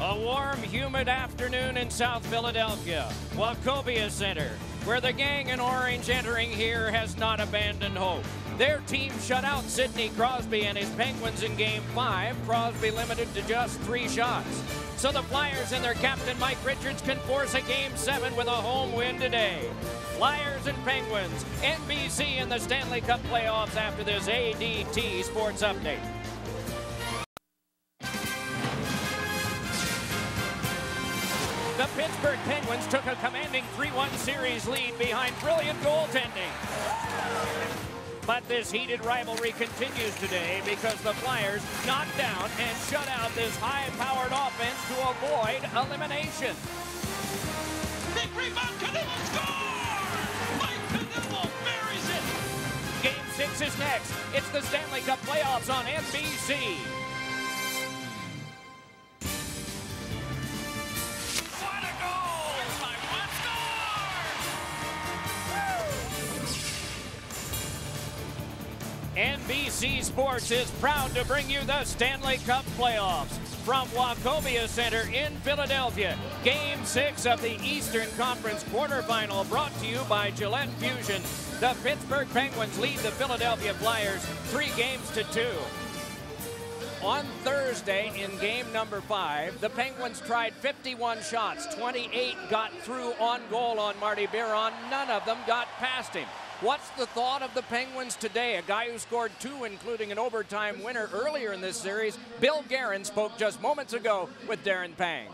A warm, humid afternoon in South Philadelphia, Wachovia Center, where the gang in orange entering here has not abandoned hope. Their team shut out Sidney Crosby and his Penguins in Game 5. Crosby limited to just three shots. So the Flyers and their captain Mike Richards can force a Game 7 with a home win today. Flyers and Penguins, NBC in the Stanley Cup playoffs after this ADT Sports Update. Pittsburgh Penguins took a commanding 3-1 series lead behind brilliant goaltending. But this heated rivalry continues today because the Flyers knocked down and shut out this high-powered offense to avoid elimination. Big rebound, Knuble score! Mike Knuble buries it! Game six is next. It's the Stanley Cup playoffs on NBC. NBC Sports is proud to bring you the Stanley Cup playoffs from Wachovia Center in Philadelphia. Game six of the Eastern Conference quarterfinal brought to you by Gillette Fusion. The Pittsburgh Penguins lead the Philadelphia Flyers three games to two. On Thursday in game number five, the Penguins tried 51 shots. 28 got through on goal on Marty Biron. None of them got past him. What's the thought of the Penguins today? A guy who scored two, including an overtime winner earlier in this series. Bill Guerin spoke just moments ago with Darren Pang.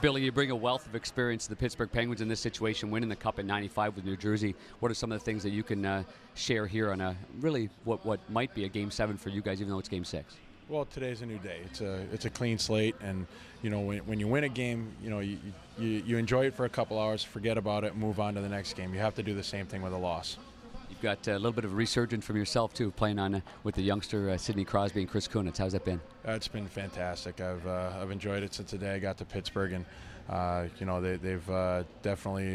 Billy, you bring a wealth of experience to the Pittsburgh Penguins in this situation, winning the Cup in '95 with New Jersey. What are some of the things that you can uh, share here on a really what what might be a Game Seven for you guys, even though it's Game Six? Well, today's a new day. It's a it's a clean slate, and you know when, when you win a game, you know you, you you enjoy it for a couple hours, forget about it, move on to the next game. You have to do the same thing with a loss. You've got a little bit of a resurgence from yourself too, playing on uh, with the youngster uh, Sidney Crosby and Chris Kunitz. How's that been? Uh, it's been fantastic. I've uh, I've enjoyed it since the day I got to Pittsburgh, and uh, you know they, they've uh, definitely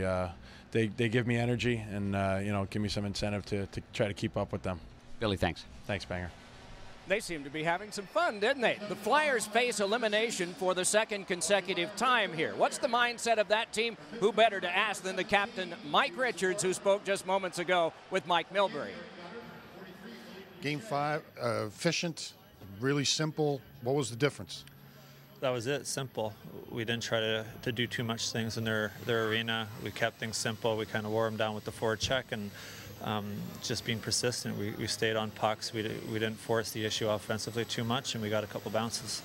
they they give me energy and you know give me some incentive to, to try to keep up with them. Billy, thanks. Thanks, Panger. They seem to be having some fun, didn't they? The Flyers face elimination for the second consecutive time here. What's the mindset of that team? Who better to ask than the captain, Mike Richards, who spoke just moments ago with Mike Milbury? Game five, uh, efficient, really simple. What was the difference? That was it, simple. We didn't try to, to do too much things in their, their arena. We kept things simple. We kind of wore them down with the forward check and um, just being persistent. We, we stayed on pucks. We, we didn't force the issue offensively too much, and we got a couple bounces.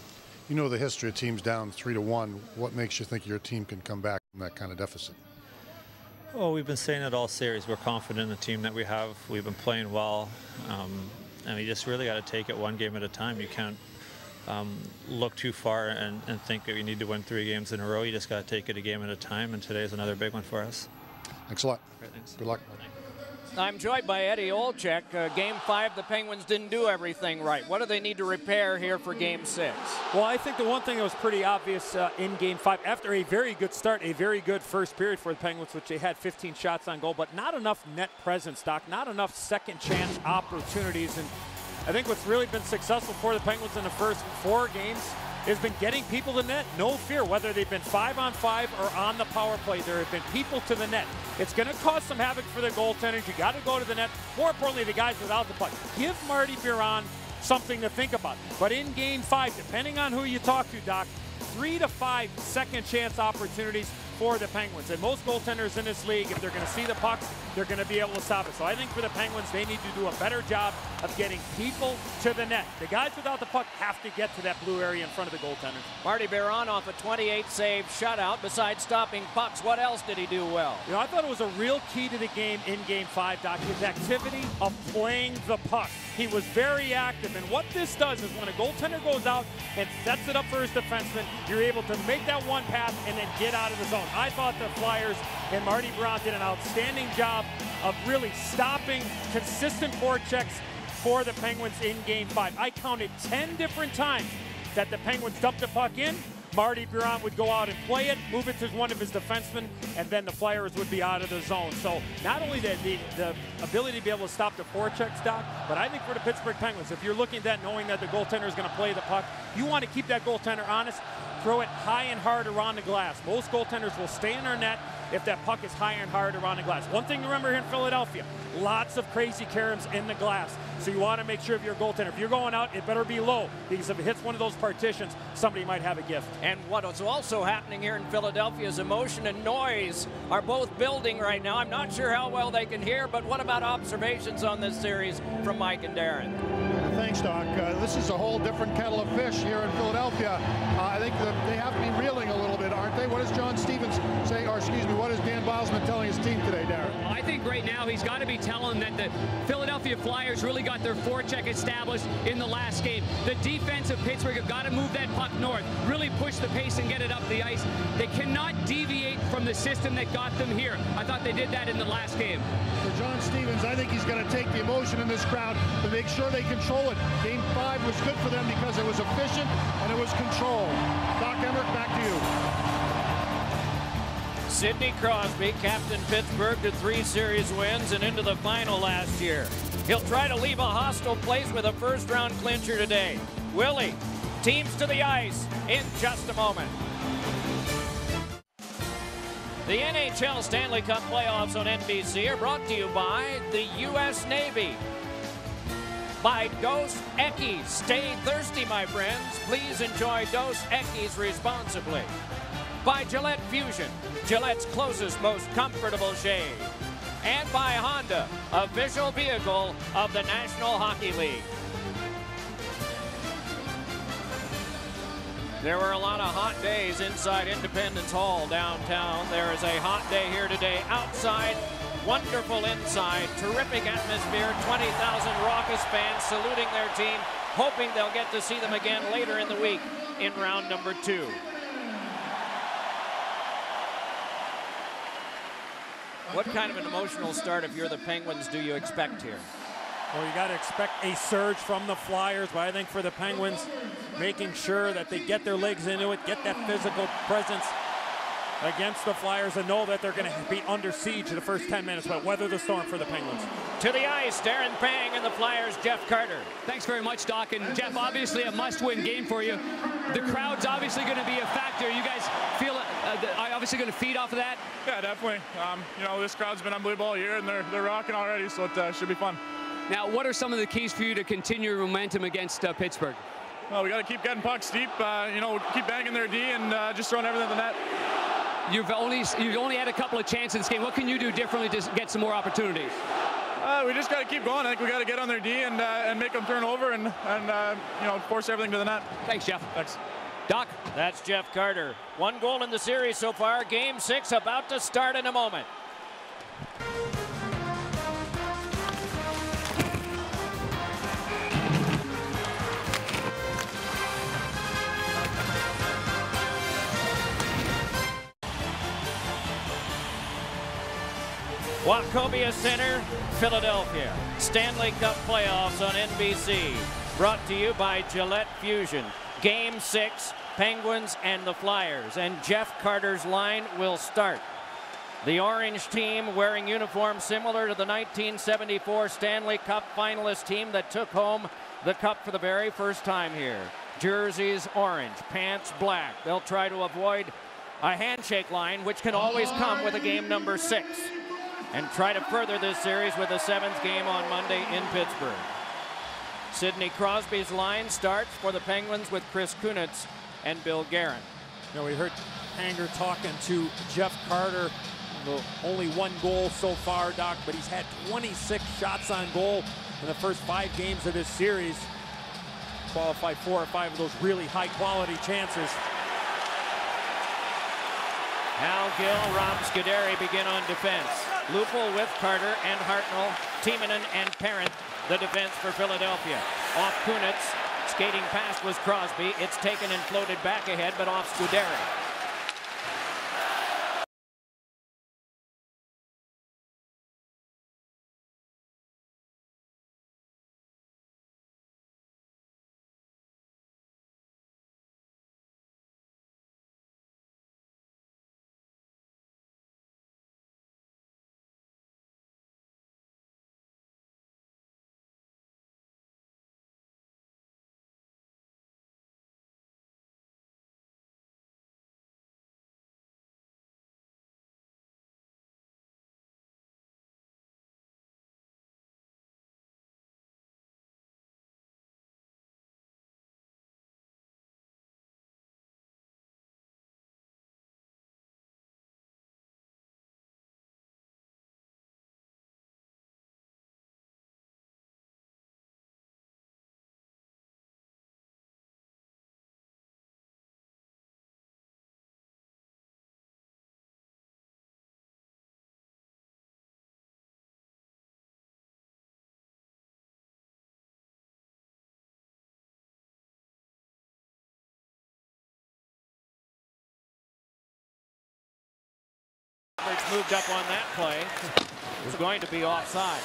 You know the history of teams down three to one. What makes you think your team can come back from that kind of deficit? Well, we've been saying it all series. We're confident in the team that we have. We've been playing well, um, and we just really got to take it one game at a time. You can't um, look too far and, and, think that you need to win three games in a row. You just got to take it a game at a time, and today is another big one for us. Thanks a lot. Great, thanks. Good luck. I'm joined by Eddie Olczyk. Uh, game five, the Penguins didn't do everything right. What do they need to repair here for game six? Well, I think the one thing that was pretty obvious uh, in game five, after a very good start, a very good first period for the Penguins, which they had 15 shots on goal, but not enough net presence, Doc, not enough second chance opportunities. And I think what's really been successful for the Penguins in the first four games has been getting people to net, no fear, whether they've been five on five or on the power play. There have been people to the net. It's going to cause some havoc for the goaltenders. You got to go to the net. More importantly, the guys without the puck. Give Marty Biron something to think about. But in game five, depending on who you talk to, Doc, three to five second chance opportunities for the Penguins. And most goaltenders in this league, if they're going to see the pucks, they're going to be able to stop it. So I think for the Penguins, they need to do a better job of getting people to the net. The guys without the puck have to get to that blue area in front of the goaltenders. Marty Biron off a 28 save shutout. Besides stopping pucks, what else did he do well? You know, I thought it was a real key to the game in game five, Doc, his activity of playing the puck. He was very active, and what this does is when a goaltender goes out and sets it up for his defenseman, you're able to make that one pass and then get out of the zone. I thought the Flyers and Marty Biron did an outstanding job of really stopping consistent forechecks for the Penguins in game five. I counted 10 different times that the Penguins dumped the puck in, Marty Biron would go out and play it, move it to one of his defensemen, and then the Flyers would be out of the zone. So not only the, the, the ability to be able to stop the forecheck Doc, but I think for the Pittsburgh Penguins, if you're looking at that knowing that the goaltender is going to play the puck, you want to keep that goaltender honest. throw it high and hard around the glass. Most goaltenders will stay in their net if that puck is high and hard around the glass. One thing to remember here in Philadelphia, lots of crazy caroms in the glass. So you want to make sure if you're a goaltender, if you're going out, it better be low because if it hits one of those partitions, somebody might have a gift. And what is also happening here in Philadelphia is emotion and noise are both building right now. I'm not sure how well they can hear, but what about observations on this series from Mike and Darren? Thanks, Doc. Uh, this is a whole different kettle of fish here in Philadelphia. Uh, I think that they have to be reeling a little bit, aren't they? What is John Stevens saying, or excuse me, what is Dan Bylsma telling his team today, Darren? I think right now he's got to be telling that the Philadelphia Flyers really got their forecheck established in the last game. The defense of Pittsburgh have got to move that puck north, really push the pace and get it up the ice. They cannot deviate from the system that got them here. I thought they did that in the last game. For John Stevens, I think he's going to take the emotion in this crowd to make sure they control it. Game five was good for them because it was efficient and it was controlled. Doc Emrick, back to you. Sidney Crosby captained Pittsburgh to three series wins and into the final last year. He'll try to leave a hostile place with a first round clincher today. Willie, teams to the ice in just a moment. The NHL Stanley Cup playoffs on NBC are brought to you by the U.S. Navy. By Dos Equis. Stay thirsty, my friends. Please enjoy Dos Equis responsibly. By Gillette Fusion, Gillette's closest, most comfortable shave. And by Honda, official vehicle of the National Hockey League. There were a lot of hot days inside Independence Hall downtown. There is a hot day here today outside. Wonderful inside. Terrific atmosphere. 20,000 raucous fans saluting their team, hoping they'll get to see them again later in the week in round number two. What kind of an emotional start, if you're the Penguins, do you expect here? Well, you got to expect a surge from the Flyers, but I think for the Penguins, making sure that they get their legs into it, get that physical presence against the Flyers, and know that they're going to be under siege in the first 10 minutes, but weather the storm for the Penguins. To the ice, Darren Pang and the Flyers, Jeff Carter. Thanks very much, Doc. And Jeff, obviously a must-win game for you. The crowd's obviously going to be a factor. You guys feel uh, obviously going to feed off of that? Yeah, definitely. Um, you know, this crowd's been unbelievable all year, and they're, they're rocking already, so it uh, should be fun. Now, what are some of the keys for you to continue your momentum against uh, Pittsburgh? Well, we got to keep getting pucks deep. Uh, you know, keep banging their D and uh, just throwing everything in the net. You've only you've only had a couple of chances in this game. What can you do differently to get some more opportunities? Uh, we just got to keep going. I think we got to get on their D and uh, and make them turn over and and uh, you know force everything to the net. Thanks, Jeff. Thanks. Doc. That's Jeff Carter. One goal in the series so far. Game six about to start in a moment. Wachovia Center, Philadelphia. Stanley Cup playoffs on NBC. Brought to you by Gillette Fusion. Game six, Penguins and the Flyers. And Jeff Carter's line will start. The orange team wearing uniforms similar to the 1974 Stanley Cup finalist team that took home the cup for the very first time here. Jerseys orange, pants black. They'll try to avoid a handshake line, which can always come with a game number six and try to further this series with a seventh game on Monday in Pittsburgh. Sidney Crosby's line starts for the Penguins with Chris Kunitz and Bill Guerin. Know, we heard Hanger talking to Jeff Carter. Only one goal so far, Doc, but he's had 26 shots on goal in the first five games of this series. Qualified four or five of those really high-quality chances. Hal Gill, Rob Scuderi begin on defense. Lupul with Carter and Hartnell, Timonen and Parent, the defense for Philadelphia. Off Kunitz, skating past was Crosby. It's taken and floated back ahead, but off Scuderi. Alberts moved up on that play. It was going to be offside.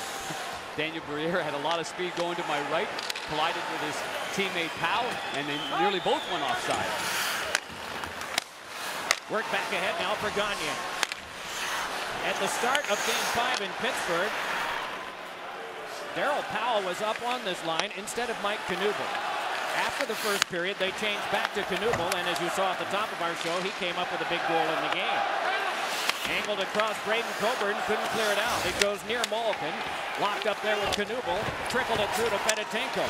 Daniel Briere had a lot of speed going to my right, collided with his teammate Powe, and they nearly both went offside. Work back ahead now for Gagne. At the start of game five in Pittsburgh, Darroll Powe was up on this line instead of Mike Knuble. After the first period, they changed back to Knuble, and as you saw at the top of our show, he came up with a big goal in the game. Angled across Braydon Coburn, couldn't clear it out. It goes near Malkin, locked up there with Knuble, trickled it through to Fedotenko.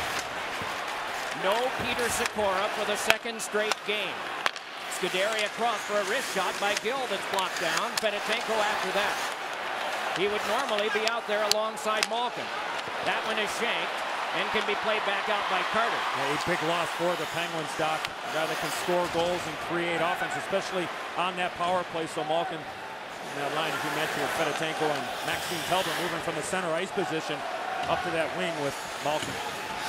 No Peter Sykora for the second straight game. Scuderi across for a wrist shot by Gill that's blocked down. Fedotenko after that. He would normally be out there alongside Malkin. That one is shanked and can be played back out by Carter. A big loss for the Penguins, Doc. A guy that can score goals and create offense, especially on that power play. So Malkin, in that line, as you mentioned, with Fedotenko and Maxime Talbot moving from the center ice position up to that wing with Malkin.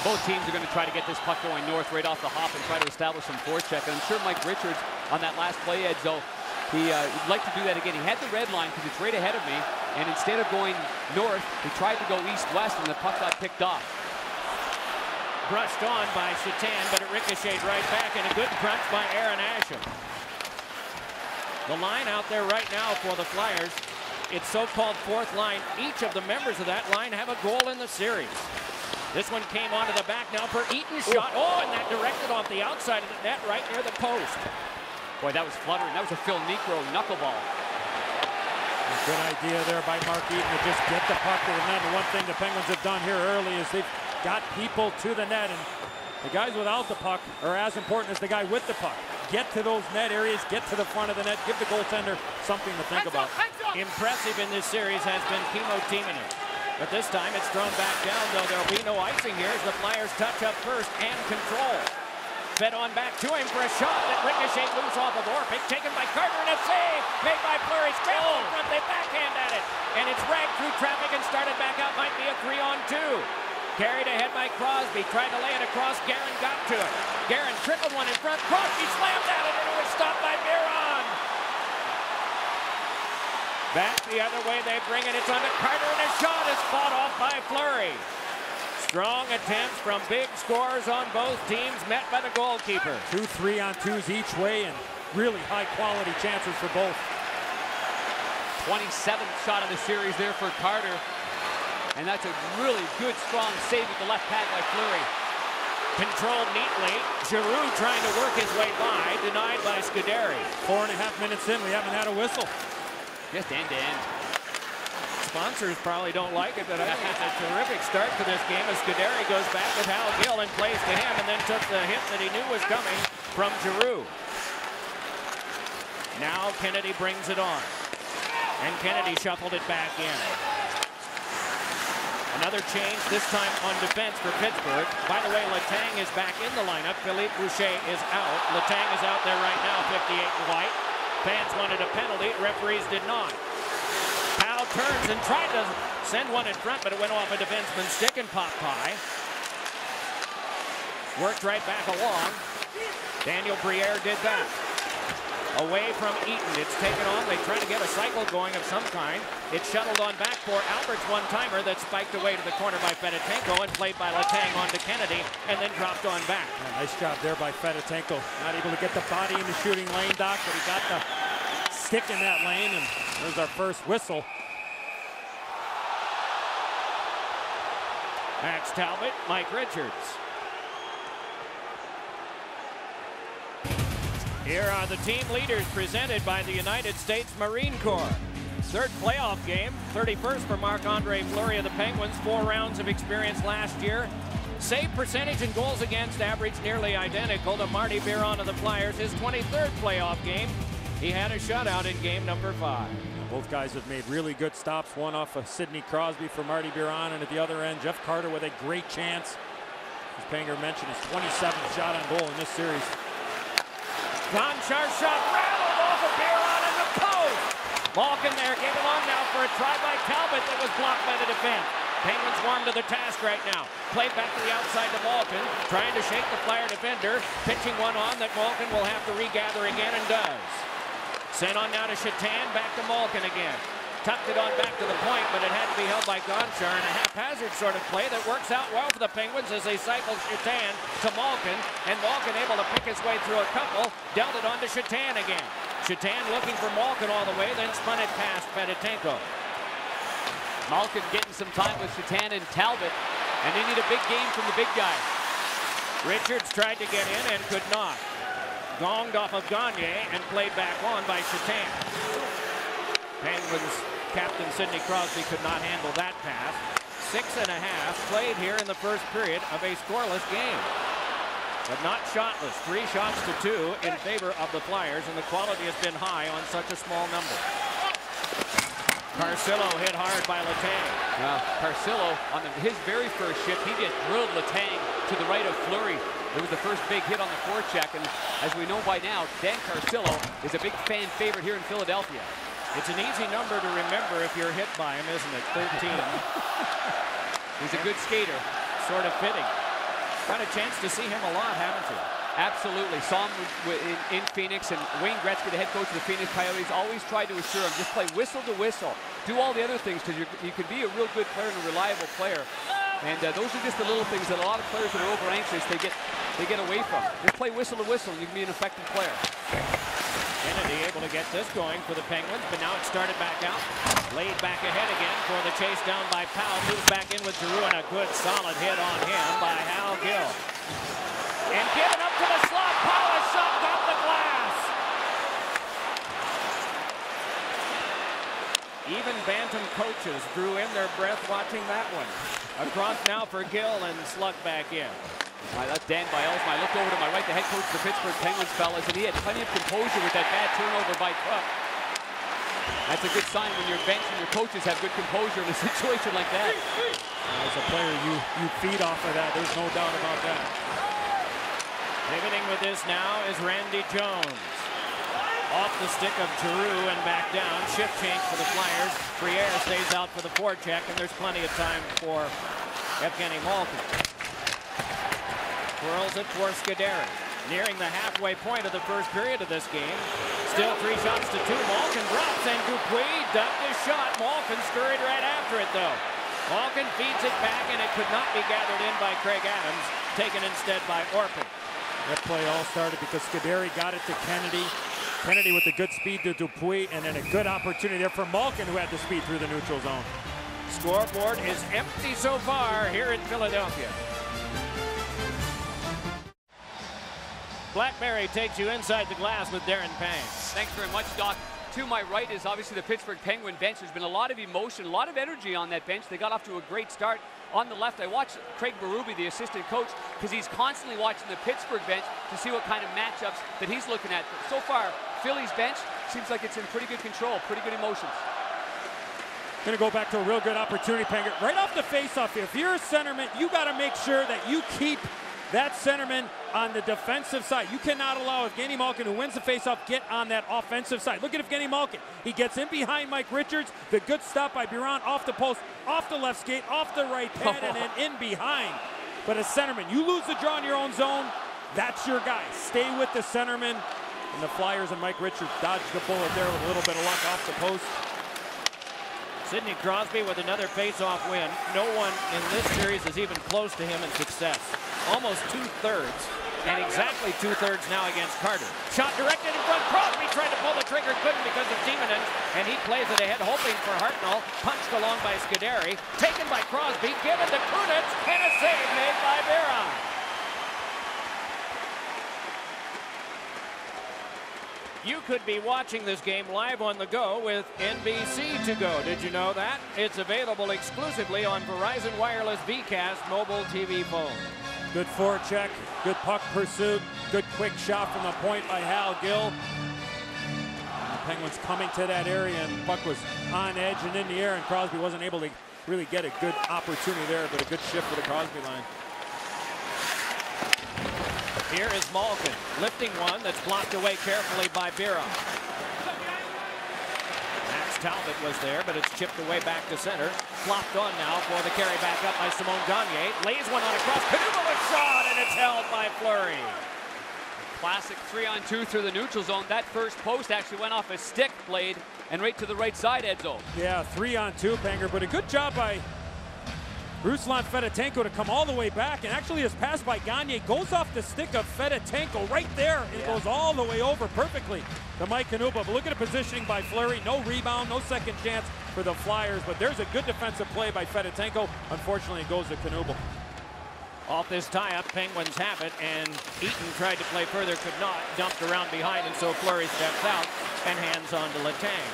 Both teams are going to try to get this puck going north right off the hop and try to establish some forecheck. And I'm sure Mike Richards on that last play, Ed, though, he uh, would like to do that again. He had the red line because it's right ahead of me, and instead of going north, he tried to go east-west, and the puck got picked off brushed on by Satan, but it ricocheted right back, and a good crunch by Aaron Asham. The line out there right now for the Flyers, it's so-called fourth line. Each of the members of that line have a goal in the series. This one came onto the back now for Eaton's shot. Oh, and that directed off the outside of the net right near the post. Boy, that was fluttering. That was a Phil Niekro knuckleball. Good idea there by Mark Eaton to just get the puck to the net. And one thing the Penguins have done here early is they've got people to the net. And the guys without the puck are as important as the guy with the puck. Get to those net areas, get to the front of the net, give the goaltender something to think about. Impressive in this series has been Kimmo Timonen. But this time it's thrown back down, though there'll be no icing here as the Flyers touch up first and control. Fed on back to him for a shot that ricocheted loose off of Orpik. Taken by Carter and a save made by Fleury. Scramble in front, they backhand at it. And it's ragged through traffic and started back out. Might be a three on two. Carried ahead by Crosby. Tried to lay it across. Guerin got to it. Guerin trickled one in front. Crosby slammed at it and it was stopped by Biron. Back the other way they bring it. It's under Carter and a shot is fought off by Fleury. Strong attempts from big scores on both teams met by the goalkeeper. Two three on twos each way and really high quality chances for both. 27th shot of the series there for Carter. And that's a really good, strong save with the left pad by Fleury. Controlled neatly. Giroux trying to work his way by, denied by Scuderi. Four and a half minutes in, we haven't had a whistle. Just end to end. Sponsors probably don't like it, but I think it's a terrific start to this game as Scuderi goes back with Hal Gill and plays to him and then took the hit that he knew was coming from Giroux. Now Kennedy brings it on. And Kennedy shuffled it back in. Another change, this time on defense for Pittsburgh. By the way, Letang is back in the lineup. Philippe Boucher is out. Letang is out there right now, 58 white. Fans wanted a penalty. Referees did not. Powe turns and tried to send one in front, but it went off a defenseman's stick and popped high. Worked right back along. Daniel Briere did that away from Eaton. It's taken on. They try to get a cycle going of some kind. It's shuttled on back for Albert's one-timer that spiked away to the corner by Fedotenko and played by Letang on to Kennedy and then dropped on back. Yeah, nice job there by Fedotenko. Not able to get the body in the shooting lane, Doc, but he got the stick in that lane, and there's our first whistle. Max Talbot, Mike Richards. Here are the team leaders presented by the United States Marine Corps. Third playoff game, 31st for Marc-Andre Fleury of the Penguins. Four rounds of experience last year. Save percentage and goals against average nearly identical to Marty Biron of the Flyers. His 23rd playoff game. He had a shutout in game number five. Both guys have made really good stops. One off of Sidney Crosby for Marty Biron, and at the other end, Jeff Carter with a great chance. As Panger mentioned, his 27th shot on goal in this series. Gonchar shot rattled off of Biron in the post. Malkin there gave along now for a try by Talbot that was blocked by the defense. Penguins warm to the task right now. Play back to the outside to Malkin, trying to shake the Flyer defender, pitching one on that Malkin will have to regather again and does. Sent on now to Satan, back to Malkin again. Tucked it on back to the point, but it had to be held by Gonchar in a haphazard sort of play that works out well for the Penguins as they cycle Satan to Malkin, and Malkin able to pick his way through a couple, dealt it on to Satan again. Satan looking for Malkin all the way, then spun it past Fedotenko. Malkin getting some time with Satan and Talbot, and they need a big game from the big guy. Richards tried to get in and could not. Gonged off of Gagne and played back on by Satan. Penguins captain Sidney Crosby could not handle that pass. Six and a half played here in the first period of a scoreless game. But not shotless. Three shots to two in favor of the Flyers, and the quality has been high on such a small number. Carcillo hit hard by Letang. Uh, Carcillo, on the, his very first shift, he just drilled Letang to the right of Fleury. It was the first big hit on the forecheck, and as we know by now, Dan Carcillo is a big fan favorite here in Philadelphia. It's an easy number to remember if you're hit by him, isn't it? 13. He's a good skater. Sort of fitting. Got a chance to see him a lot, haven't you? Absolutely. Saw him in, in, Phoenix, and Wayne Gretzky, the head coach of the Phoenix Coyotes, always tried to assure him, just play whistle to whistle. Do all the other things, because you can be a real good player and a reliable player. And uh, those are just the little things that a lot of players that are over anxious, they get, they get away from. Just play whistle to whistle, and you can be an effective player. Kennedy able to get this going for the Penguins, but now it started back out. Laid back ahead again for the chase down by Powe. Moves back in with Giroux, and a good solid hit on him by Hal Gill. And given up to the slot, Powe shot off the glass. Even Bantam coaches drew in their breath watching that one. Across now for Gill and slugged back in. All right, that's Dan Bylsma. I looked over to my right, the head coach of the Pittsburgh Penguins, fellas, and he had plenty of composure with that bad turnover by Cooke. That's a good sign when your bench and your coaches have good composure in a situation like that. As a player, you, you feed off of that. There's no doubt about that. Pivoting with this now is Randy Jones. Off the stick of Giroux and back down. Shift change for the Flyers. Briere stays out for the forecheck, and there's plenty of time for Evgeny Malkin. Twirls it for Scuderi. Nearing the halfway point of the first period of this game. Still three shots to two. Malkin drops and Dupuis ducked his shot. Malkin scurried right after it though. Malkin feeds it back and it could not be gathered in by Craig Adams. Taken instead by Orpik. That play all started because Scuderi got it to Kennedy. Kennedy with the good speed to Dupuis and then a good opportunity there for Malkin who had the speed through the neutral zone. Scoreboard is empty so far here in Philadelphia. Blackberry takes you inside the glass with Darren Pang. Thanks very much, Doc. To my right is obviously the Pittsburgh Penguin bench. There's been a lot of emotion, a lot of energy on that bench. They got off to a great start. On the left, I watched Craig Berube, the assistant coach, because he's constantly watching the Pittsburgh bench to see what kind of matchups that he's looking at. But so far, Philly's bench seems like it's in pretty good control, pretty good emotions. Going to go back to a real good opportunity, Panger. Right off the faceoff here, if you're a centerman, you got to make sure that you keep that centerman on the defensive side. You cannot allow Evgeny Malkin, who wins the faceoff, get on that offensive side. Look at Evgeny Malkin. He gets in behind Mike Richards. The good stop by Biron off the post, off the left skate, off the right pad, and then in behind. But a centerman, you lose the draw in your own zone, that's your guy. Stay with the centerman. And the Flyers and Mike Richards dodged the bullet there with a little bit of luck off the post. Sidney Crosby with another face-off win. No one in this series is even close to him in success. Almost two-thirds, and exactly two-thirds now against Carter. Shot directed in front. Crosby tried to pull the trigger, couldn't because of Timonen, and he plays it ahead, hoping for Hartnell. Punched along by Scuderi. Taken by Crosby, given to Kunitz, and a save made by Biron. You could be watching this game live on the go with NBC to go. Did you know that? It's available exclusively on Verizon Wireless VCast mobile TV phone. Good forecheck, good puck pursuit, good quick shot from the point by Hal Gill. Penguins coming to that area and puck was on edge and in the air and Crosby wasn't able to really get a good opportunity there, but a good shift for the Crosby line. Here is Malkin lifting one that's blocked away carefully by Biron. Max Talbot was there, but it's chipped away back to center. Flopped on now for the carry back up by Simon Gagne. Lays one on across. Knuble a shot, and it's held by Fleury. Classic three on two through the neutral zone. That first post actually went off a stick blade and right to the right side, Edzo. Yeah, three on two, Panger, but a good job by Ruslan Fedotenko to come all the way back, and actually his pass by Gagne goes off the stick of Fedotenko right there. It Yeah. goes all the way over perfectly to Mike Knuble. But look at the positioning by Fleury. No rebound, no second chance for the Flyers, but there's a good defensive play by Fedotenko. Unfortunately, it goes to Knuble. Off this tie-up, Penguins have it, and Eaton tried to play further, could not. Dumped around behind, and so Fleury steps out and hands on to Letang.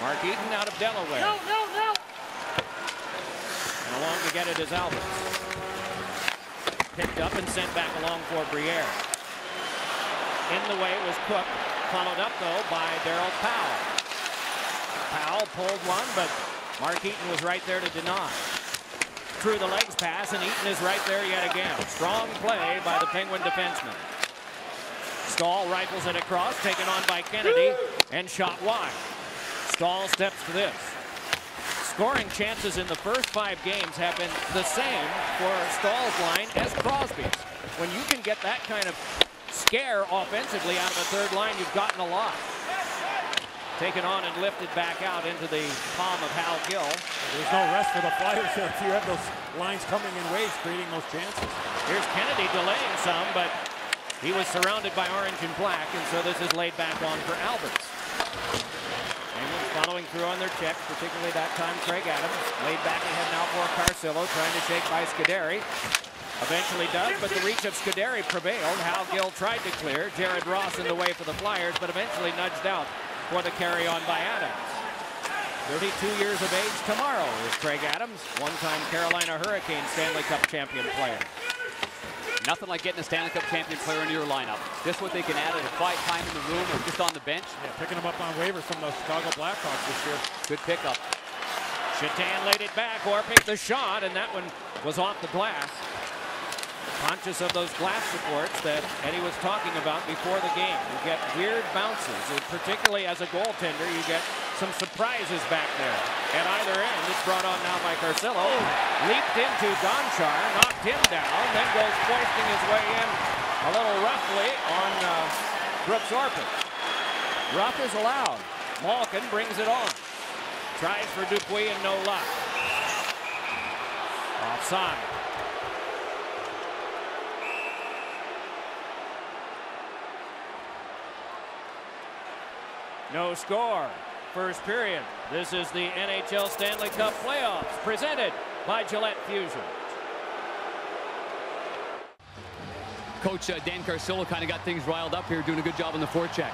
Mark Eaton out of Delaware. No, no, no. Along to get it is Albert. Picked up and sent back along for Briere. In the way it was Cooke. Followed up, though, by Darroll Powe. Powe pulled one, but Mark Eaton was right there to deny. Through the legs pass, and Eaton is right there yet again. Strong play by the Penguin defenseman. Stahl rifles it across, taken on by Kennedy, and shot wide. Stahl steps to this. Scoring chances in the first five games have been the same for Stahl's line as Crosby's. When you can get that kind of scare offensively out of a third line, you've gotten a lot. Taken on and lifted back out into the palm of Hal Gill. There's no rest for the Flyers there if you have those lines coming in waves, creating those chances. Here's Kennedy delaying some, but he was surrounded by orange and black, and so this is laid back on for Alberts. Following through on their checks, particularly that time Craig Adams. Laid back ahead now for Carcillo, trying to shake by Scuderi. Eventually does, but the reach of Scuderi prevailed. Hal Gill tried to clear. Jared Ross in the way for the Flyers, but eventually nudged out for the carry on by Adams. 32 years of age tomorrow is Craig Adams, one-time Carolina Hurricane Stanley Cup champion player. Nothing like getting a Stanley Cup champion player into your lineup. Just what they can add at a quiet time in the room or just on the bench. Yeah, picking them up on waivers from the Chicago Blackhawks this year. Good pickup. Satan laid it back, or picked the shot, and that one was off the glass. Conscious of those glass supports that Eddie was talking about before the game. You get weird bounces, and particularly as a goaltender, you get some surprises back there. At either end, it's brought on now by Carcillo. Leaped into Gonchar, knocked him down, then goes foisting his way in a little roughly on uh, Brooks Orpik. Rough is allowed. Malkin brings it on. Tries for Dupuis and no luck. Offside. No score. First period. This is the NHL Stanley Cup playoffs presented by Gillette Fusion. Coach uh, Dan Carcillo kind of got things riled up here, doing a good job on the forecheck.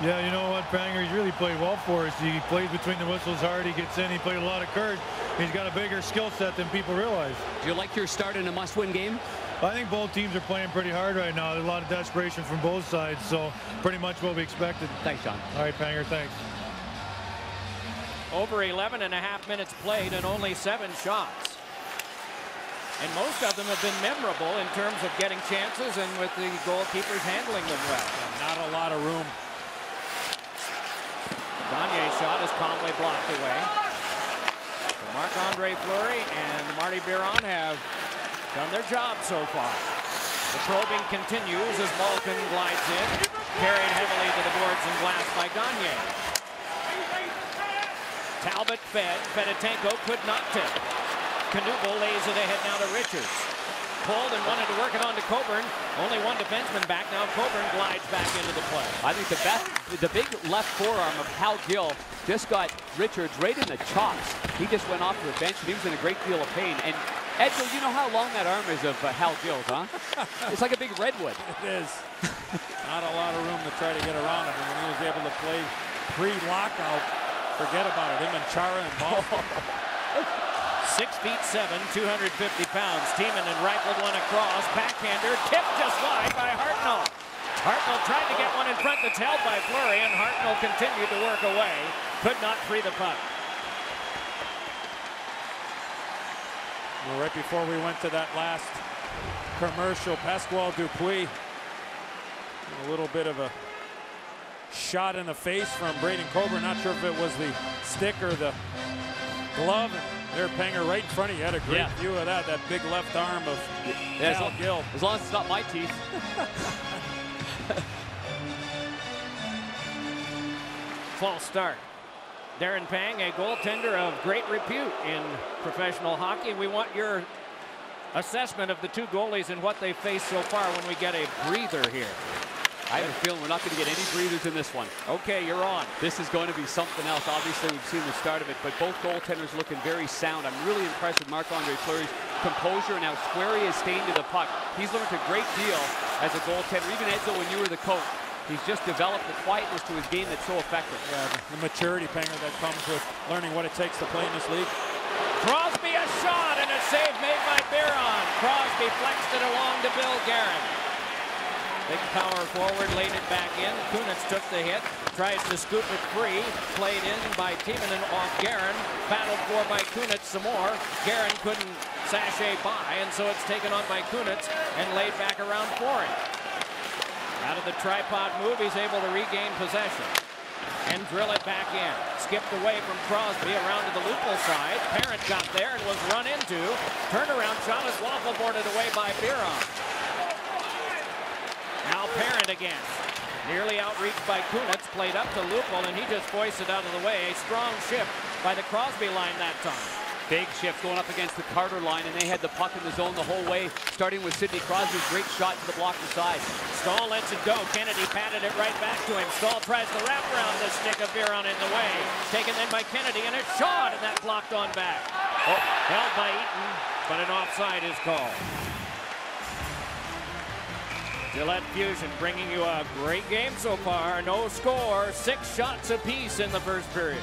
Yeah, you know what, Panger, he's really played well for us. He plays between the whistles hard, he gets in, he played a lot of courage. He's got a bigger skill set than people realize. Do you like your start in a must-win game? I think both teams are playing pretty hard right now. There's a lot of desperation from both sides, so pretty much what we expected. Thanks, John. All right, Panger, thanks. Over 11 and a half minutes played and only seven shots. And most of them have been memorable in terms of getting chances and with the goalkeepers handling them well. Not a lot of room. Gagne's shot is calmly blocked away. So Marc-Andre Fleury and Marty Biron have done their job so far. The probing continues as Malkin glides in, carried heavily to the boards and glass by Gagne. Talbot fed, Fedotenko could not tip. Knuble lays it ahead now to Richards. Pulled and wanted to work it on to Coburn. Only one defenseman back now. Coburn glides back into the play. I think the best, the big left forearm of Hal Gill just got Richards right in the chops. He just went off to the bench and he was in a great deal of pain. And Edgar, you know how long that arm is of uh, Hal Gill's, huh? it's like a big redwood. It is. Not a lot of room to try to get around him. And when he was able to play pre-lockout, forget about it. Him and Chara and Malkin. Six feet seven, 250 pounds. Timonen and rifled one across. Backhander tipped just wide by Hartnell. Hartnell tried to get one in front that's held by Fleury, and Hartnell continued to work away. Could not free the puck. Well, right before we went to that last commercial, Pascal Dupuis, a little bit of a shot in the face from Braydon Coburn. Not sure if it was the stick or the glove. There, Panger, right in front of you. Had a great Yeah. view of that. That big left arm of Yeah, as, Hal Gill. as long as it's not my teeth. False start. Darren Pang, a goaltender of great repute in professional hockey. We want your assessment of the two goalies and what they've faced so far when we get a breather here. I have a feeling we're not going to get any breathers in this one. Okay, you're on. This is going to be something else. Obviously, we've seen the start of it, but both goaltenders looking very sound. I'm really impressed with Marc-Andre Fleury's composure and how square he is staying to the puck. He's learned a great deal as a goaltender. Even Edzo, when you were the coach, he's just developed the quietness to his game that's so effective. Yeah, the, maturity, Panger, that comes with learning what it takes to play in this league. Crosby a shot and a save made by Biron. Crosby flexed it along to Bill Guerin. Big power forward, laid it back in. Kunitz took the hit, tries to scoop it free. Played in by Timonen off Guerin. Battled for by Kunitz some more. Guerin couldn't sashay by, and so it's taken on by Kunitz and laid back around for him. Out of the tripod move, he's able to regain possession and drill it back in. Skipped away from Crosby around to the Lupul side. Parent got there and was run into. Turnaround shot is waffle boarded away by Biron. Now Parent again. Nearly outreached by Kunitz, played up to Lupul, and he just voiced it out of the way. A strong shift by the Crosby line that time. Big shift going up against the Carter line, and they had the puck in the zone the whole way, starting with Sidney Crosby's great shot to the blocker side. Stahl lets it go. Kennedy patted it right back to him. Stahl tries to wrap around the stick of Biron in the way. Taken then by Kennedy, and it's shot, and that blocked on back. Oh, held by Eaton, but an offside is called. Gillette Fusion bringing you a great game so far. No score, six shots apiece in the first period.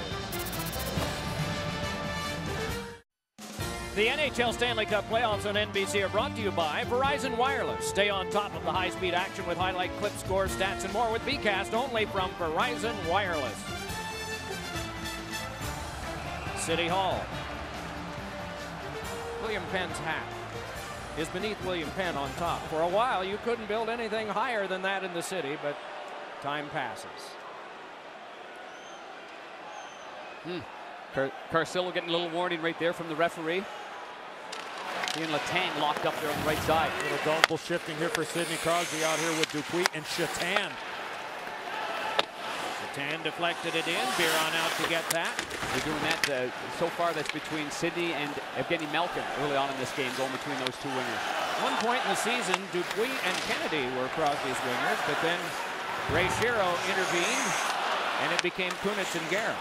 The NHL Stanley Cup playoffs on NBC are brought to you by Verizon Wireless. Stay on top of the high-speed action with highlight clips, scores, stats, and more with VCast only from Verizon Wireless. City Hall. William Penn's hat is beneath William Penn on top. For a while, you couldn't build anything higher than that in the city, but time passes. Hmm. Car- Carcillo getting a little warning right there from the referee. He and locked up there on the right side. A Little double shifting here for Sidney Crosby out here with Dupuis and Satan. Tan deflected it in. Biron out to get that. They're doing that uh, so far. That's between Sidney and Evgeny Malkin early on in this game, going between those two wingers. One point in the season, Dupuis and Kennedy were Crosby's wingers, but then Ray Shero intervened, and it became Kunitz and Guerin.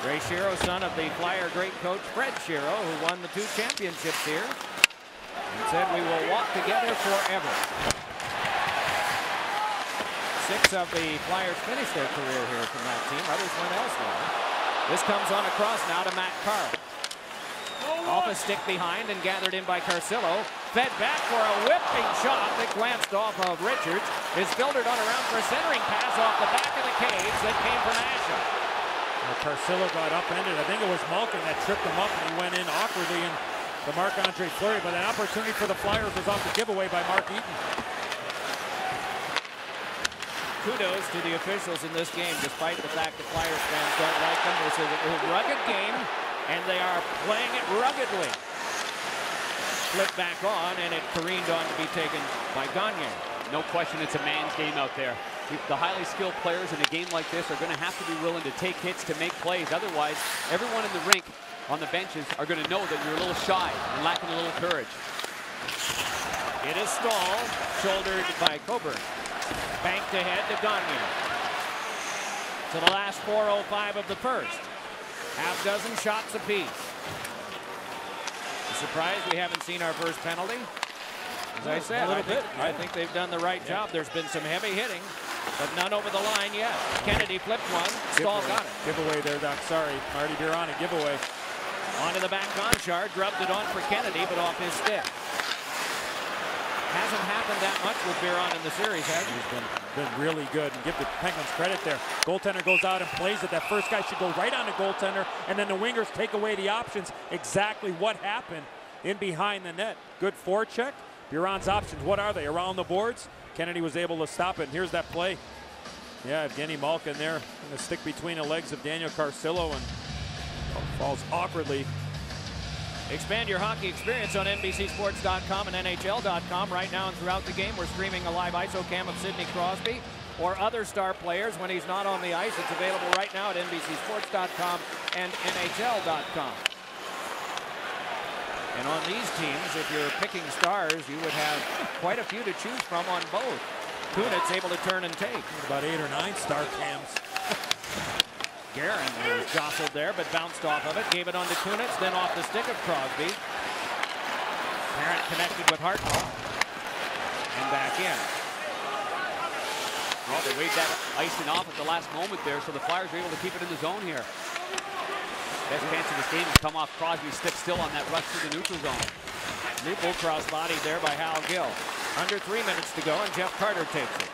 Ray Shero, son of the Flyer great coach Fred Shero, who won the two championships here, and said, we will walk together forever. Six of the Flyers finished their career here from that team. Others went elsewhere. This comes on across now to Matt Carle. Off a stick behind and gathered in by Carcillo. Fed back for a whipping shot that glanced off of Richards. Is filtered on around for a centering pass off the back of the cage that came from Asha. Well, Carcillo got upended. I think it was Malkin that tripped him up and he went in awkwardly and the Marc-Andre Fleury, but an opportunity for the Flyers was off the giveaway by Mark Eaton. Kudos to the officials in this game, despite the fact that Flyers fans don't like them. This is a rugged game, and they are playing it ruggedly. Flipped back on, and it careened on to be taken by Gagne. No question, it's a man's game out there. The highly skilled players in a game like this are going to have to be willing to take hits to make plays. Otherwise, everyone in the rink on the benches are going to know that you're a little shy and lacking a little courage. It is Stahl, shouldered by Coburn. Banked ahead to Gagne. To the last 4.05 of the first. Half dozen shots apiece. Surprise, we haven't seen our first penalty. As I said, a little I think, bit. I think they've done the right job. There's been some heavy hitting, but none over the line yet. Kennedy flipped one. Staal got it. Giveaway there, Doc. Sorry, Marty Biron, a giveaway. Onto the back Gonchar, drubbed it on for Kennedy, but off his stick. Hasn't happened that much with Biron in the series, has it? He's been, been really good. And give the Penguins credit there. Goaltender goes out and plays it. That first guy should go right on the goaltender, and then the wingers take away the options. Exactly what happened in behind the net. Good forecheck. Biron's options, what are they? Around the boards? Kennedy was able to stop it. And here's that play. Yeah, Evgeny Malkin there. Gonna stick between the legs of Daniel Carcillo and falls awkwardly. Expand your hockey experience on NBCSports.com and NHL.com. Right now and throughout the game, we're streaming a live ISO cam of Sidney Crosby or other star players when he's not on the ice. It's available right now at NBCSports.com and NHL.com. And on these teams, if you're picking stars, you would have quite a few to choose from on both. Kunitz able to turn and take. About eight or nine star cams. Guerin was jostled there, but bounced off of it. Gave it on to Kunitz, then off the stick of Crosby. Parent connected with Hartnell. And back in. Well, they waved that icing off at the last moment there, so the Flyers are able to keep it in the zone here. Best chance of this game has come off Crosby stick still on that rush through the neutral zone. Lupul cross-bodied there by Hal Gill. Under three minutes to go, and Jeff Carter takes it.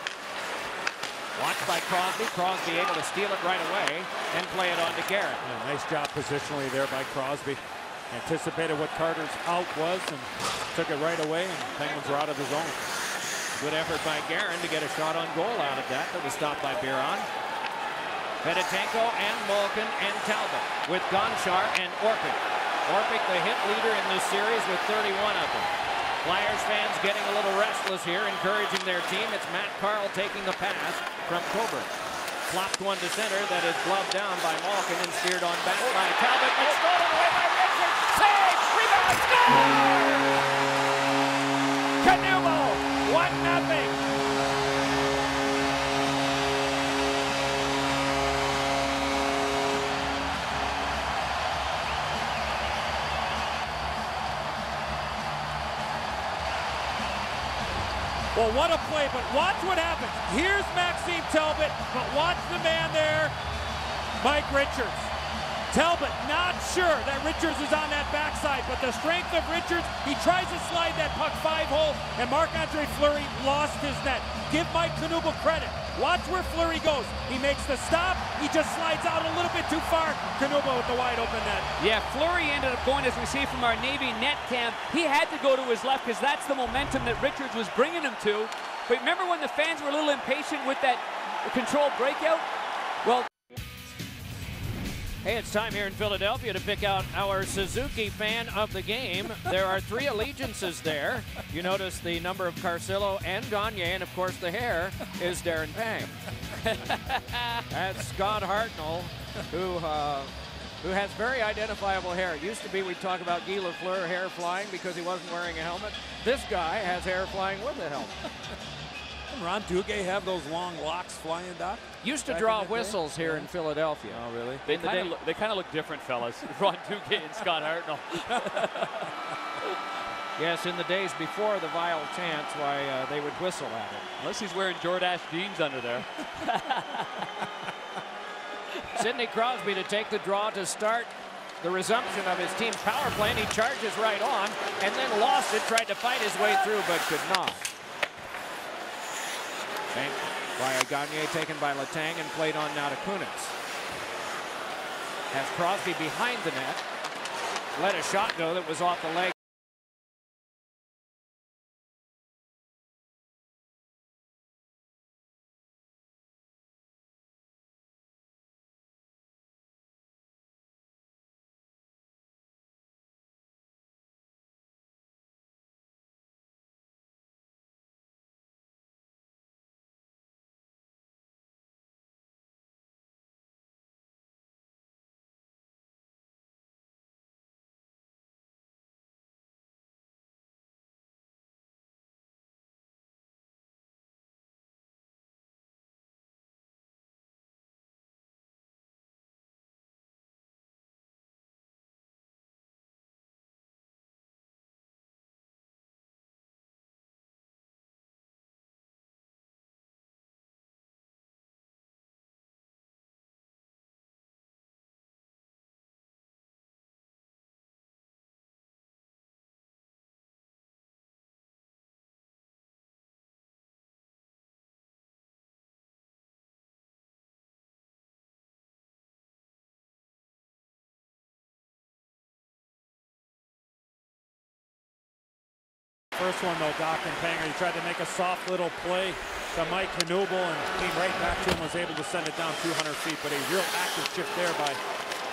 Watched by Crosby. Crosby able to steal it right away and play it on to Garrett. Yeah, nice job positionally there by Crosby. Anticipated what Carter's out was and took it right away, and Penguins were out of the zone. Good effort by Guerin to get a shot on goal out of that, but was stopped by Biron. Fedotenko and Malkin and Talbot with Gonchar and Orpik. Orpik the hit leader in this series with 31 of them. Flyers fans getting a little restless here, encouraging their team. It's Matt Carle taking the pass from Coburn. Flopped one to center that is gloved down by Malkin and steered on back by Talbot. And stolen away by Richard. Save! Rebound! Score! Knuble! 1 nothing. Well, what a play, but watch what happens. Here's Maxime Talbot, but watch the man there, Mike Richards. Talbot not sure that Richards is on that backside, but the strength of Richards, he tries to slide that puck five hole, and Marc-Andre Fleury lost his net. Give Mike Knuble credit. Watch where Fleury goes. He makes the stop. He just slides out a little bit too far. Knuble with the wide open net. Yeah, Fleury ended up going, as we see from our Navy net cam, he had to go to his left because that's the momentum that Richards was bringing him to. But remember when the fans were a little impatient with that controlled breakout? Hey, it's time here in Philadelphia to pick out our Suzuki fan of the game. There are three allegiances there. You notice the number of Carcillo and Gagne, and of course the hair is Darren Pang. That's Scott Hartnell, who uh, who has very identifiable hair. It used to be we'd talk about Guy Lafleur hair flying because he wasn't wearing a helmet. This guy has hair flying with a helmet. Didn't Ron Duguay have those long locks flying, Doc? Used to draw in the day? whistles here in Philadelphia. Oh, really? They In kind of they kind of look different, fellas. Ron Duguay and Scott Hartnell. Yes, in the days before the vile chants, why uh, they would whistle at him. Unless he's wearing Jordache jeans under there. Sidney Crosby to take the draw to start the resumption of his team's power play, and he charges right on, and then lost it, tried to fight his way through, but could not. Banked by Gagne, taken by Letang, and played on now to Kunitz. Has Crosby behind the net. Let a shot go that was off the leg. First one, though, Doc and Panger, he tried to make a soft little play to Mike Knuble and came right back to him, was able to send it down 200 feet, but a real active shift there by a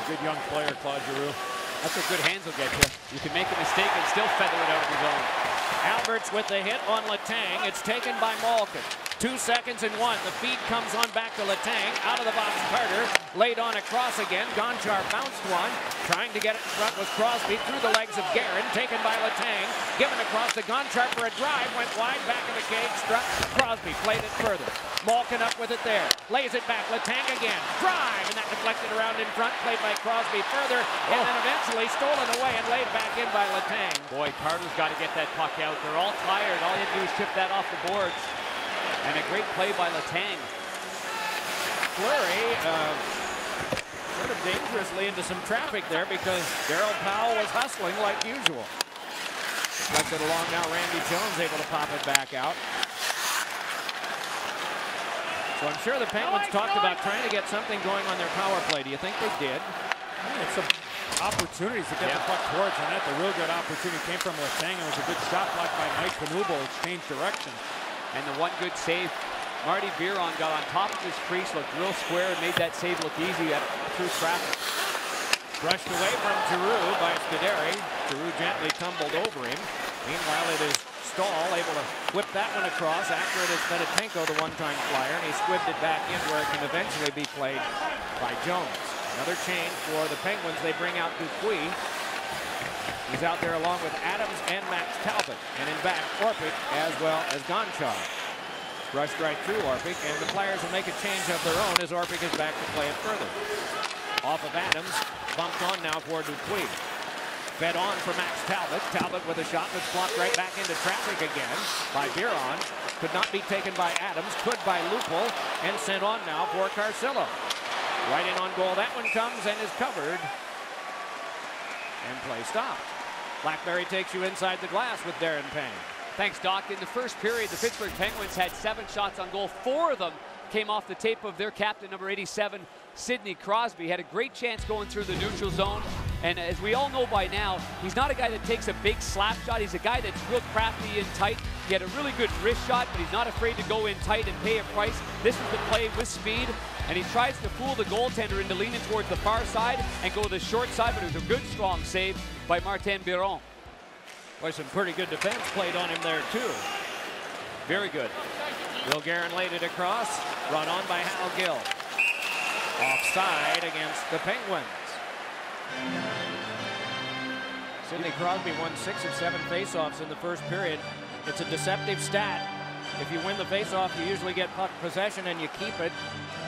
Good young player, Claude Giroux. That's what good hands will get you. You can make a mistake and still feather it out of the zone. Alberts with the hit on Letang. It's taken by Malkin. Two seconds and one. The feed comes on back to Letang. Out of the box, Carter. Laid on across again. Gonchar bounced one. Trying to get it in front was Crosby through the legs of Guerin. Taken by Letang. Given across to Gonchar for a drive. Went wide back of the cage. Struck. Crosby played it further. Malkin up with it there. Lays it back. Letang again. Drive. And that deflected around in front. Played by Crosby further. And oh. then eventually stolen away and laid back in by Letang. Boy, Carter's got to get that puck out. They're all tired. All you have to do is chip that off the boards. And a great play by Letang. Fleury uh, sort of dangerously into some traffic there because Darroll Powe was hustling like usual. Deflected along now, Randy Jones able to pop it back out. So I'm sure the Penguins talked about trying to get something going on their power play. Do you think they did? It's some opportunities to get Yeah. the puck towards the net. The real good opportunity came from Letang. It was a good shot block by Mike Knuble. It's changed direction. And the one good save, Marty Biron got on top of his crease, looked real square, and made that save look easy at, through traffic. Brushed away from Giroux by Scuderi. Giroux gently tumbled over him. Meanwhile, it is Staal able to whip that one across. Accurate as Fedotenko, the one-time flyer, and he squibbed it back in where it can eventually be played by Jones. Another change for the Penguins. They bring out Dupuis. He's out there along with Adams and Max Talbot. And in back, Orpik as well as Gonchar. Rushed right through Orpik, and the players will make a change of their own as Orpik is back to play it further. Off of Adams, bumped on now for Dupuis. Fed on for Max Talbot. Talbot with a shot that's blocked right back into traffic again by Biron. Could not be taken by Adams, could by Lupul, and sent on now for Carcillo. Right in on goal. That one comes and is covered. And play stopped. Blackberry takes you inside the glass with Darren Pang. Thanks, Doc. In the first period, the Pittsburgh Penguins had seven shots on goal. Four of them came off the tape of their captain, number 87, Sidney Crosby. Had a great chance going through the neutral zone. And as we all know by now, he's not a guy that takes a big slap shot. He's a guy that's real crafty and tight. He had a really good wrist shot, but he's not afraid to go in tight and pay a price. This was the play with speed, and he tries to fool the goaltender into leaning towards the far side and go to the short side, but it was a good, strong save by Martin Biron. Boy, some pretty good defense played on him there, too. Very good. Will Guerin laid it across. Run on by Hal Gill. Offside against the Penguins. Sidney Crosby won six of seven faceoffs in the first period. It's a deceptive stat. If you win the faceoff, you usually get puck possession and you keep it.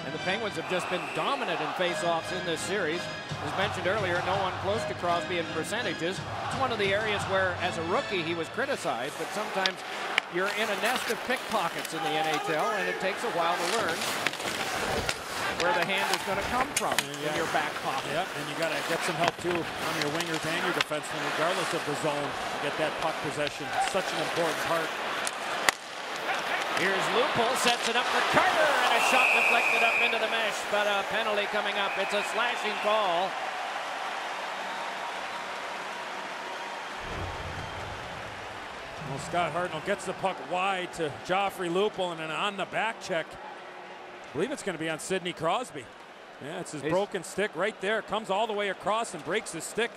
And the Penguins have just been dominant in faceoffs in this series. As mentioned earlier, no one close to Crosby in percentages. It's one of the areas where, as a rookie, he was criticized, but sometimes you're in a nest of pickpockets in the NHL, and it takes a while to learn where the hand is going to come from in your back pocket. Yep, and you got to get some help too on your wingers and your defensemen, regardless of the zone. Get that puck possession. Such an important part. Here's Lupul, sets it up for Carter, and a shot deflected up into the mesh, but a penalty coming up. It's a slashing call. Well, Scott Hartnell gets the puck wide to Joffrey Lupul, and then on the back check, I believe it's going to be on Sidney Crosby. Yeah, it's his He's- broken stick right there. Comes all the way across and breaks his stick.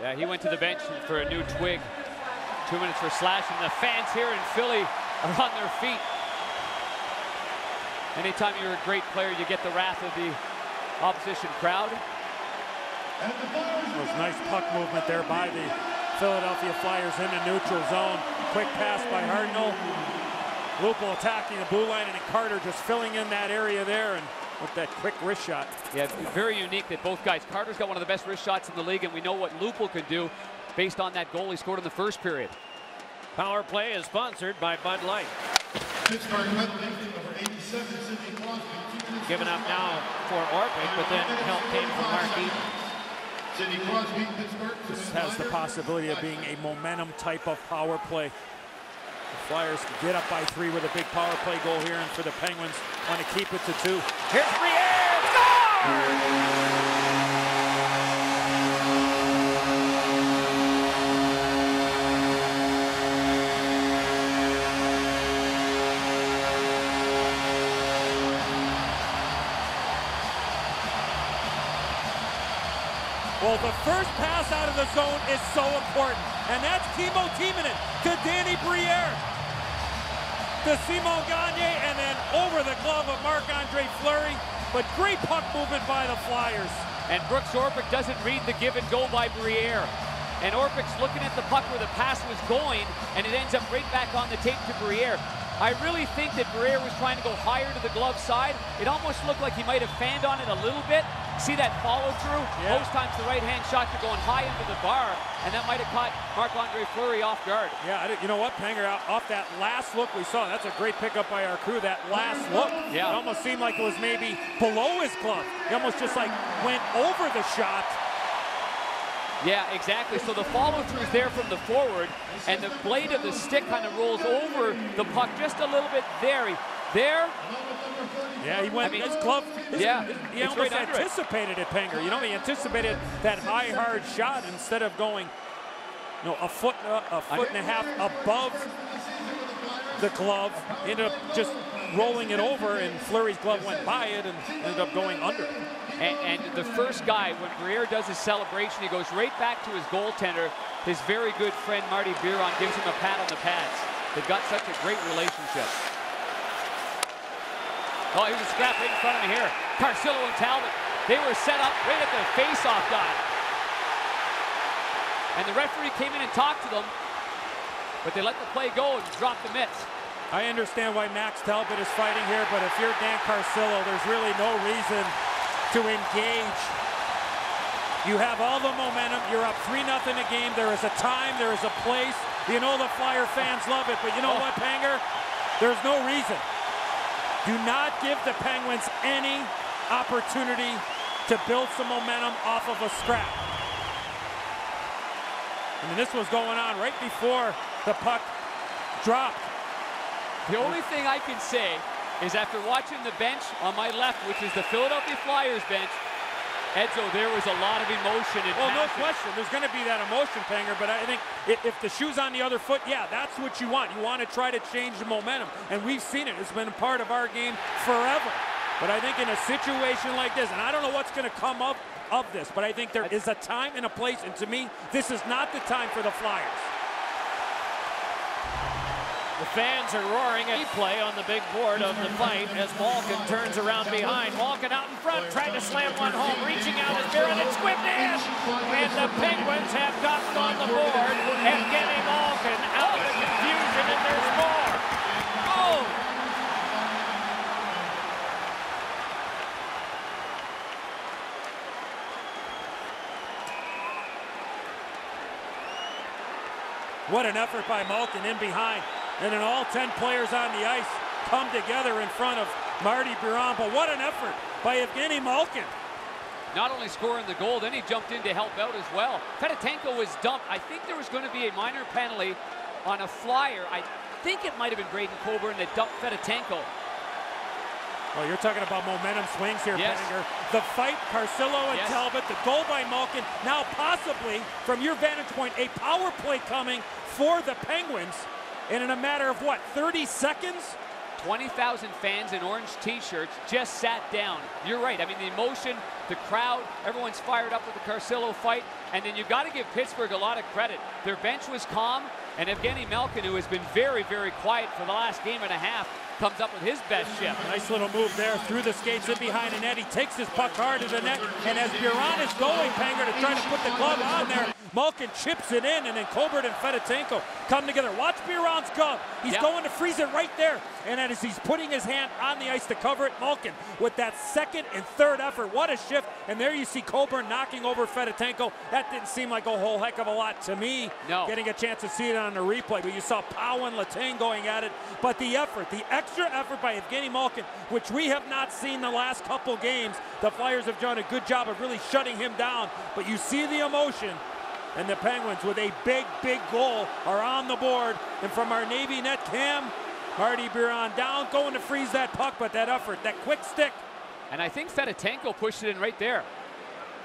Yeah, he went to the bench for a new twig. Two minutes for slashing. The fans here in Philly are on their feet. Anytime you're a great player, you get the wrath of the opposition crowd. It was nice puck movement there by the Philadelphia Flyers in the neutral zone. Quick pass by Hartnell. Lupul attacking the blue line, and Carter just filling in that area there and with that quick wrist shot. Yeah, very unique that both guys. Carter's got one of the best wrist shots in the league, and we know what Lupul can do based on that goal he scored in the first period. Power play is sponsored by Bud Light. Given up now for Orpik, but then help came from Mark Eaton. This has the possibility of being a momentum type of power play. The Flyers get up by three with a big power play goal here, and for the Penguins, want to keep it to two. Here's Briere. Score! Zone is so important. And that's Kimmo Timonen to Danny Briere. To Simon Gagne, and then over the glove of Marc-Andre Fleury. But great puck movement by the Flyers. And Brooks Orpik doesn't read the give and go by Briere. And Orpik's looking at the puck where the pass was going, and it ends up right back on the tape to Briere. I really think that Briere was trying to go higher to the glove side. It almost looked like he might have fanned on it a little bit. See that follow through? Yeah. Most times the right hand shot, you're going high into the bar, and that might have caught Marc-Andre Fleury off guard. Yeah, you know what, Panger, off that last look we saw, that's a great pickup by our crew, that last look. Yeah. It almost seemed like it was maybe below his glove. He almost just like went over the shot. Yeah, exactly. So the follow through is there from the forward, and the blade of the stick kind of rolls over the puck just a little bit there. There, Yeah, he went, I mean, his glove, his- yeah, he almost right under it. anticipated it, Panger. You know, he anticipated that high, hard shot instead of going, you know, a foot, uh, a foot and a half above the glove. He ended up just rolling it over, and Fleury's glove went by it and ended up going under. And, and the first guy, when Briere does his celebration, he goes right back to his goaltender. His very good friend Marty Biron gives him a pat on the pads. They've got such a great relationship. Oh, here's a scrap right in front of me here. Carcillo and Talbot. They were set up right at the face-off dot. And the referee came in and talked to them, but they let the play go and dropped the mitts. I understand why Max Talbot is fighting here, but if you're Dan Carcillo, there's really no reason to engage. You have all the momentum. You're up 3 nothing a game. There is a time, there is a place. You know the Flyer fans love it, but you know oh. what, Panger? There's no reason. Do not give the Penguins any opportunity to build some momentum off of a scrap. I mean, this was going on right before the puck dropped. The only thing I can say is after watching the bench on my left, which is the Philadelphia Flyers bench, Edzo, there was a lot of emotion and Well, no question. There's going to be that emotion, Panger, but I think if, if the shoe's on the other foot, yeah, that's what you want. You want to try to change the momentum, and we've seen it. It's been a part of our game forever. But I think in a situation like this, and I don't know what's going to come up of this, but I think there is a time and a place, and to me, this is not the time for the Flyers. The fans are roaring at play on the big board of the fight as Malkin turns around behind. Malkin out in front, trying to slam one home, reaching out as Biron and squibbed in. And the Penguins have gotten on the board. And Kenny Malkin out of the confusion, and there's more. Oh! What an effort by Malkin in behind. And then all 10 players on the ice come together in front of Marty Biron. But what an effort by Evgeny Malkin. Not only scoring the goal, then he jumped in to help out as well. Fedotenko was dumped. I think there was going to be a minor penalty on a flyer. I think it might have been Braydon Coburn that dumped Fedotenko. Well, you're talking about momentum swings here, Yes. Penninger. The fight, Carcillo and Yes. Talbot, the goal by Malkin. Now possibly, from your vantage point, a power play coming for the Penguins. And in a matter of what, 30 seconds? 20,000 fans in orange t-shirts just sat down. You're right. I mean, the emotion, the crowd, everyone's fired up with the Carcillo fight. And then you've got to give Pittsburgh a lot of credit. Their bench was calm, and Evgeny Malkin, who has been very, very quiet for the last game and a half, comes up with his best shift. Nice little move there through the skates in behind the net. He takes his puck hard to the net. And as Biron is going, Panger, to try to put the glove on there, Malkin chips it in. And then Coburn and Fedotenko come together. Watch Biron's glove. He's Yep. going to freeze it right there. And as he's putting his hand on the ice to cover it, Malkin with that second and third effort. What a shift. And there you see Coburn knocking over Fedotenko. That didn't seem like a whole heck of a lot to me. No. Getting a chance to see it on the replay. But you saw Powe and Letang going at it. But the effort, the extra effort by Evgeny Malkin, which we have not seen the last couple games. The Flyers have done a good job of really shutting him down. But you see the emotion. And the Penguins, with a big, big goal, are on the board. And from our Navy net cam, Marty Biron down, going to freeze that puck. But that effort, that quick stick, And I think Fedotenko pushed it in right there.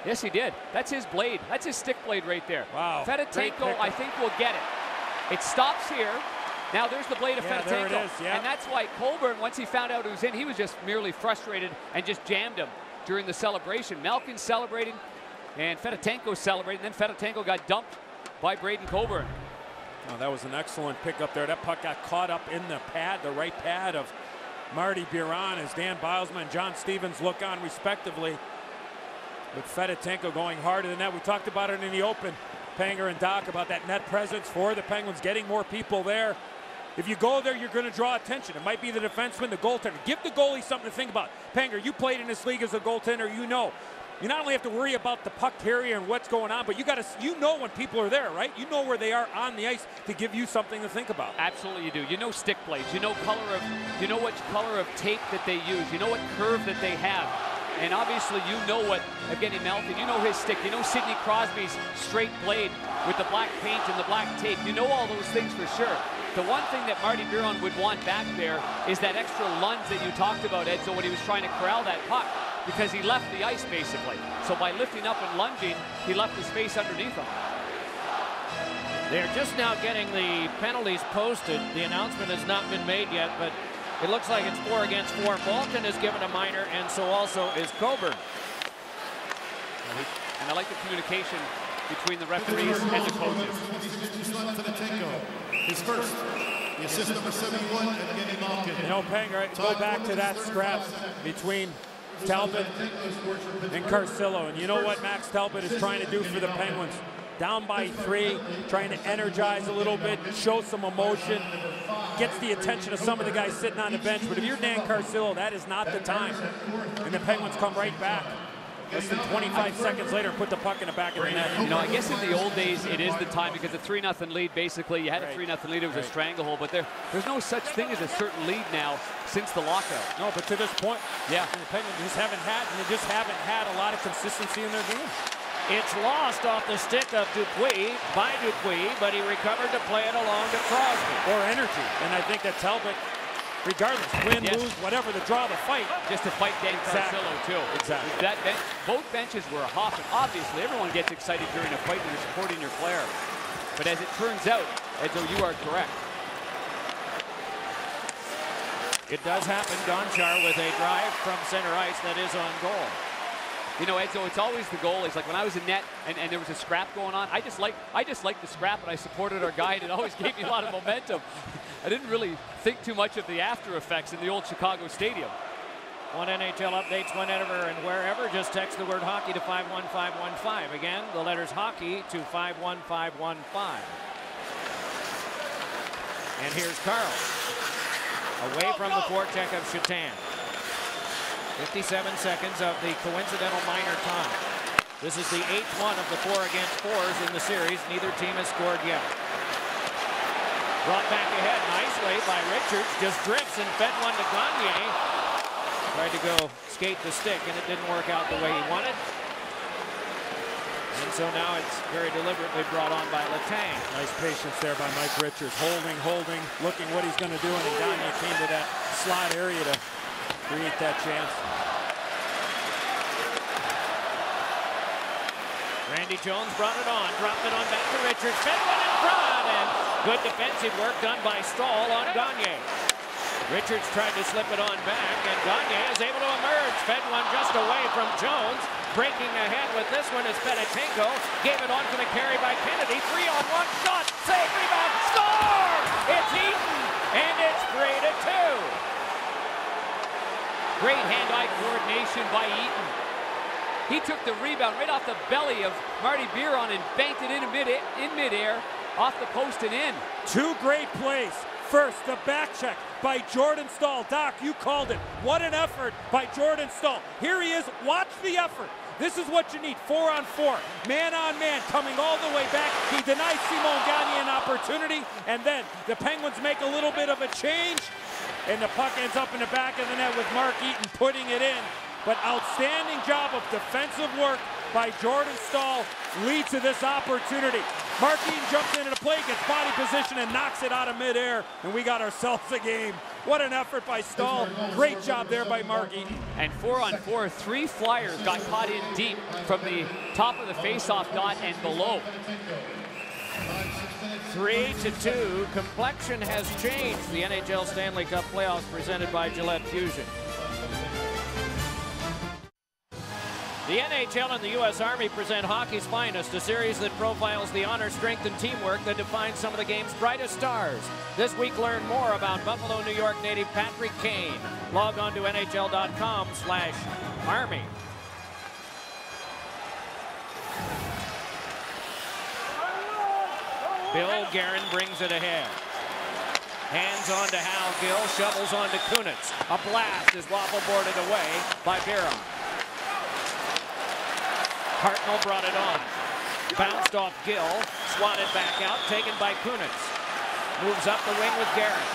Yes, he did. That's his blade. That's his stick blade right there. Wow. Fedotenko. I think, will get it. It stops here. Now there's the blade of Yeah, Fedotenko. there it is, yeah. And that's why Coburn, once he found out it was in, he was just merely frustrated and just jammed him during the celebration. Malkin celebrating. And Fedotenko celebrated, and then Fedotenko got dumped by Braydon Coburn. Oh, that was an excellent pick up there. That puck got caught up in the pad, the right pad of Marty Biron as Dan Bylsma and John Stevens look on respectively. With Fedotenko going harder than that. We talked about it in the open, Panger and Doc, about that net presence for the Penguins, getting more people there. If you go there, you're going to draw attention. It might be the defenseman, the goaltender. Give the goalie something to think about. Panger, you played in this league as a goaltender. You know you not only have to worry about the puck carrier and what's going on, but you got to you know when people are there, right? You know where they are on the ice to give you something to think about. Absolutely, you do. You know stick blades. You know color of you know which color of tape that they use. You know what curve that they have. And obviously, you know what Evgeny Malkin, you know his stick, you know Sidney Crosby's straight blade with the black paint and the black tape. You know all those things for sure. The one thing that Marty Biron would want back there is that extra lunge that you talked about, Edzo, when he was trying to corral that puck because he left the ice basically. So by lifting up and lunging, he left the space underneath him. They're just now getting the penalties posted. The announcement has not been made yet, but it looks like it's four against four. Bolton is given a minor, and so also is Coburn. And I like the communication between the referees and the coaches. His first, the assist number 71, Evgeny Malkin. You know, Panger, go back to that scrap between Talbot and Carcillo. And you know what Max Talbot is trying to do for the Penguins? Down by three, trying to energize a little bit, show some emotion, gets the attention of some of the guys sitting on the bench. But if you're Dan Carcillo, that is not the time. And the Penguins come right back. Less than 25 seconds later, put the puck in the back of the net. You know, I guess in the old days, it is the time because a 3 0 lead, basically, you had a 3 0 lead, it was right. a stranglehold. But there, there's no such thing as a certain lead now since the lockout. No, but to this point, yeah, the Penguins just haven't had, and they just haven't had a lot of consistency in their game. It's lost off the stick of Dupuis by Dupuis, but he recovered to play it along to Crosby. Or energy. And I think that Talbot regardless, win, yes. lose, whatever, the draw, the fight. Just to fight Dan exactly. Carcillo, too. Exactly. That bench, both benches were a hopping. Obviously, everyone gets excited during a fight when you're supporting your player. But as it turns out, Edzo, you are correct. It does happen. Gonchar with a drive from center ice that is on goal. You know, Edzo, it's always the goalies. Like when I was in net and, and there was a scrap going on, I just like I just liked the scrap and I supported our guy and it always gave me a lot of momentum. I didn't really think too much of the after effects in the old Chicago Stadium. One NHL updates whenever and wherever. Just text the word hockey to 51515. Again, the letters hockey to 51515. And here's Carle. Away from the forecheck of Satan. 57 seconds of the coincidental minor time. This is the eighth one of the four against fours in the series. Neither team has scored yet. Brought back ahead nicely by Richards. Just drifts and fed one to Gagne. Tried to go skate the stick, and it didn't work out the way he wanted. And so now it's very deliberately brought on by Letang. Nice patience there by Mike Richards. Holding, holding, looking what he's going to do, and Gagne came to that slot area to create that chance. Randy Jones brought it on, dropped it on back to Richards, fed one in front, and good defensive work done by Staal on Gagne. Richards tried to slip it on back, and Gagne is able to emerge. Fed one just away from Jones. Breaking ahead with this one is Fedotenko. Gave it on for the carry by Kennedy. Three on one shot. Save, rebound, score! It's Eaton, and it's three to two. Great hand-eye coordination by Eaton. He took the rebound right off the belly of Marty Biron and banked it in mid in midair off the post and in. Two great plays. First, the back check by Jordan Staal. Doc, you called it. What an effort by Jordan Staal. Here he is. Watch the effort. This is what you need. Four on four. Man on man coming all the way back. He denies Simon Gagne an opportunity. And then the Penguins make a little bit of a change and the puck ends up in the back of the net with Mark Eaton putting it in. But outstanding job of defensive work by Jordan Staal leads to this opportunity. Mark Eaton jumps into the play, gets body position, and knocks it out of midair, and we got ourselves a game. What an effort by Staal. Great job there by Mark Eaton. And four on four, three Flyers got caught in deep from the top of the faceoff dot and below. Three to two. Complexion has changed. The NHL Stanley Cup playoffs presented by Gillette Fusion. The NHL and the U.S. Army present Hockey's Finest, a series that profiles the honor, strength, and teamwork that defines some of the game's brightest stars. This week, learn more about Buffalo, New York native Patrick Kane. Log on to NHL.com slash Army. Bill Guerin brings it ahead. Hands on to Hal Gill, shovels on to Kunitz. A blast is waffle boarded away by Biron. Hartnell brought it on. Bounced off Gill, swatted back out, taken by Kunitz. Moves up the wing with Guerin.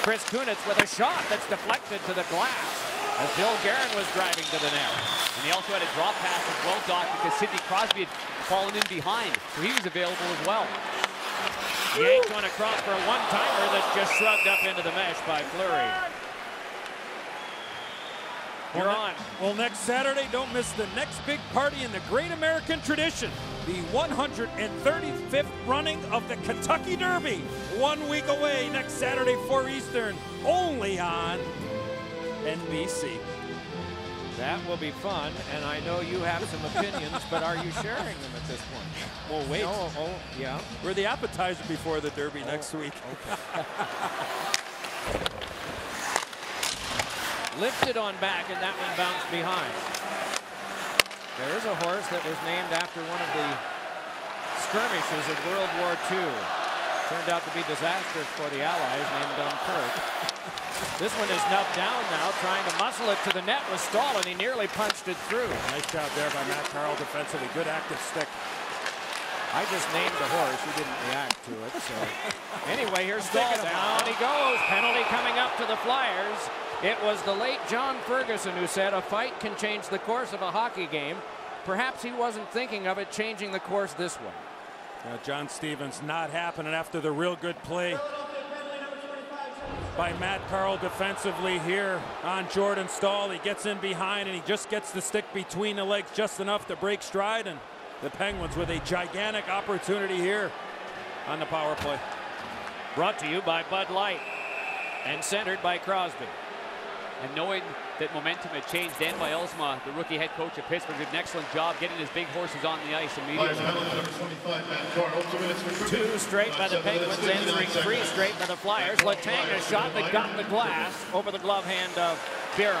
Chris Kunitz with a shot that's deflected to the glass as Bill Guerin was driving to the net. And he also had a drop pass as well, Doc, because Sidney Crosby had fallen in behind, so he was available as well. Yanked one across for a one-timer that's just shrugged up into the mesh by Fleury. You're well, on. Well, next Saturday, don't miss the next big party in the great American tradition, the 135th running of the Kentucky Derby. One week away, next Saturday, 4 Eastern, only on NBC. That will be fun, and I know you have some opinions, but are you sharing them at this point? Well, wait. No, oh, yeah. We're the appetizer before the Derby oh, next week. Oh, okay. Lifted on back, and that one bounced behind. There is a horse that was named after one of the skirmishes of World War II. Turned out to be disastrous for the Allies, named Dunkirk. This one is nubbed down now, trying to muscle it to the net with Staal, and he nearly punched it through. Nice job there by Matt Carle defensively. Good active stick. I just named the horse. He didn't react to it. So anyway, here's Staal. Down he goes. Penalty coming up to the Flyers. It was the late John Ferguson who said a fight can change the course of a hockey game. Perhaps he wasn't thinking of it changing the course this way. Now John Stevens not happening after the real good play by Matt Carle defensively here on Jordan Staal. He gets in behind and he just gets the stick between the legs just enough to break stride. And the Penguins with a gigantic opportunity here on the power play. Brought to you by Bud Light and centered by Crosby. And knowing that momentum had changed, Dan Bylsma, the rookie head coach of Pittsburgh, did an excellent job getting his big horses on the ice immediately. Two straight by the Penguins, entering three straight by the Flyers. Letang a shot that got the glass over the glove hand of Biron.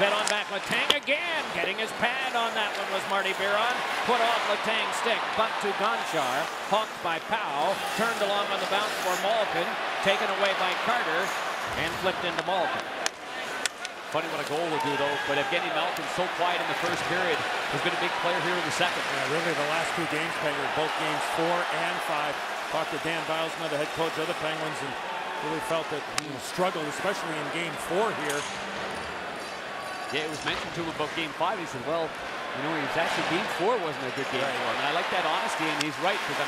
Fed on back Letang again. Getting his pad on that one was Marty Biron. Put off Letang's stick, but to Gonchar. Hawked by Powe. Turned along on the bounce for Malkin. Taken away by Carter and flipped into Malkin. Funny what a goal will do, though. But Evgeny Malkin, so quiet in the first period, has been a big player here in the second. Yeah, really, the last two games, Penguins, both games four and five. Talked to Dan Bylsma, the head coach of the Penguins, and really felt that he struggled, especially in game four here. Yeah, it was mentioned to him about game five. He said, well, you know, he's actually game four wasn't a good game right. for him. And I like that honesty, and he's right, because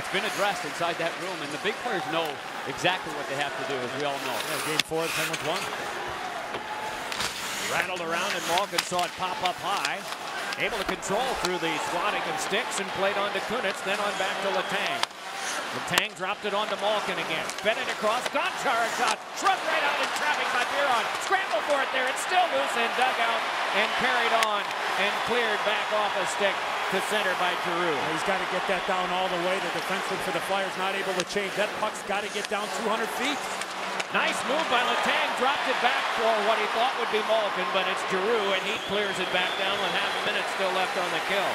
it's been addressed inside that room, and the big players know exactly what they have to do, as we all know. Yeah, game four, the Penguins won. Rattled around and Malkin saw it pop up high. Able to control through the swatting of sticks and played on to Kunitz, then on back to Letang. Letang dropped it onto Malkin again. Fed it across. Gonchar shot. Shrugged right out in traffic by Biron. Scramble for it there. It's still loose and dug out and carried on and cleared back off a stick to center by Giroux. He's got to get that down all the way. The defenseman for the Flyers not able to change. That puck's got to get down 200 feet. Nice move by Letang, Dropped it back for what he thought would be Malkin, but it's Giroux, and he clears it back down with half a minute still left on the kill.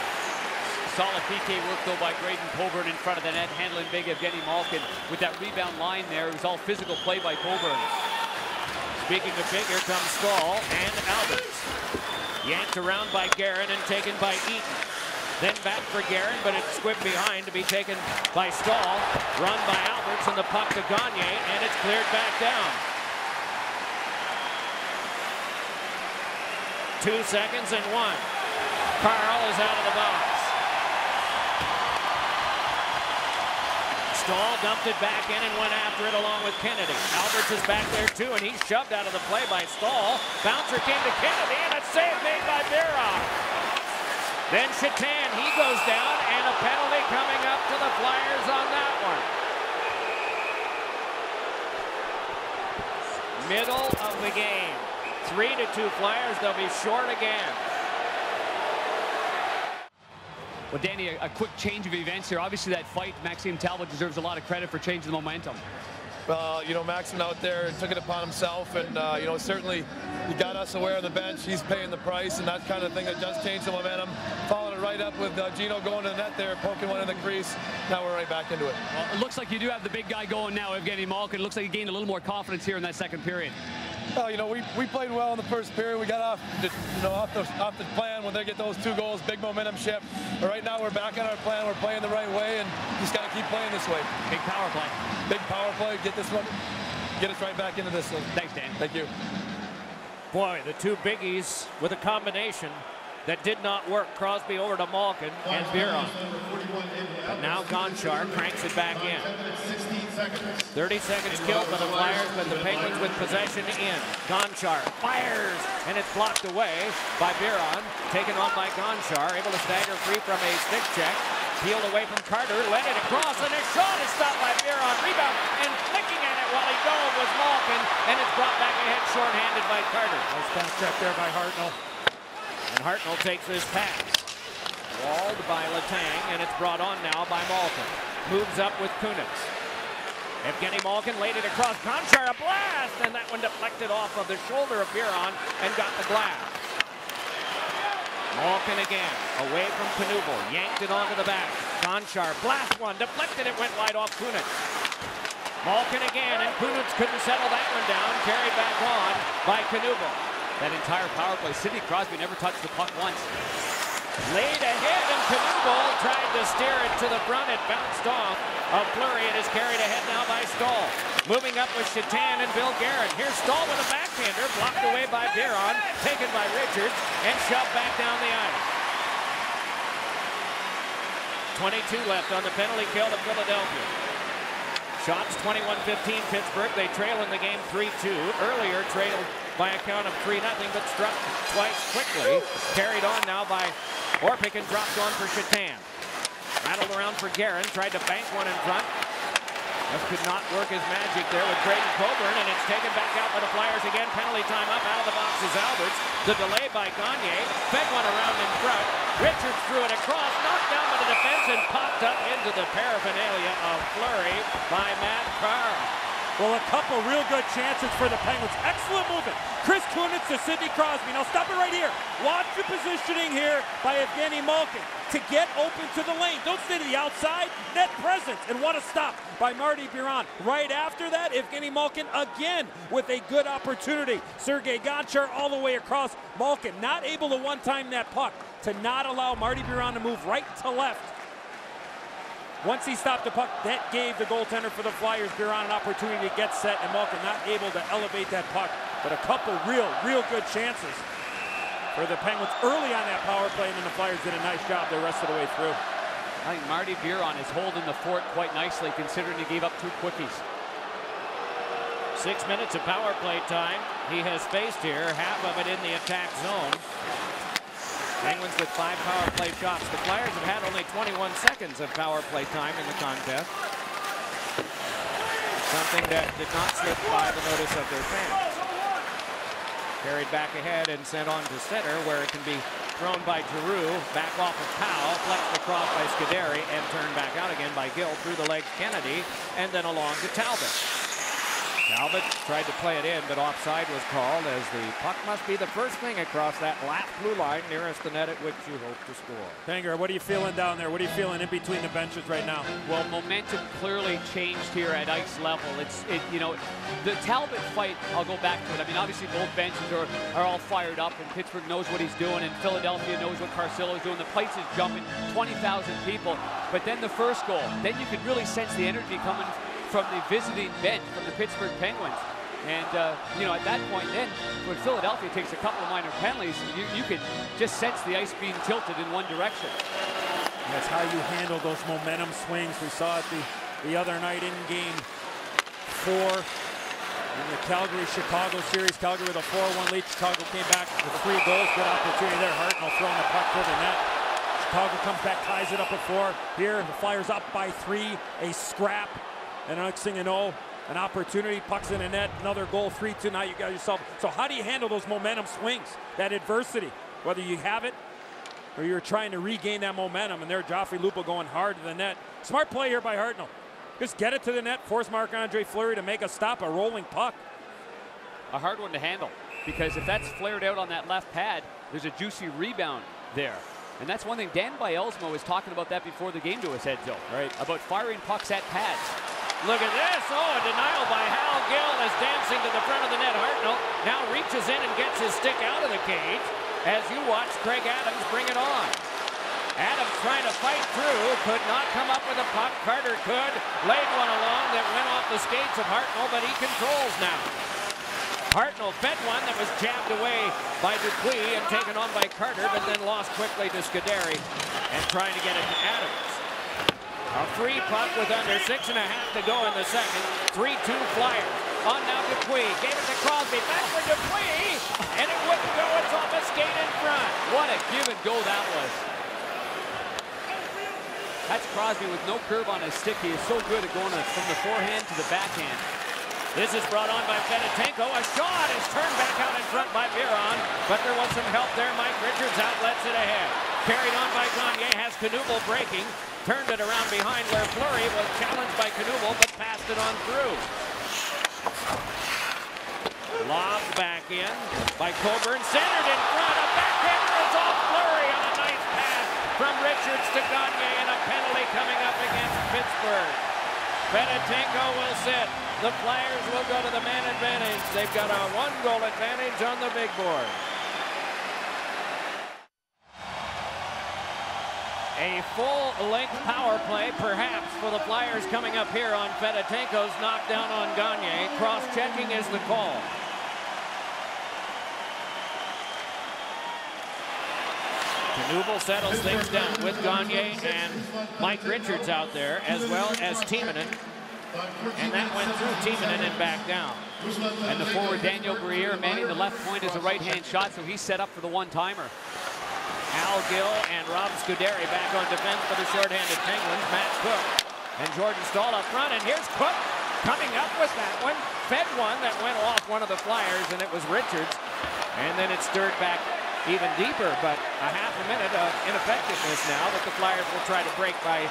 Solid PK work, though, by Braydon Coburn in front of the net, handling big Evgeny Malkin with that rebound line there. It was all physical play by Coburn. Speaking of big, here comes Staal and Alberts. Yanked around by Guerin and taken by Eaton. Then back for Guerin, but it's squibbed behind to be taken by Staal. Run by Alberts and the puck to Gagne, and it's cleared back down. Two seconds and one. Carle is out of the box. Staal dumped it back in and went after it along with Kennedy. Alberts is back there too, and he's shoved out of the play by Staal. Bouncer came to Kennedy, and a save made by Biron. Then Satan, he goes down, and a penalty coming up to the Flyers on that one. Middle of the game. Three to two Flyers, they'll be short again. Well, Danny, a, a quick change of events here. Obviously, that fight, Maxime Talbot deserves a lot of credit for changing the momentum. Uh, you know, Maxim out there took it upon himself, and uh, you know, certainly he got us aware of the bench. He's paying the price, and that kind of thing that does change the momentum. Followed it right up with uh, Geno going to the net there, poking one in the crease. Now we're right back into it. Well, it looks like you do have the big guy going now, Evgeny Malkin. Looks like he gained a little more confidence here in that second period. Well, you know, we, we played well in the first period. We got off, the, you know, off the off the plan when they get those two goals, big momentum shift. But right now we're back on our plan. We're playing the right way, and just got to keep playing this way. Big power play. Big power play. Get this one, get us right back into this thing. Thanks, Dan. Thank you. Boy, the two biggies with a combination that did not work. Crosby over to Malkin and Biron. But now Gonchar cranks it back in. 30 seconds killed by the Flyers, but the Penguins with possession in. Gonchar fires, and it's blocked away by Biron. Taken on by Gonchar, able to stagger free from a stick check. Peeled away from Carter, led it across, and a shot is stopped by Biron. Rebound, and flicking at it while he dove was Malkin, and it's brought back ahead shorthanded by Carter. Nice bounce check there by Hartnell. And Hartnell takes his pass. Walled by Letang, and it's brought on now by Malkin. Moves up with Kunitz. Evgeny Malkin laid it across. Gonchar, a blast! And that one deflected off of the shoulder of Biron and got the glass. Malkin again, away from Knuble. Yanked it onto the back. Gonchar, blast one, deflected it, went wide off Kunitz. Malkin again, and Kunitz couldn't settle that one down. Carried back on by Knuble. That entire power play, Sidney Crosby never touched the puck once. Laid ahead, and Knuble tried to steer it to the front. It bounced off of Fleury. It is carried ahead now by Staal. Moving up with Satan and Bill Guerin. Here's Staal with a backhander, blocked away by Biron, taken by Richards, and shoved back down the ice. 22 left on the penalty kill to Philadelphia. Shots 21-15 Pittsburgh. They trail in the game 3-2. Earlier trailed by a count of 3-0, but struck twice quickly. Carried on now by Orpik and dropped on for Satan. Rattled around for Guerin. Tried to bank one in front. Just could not work his magic there with Braydon Coburn, and it's taken back out by the Flyers again. Penalty time up out of the box is Alberts. The delay by Gagne. Fed one around in front. Richards threw it across, knocked down by the defense, and popped up into the paraphernalia of Fleury by Matt Carle. Well, a couple real good chances for the Penguins. Excellent movement. Chris Kunitz to Sidney Crosby. Now stop it right here. Watch the positioning here by Evgeny Malkin to get open to the lane. Don't stay to the outside. Net presence. And what a stop by Marty Biron. Right after that, Evgeny Malkin again with a good opportunity. Sergei Gonchar all the way across. Malkin not able to one-time that puck to not allow Marty Biron to move right to left. Once he stopped the puck, that gave the goaltender for the Flyers, Biron, an opportunity to get set, and Malkin not able to elevate that puck. But a couple real, real good chances for the Penguins early on that power play, and then the Flyers did a nice job the rest of the way through. I think Marty Biron is holding the fort quite nicely, considering he gave up two quickies. Six minutes of power play time. He has faced here, half of it in the attack zone. Penguins with five power play shots. The Flyers have had only 21 seconds of power play time in the contest. Something that did not slip by the notice of their fans. Carried back ahead and sent on to center where it can be thrown by Giroux, back off of Powe, flexed across by Scuderi, and turned back out again by Gill through the legs Kennedy, and then along to Talbot. Talbot tried to play it in, but offside was called as the puck must be the first thing across that last blue line nearest the net at which you hope to score. Panger, what are you feeling down there? What are you feeling in between the benches right now? Well, momentum clearly changed here at ice level. It's, it, you know, the Talbot fight, I'll go back to it. I mean, obviously both benches are, are all fired up, and Pittsburgh knows what he's doing, and Philadelphia knows what Carcillo's doing. The place is jumping, 20,000 people. But then the first goal, then you could really sense the energy coming from the visiting bench from the Pittsburgh Penguins. And, uh, you know, at that point then, when Philadelphia takes a couple of minor penalties, you, you could just sense the ice being tilted in one direction. That's how you handle those momentum swings. We saw it the, the other night in game four in the Calgary-Chicago series. Calgary with a 4-1 lead. Chicago came back with three goals. Good opportunity there. Hartnell throwing the puck to the net. Chicago comes back, ties it up at four. Here, the Flyers up by three. A scrap. And next thing you know, an opportunity, pucks in the net, another goal, 3-2, now you got yourself. So how do you handle those momentum swings, that adversity? Whether you have it or you're trying to regain that momentum, and there Joffrey Lupul going hard to the net. Smart play here by Hartnell. Just get it to the net, force Marc-Andre Fleury to make a stop, a rolling puck. A hard one to handle because if that's flared out on that left pad, there's a juicy rebound there. And that's one thing Dan Bylsma was talking about that before the game to us, Edzo. Right. About firing pucks at pads. Look at this. Oh, a denial by Hal Gill as dancing to the front of the net. Hartnell now reaches in and gets his stick out of the cage as you watch Craig Adams bring it on. Adams trying to fight through, could not come up with a puck. Carter could, laid one along that went off the skates of Hartnell, but he controls now. Hartnell fed one that was jabbed away by Dupuis and taken on by Carter, but then lost quickly to Scuderi and trying to get it to Adams. A free puck with under six and a half to go in the second. 3-2 Flyers. On now Dupuis. Gave it to Crosby. Back for Dupuis. And it wouldn't go. It's off a skate in front. What a give and go that was. That's Crosby with no curve on his stick. He is so good at going from the forehand to the backhand. This is brought on by Fedotenko. A shot is turned back out in front by Biron, but there was some help there. Mike Richards outlets it ahead. Carried on by Gagne, has Knuble breaking. Turned it around behind where Fleury was challenged by Knuble, but passed it on through. Lobbed back in by Coburn, centered in front. A backhander is off Fleury on a nice pass from Richards to Gagne, and a penalty coming up against Pittsburgh. Fedotenko will sit. The Flyers will go to the man advantage. They've got a one-goal advantage on the big board. A full-length power play, perhaps, for the Flyers coming up here on Fedotenko's knockdown on Gagne. Cross-checking is the call. Knuble settles things down with Gagne and Mike Richards out there, as well as Timonen. And that went through Timonen and back down. And the forward Daniel Briere manning the left point is a right-hand shot, so he's set up for the one-timer. Hal Gill and Rob Scuderi back on defense for the shorthanded Penguins. Matt Cooke and Jordan Staal up front. And here's Cooke coming up with that one. Fed one that went off one of the Flyers, and it was Richards. And then it stirred back even deeper, but a half a minute of ineffectiveness now that the Flyers will try to break by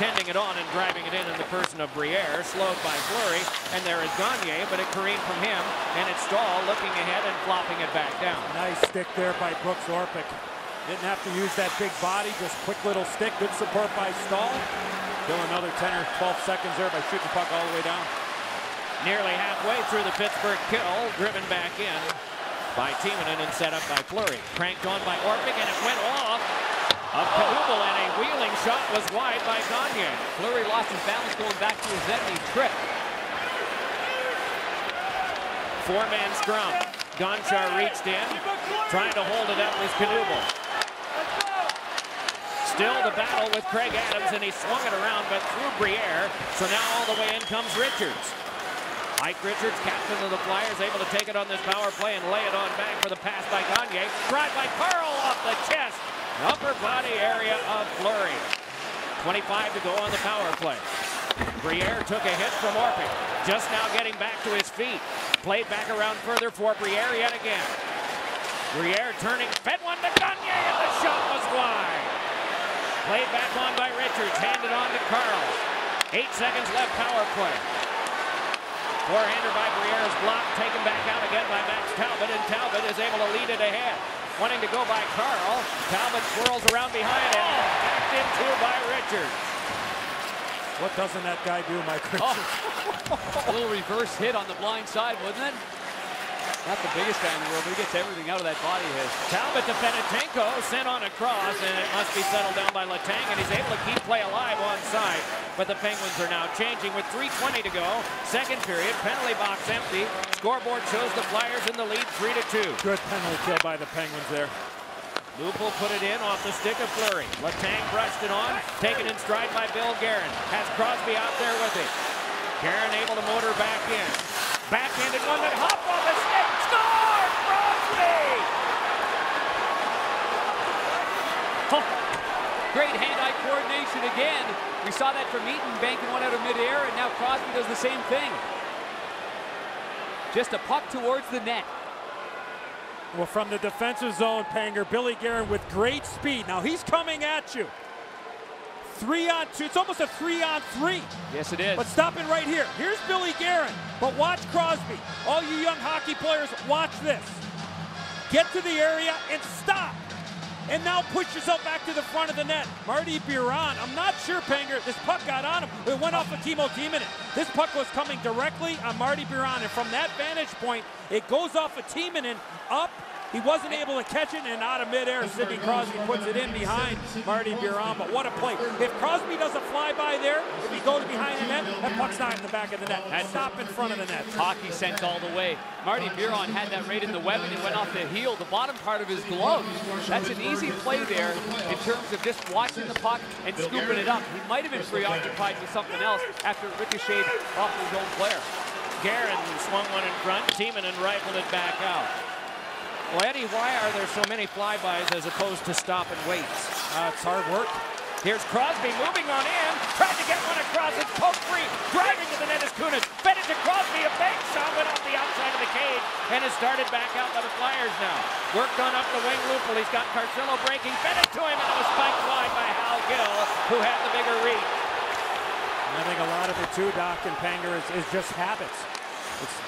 tending it on and driving it in in the person of Briere, slowed by Fleury, and there is Gagne, but it careened from him, and it's Staal looking ahead and flopping it back down. Nice stick there by Brooks Orpik. Didn't have to use that big body, just quick little stick, good support by Staal. Still another 10 or 12 seconds there by shooting the puck all the way down. Nearly halfway through the Pittsburgh kill, driven back in by Timonen and set up by Fleury. Cranked on by Orpik, and it went off of Knuble, and a wheeling shot was wide by Gagne. Fleury lost his balance going back to his net, and he tripped. Four-man scrum. Gonchar reached in, trying to hold it up with Knuble. Still the battle with Craig Adams, and he swung it around, but through Briere. So now all the way in comes Richards. Mike Richards, captain of the Flyers, able to take it on this power play and lay it on back for the pass by Gagne. Drive by Carle off the chest. Upper body area of Fleury. 25 to go on the power play. Briere took a hit from Orpik. Just now getting back to his feet. Played back around further for Briere yet again. Briere turning, fed one to Gagne, and the shot. Played back on by Richards, handed on to Carle. Eight seconds left power play. Forehander by Briere is blocked, taken back out again by Max Talbot, and Talbot is able to lead it ahead. Wanting to go by Carle. Talbot swirls around behind and oh. backed into by Richards. What doesn't that guy do, Mike oh. Richards? Oh. a little reverse hit on the blind side, wasn't it? Not the biggest guy in the world, but he gets everything out of that body hit. Talbot to Fedotenko, sent on across, and it must be settled down by Letang, and he's able to keep play alive on side. But the Penguins are now changing with 3.20 to go. Second period, penalty box empty. Scoreboard shows the Flyers in the lead 3 to 2. Good penalty kill by the Penguins there. Lupul put it in off the stick of Fleury. Letang brushed it on, taken in stride by Bill Guerin. Has Crosby out there with it. Guerin able to motor back in. Backhanded one that hopped off the stick. Score! Crosby! Oh, great hand-eye coordination again. We saw that from Eaton banking one out of midair, and now Crosby does the same thing. Just a puck towards the net. Well, from the defensive zone, Panger, Billy Guerin with great speed. Now he's coming at you. Three on two. It's almost a three on three. Yes, it is. But stop it right here. Here's Billy Guerin. But watch Crosby. All you young hockey players, watch this. Get to the area and stop. And now push yourself back to the front of the net. Marty Biron, I'm not sure, Panger, this puck got on him. It went off of Kimmo Timonen. This puck was coming directly on Marty Biron. And from that vantage point, it goes off of Timonen up he wasn't able to catch it and out of midair. Sidney Crosby puts it in behind Marty Biron. But what a play. If Crosby doesn't fly by there, if he goes behind the net, that puck's not in the back of the net. That's stop in front of the net. Hockey sense all the way. Marty Biron had that right in the web and it went off the heel, the bottom part of his glove. That's an easy play there in terms of just watching the puck and scooping it up. He might have been preoccupied with something else after it ricocheted off his own player. Guerin swung one in front. Timonen rifled it back out. Well, why are there so many flybys as opposed to stop and waits? Uh, it's hard work. Here's Crosby moving on in, trying to get one across. It's poke free. Driving to the net is Kunitz. Fed it to Crosby. A bank shot went off the outside of the cage and is started back out by the Flyers now. Worked on up the wing Lupul. He's got Carcillo breaking. Fed it to him and it was spiked wide by Hal Gill, who had the bigger reach. I think a lot of it too, Doc and Panger, is, is just habits. It's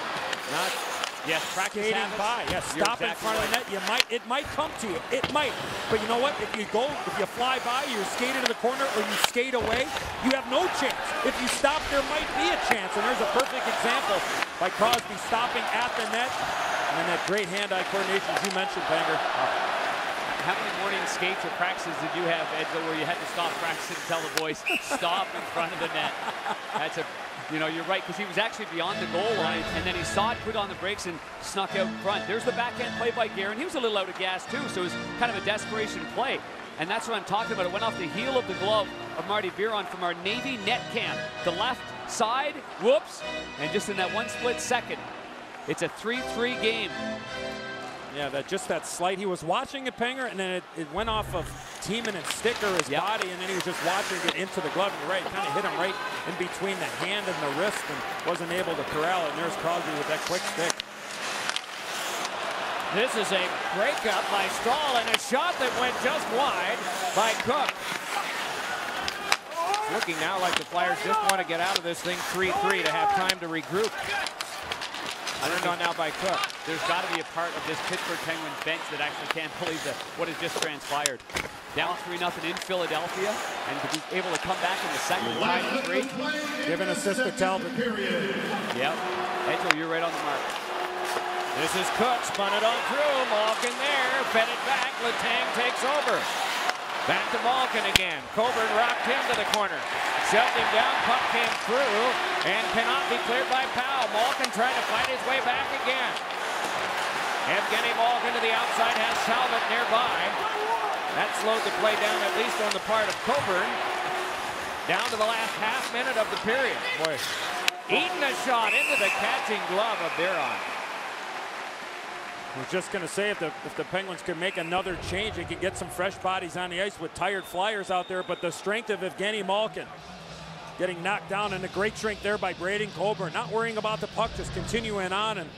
not Yes, practice skating by. Yes, stop exactly in front right. of the net. You might, it might come to you. It might. But you know what? If you go, if you fly by, you skate into the corner, or you skate away, you have no chance. If you stop, there might be a chance. And there's a perfect example by Crosby stopping at the net. And then that great hand-eye coordination, as you mentioned, Panger. How many morning skates or practices did you have, Edzo, where you had to stop practicing and tell the boys, stop in front of the net? That's a you know, you're right, because he was actually beyond the goal line, and then he saw it, put on the brakes, and snuck out front. There's the backhand play by Guerin. He was a little out of gas, too, so it was kind of a desperation play. And that's what I'm talking about. It went off the heel of the glove of Marty Biron from our Navy net cam. The left side, whoops, and just in that one split second, it's a 3-3 game. Yeah, that just that slight. He was watching it, Panger, and then it, it went off of Timonen and Sticker, his yep. body, and then he was just watching it into the glove. And right, kind of hit him right in between the hand and the wrist and wasn't able to corral it. And there's Crosby with that quick stick. This is a breakup by Staal and a shot that went just wide by Cooke. It's looking now like the Flyers just want to get out of this thing 3-3 to have time to regroup. Turned on now by Cooke. There's got to be a part of this Pittsburgh Penguins bench that actually can't believe that what has just transpired. Down 3 nothing in Philadelphia, and to be able to come back in the second time three. Give an assist to Talbot. Yep. Edzo, you're right on the mark. This is Cooke, spun it on through. Malkin there, fed it back. Letang takes over. Back to Malkin again. Coburn rocked him to the corner. Shoved him down, puck came through, and cannot be cleared by Powe. Malkin trying to fight his way back again. Evgeny Malkin to the outside, has Talbot nearby. That slowed the play down, at least on the part of Coburn. Down to the last half minute of the period. Boy, eating a shot into the catching glove of Biron. I was just going to say if the, if the Penguins could make another change, they could get some fresh bodies on the ice with tired Flyers out there. But the strength of Evgeny Malkin getting knocked down and a great shrink there by Braydon Coburn. Not worrying about the puck, just continuing on. And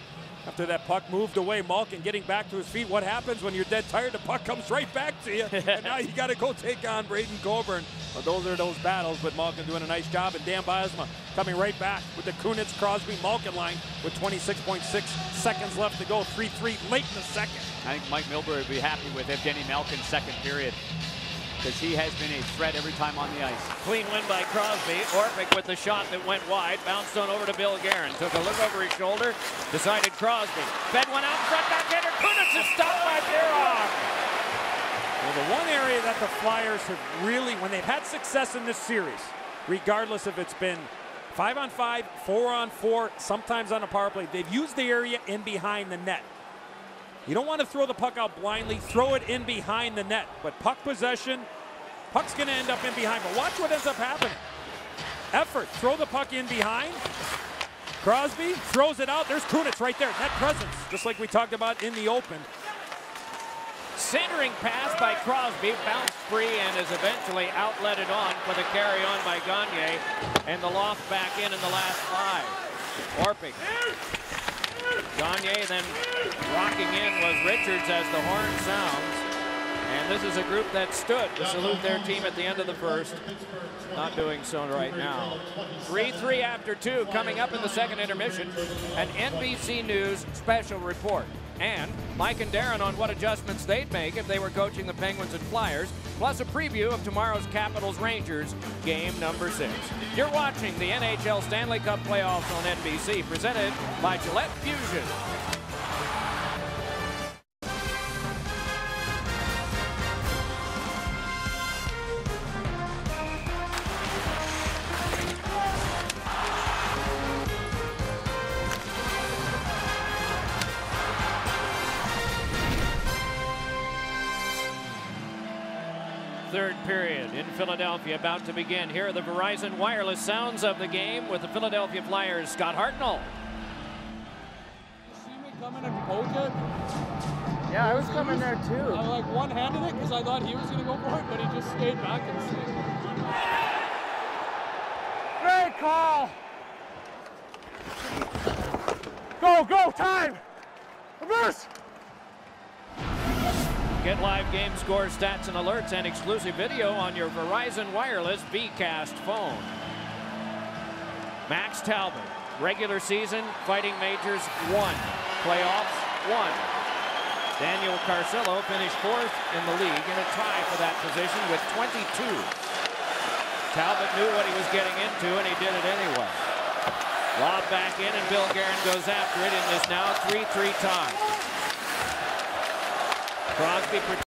after that puck moved away, Malkin getting back to his feet. What happens when you're dead tired? The puck comes right back to you. and now you got to go take on Braydon Coburn. Well, those are those battles, but Malkin doing a nice job. And Dan Bylsma coming right back with the Kunitz Crosby Malkin line with 26.6 seconds left to go. 3-3 late in the second. I think Mike Milbury would be happy with Evgeny Malkin's second period because he has been a threat every time on the ice. Clean win by Crosby. Orpik with the shot that went wide. Bounced on over to Bill Guerin. Took a look over his shoulder. Decided Crosby. Fed one out front backhander. Kunitz is stopped by Biron. Well, the one area that the Flyers have really, when they've had success in this series, regardless if it's been five on five, four on four, sometimes on a power play, they've used the area in behind the net. You don't want to throw the puck out blindly. Throw it in behind the net. But puck possession, puck's going to end up in behind. But watch what ends up happening. Effort. Throw the puck in behind. Crosby throws it out. There's Kunitz right there. Net presence, just like we talked about in the open. Centering pass by Crosby, bounced free and is eventually outletted on for the carry on by Gagne. And the loft back in in the last five. Orpik Gagne then rocking in was Richards as the horn sounds. And this is a group that stood to salute their team at the end of the first. Not doing so right now. 3-3 after two coming up in the second intermission. An NBC News special report. And Mike and Darren on what adjustments they'd make if they were coaching the Penguins and Flyers, plus a preview of tomorrow's Capitals Rangers game number six. You're watching the NHL Stanley Cup playoffs on NBC, presented by Gillette Fusion. Third period in Philadelphia about to begin. Here are the Verizon Wireless sounds of the game with the Philadelphia Flyers' Scott Hartnell. See me coming and poke it? Yeah, I was coming there too. I like one-handed it because I thought he was going to go for it, but he just stayed back and stayed. Great call. Go, go, time. Reverse. Get live game scores, stats, and alerts and exclusive video on your Verizon Wireless VCast phone. Max Talbot, regular season, fighting majors, one. Playoffs, one. Daniel Carcillo finished fourth in the league in a tie for that position with 22. Talbot knew what he was getting into, and he did it anyway. Lob back in, and Bill Guerin goes after it in this now 3-3 tie. Crosby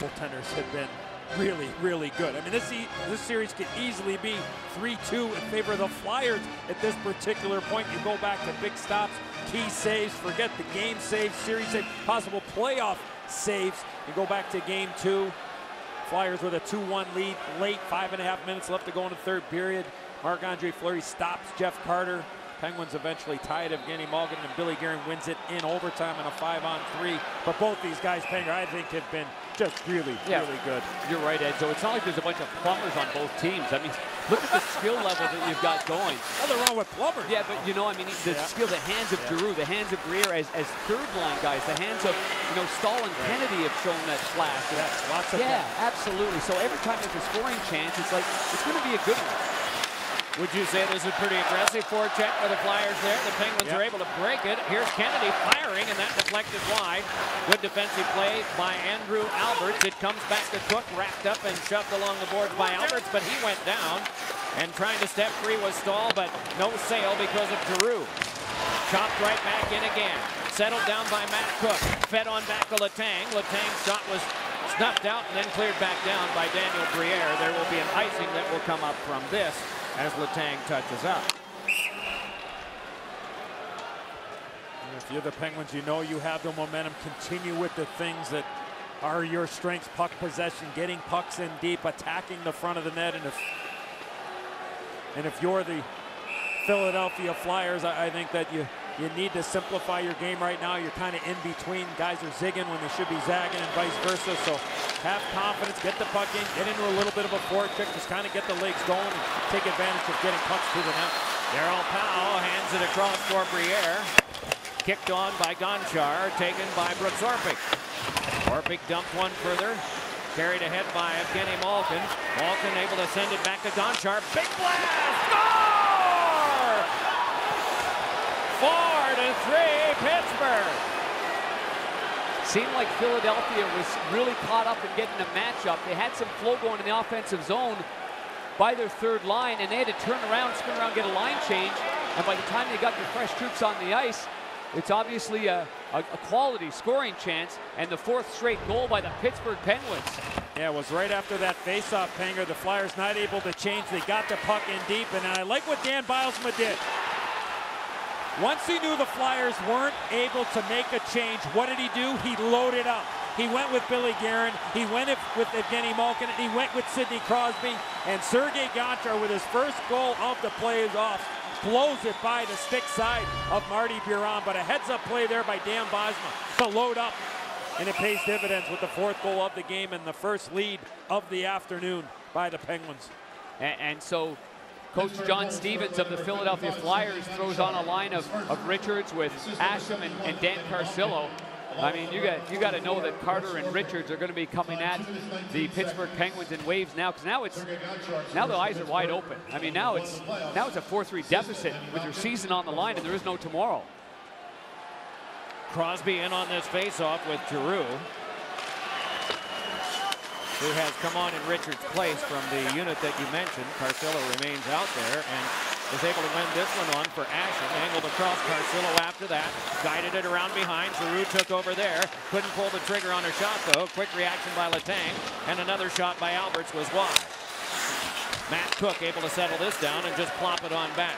goaltenders have been really, really good. I mean, this e this series could easily be 3-2 in favor of the Flyers at this particular point. You go back to big stops, key saves, forget the game saves, series save, possible playoff saves. You go back to game two. Flyers with a 2-1 lead, late, five and a half minutes left to go in the third period. Marc-Andre Fleury stops Jeff Carter. Penguins eventually tied Evgeny Malkin, and Billy Guerin wins it in overtime in a five-on-three. But both these guys, Panger, I think have been just really, Yeah. really good. You're right, Ed. So it's not like there's a bunch of plumbers on both teams. I mean, look at the skill level that you've got going. Nothing wrong with plumbers. Yeah, but you know, I mean, the Yeah. skill, the hands of Yeah. Giroux, the hands of Greer as, as third line guys, the hands of, you know, Staal and Kennedy have shown that flash. Yeah, lots of Yeah, that. absolutely. So every time there's a scoring chance, it's like, it's going to be a good one. Would you say this is a pretty aggressive forecheck for the Flyers there? The Penguins Yep. are able to break it. Here's Kennedy firing, and that deflected wide. Good defensive play by Andrew Alberts. It comes back to Cooke, wrapped up and shoved along the board by Alberts, but he went down. And trying to step free was Staal, but no sail because of Giroux. Chopped right back in again. Settled down by Matt Cooke. Fed on back to Letang. Letang's shot was snuffed out and then cleared back down by Daniel Briere. There will be an icing that will come up from this as Letang touches up. If you're the Penguins, you know you have the momentum. Continue with the things that are your strengths, puck possession, getting pucks in deep, attacking the front of the net. And if, and if you're the Philadelphia Flyers, I, I think that you, you need to simplify your game right now. You're kind of in between. Guys are zigging when they should be zagging and vice versa. So have confidence, get the puck in, get into a little bit of a forecheck, just kind of get the legs going and take advantage of getting pucks to the net. Darroll Powe hands it across for Briere. Kicked on by Gonchar, taken by Brooks Orpik. Orpik dumped one further. Carried ahead by Evgeny Malkin. Malkin able to send it back to Gonchar. Big blast! Score! Four to three, Pittsburgh. Seemed like Philadelphia was really caught up in getting a matchup. They had some flow going in the offensive zone by their third line, and they had to turn around, spin around, get a line change. And by the time they got their fresh troops on the ice, it's obviously a, a, a, quality scoring chance, and the fourth straight goal by the Pittsburgh Penguins. Yeah, it was right after that faceoff, Panger. The Flyers not able to change. They got the puck in deep, and I like what Dan Bylsma did. Once he knew the Flyers weren't able to make a change, what did he do? He loaded up. He went with Billy Guerin. He went with Evgeny Malkin. He went with Sidney Crosby. And Sergei Gonchar, with his first goal of the playoffs, blows it by the stick side of Marty Biron. But a heads-up play there by Dan Bylsma to load up. And it pays dividends with the fourth goal of the game and the first lead of the afternoon by the Penguins. And, and so Coach John Stevens of the Philadelphia Flyers throws on a line of, of Richards with Asham and, and Dan Carcillo. I mean, you got you got to know that Carter and Richards are going to be coming at the Pittsburgh Penguins in waves now, because now it's now the eyes are wide open. I mean, now it's now it's a 4-3 deficit with your season on the line, and there is no tomorrow. Crosby in on this faceoff with Giroux, who has come on in Richards' place from the unit that you mentioned. Carcillo remains out there, and is able to win this one on for Asham. Angled across Carcillo after that. Guided it around behind. Giroux took over there. Couldn't pull the trigger on a shot, though. Quick reaction by Letang. And another shot by Alberts was wide. Matt Cooke able to settle this down and just plop it on back.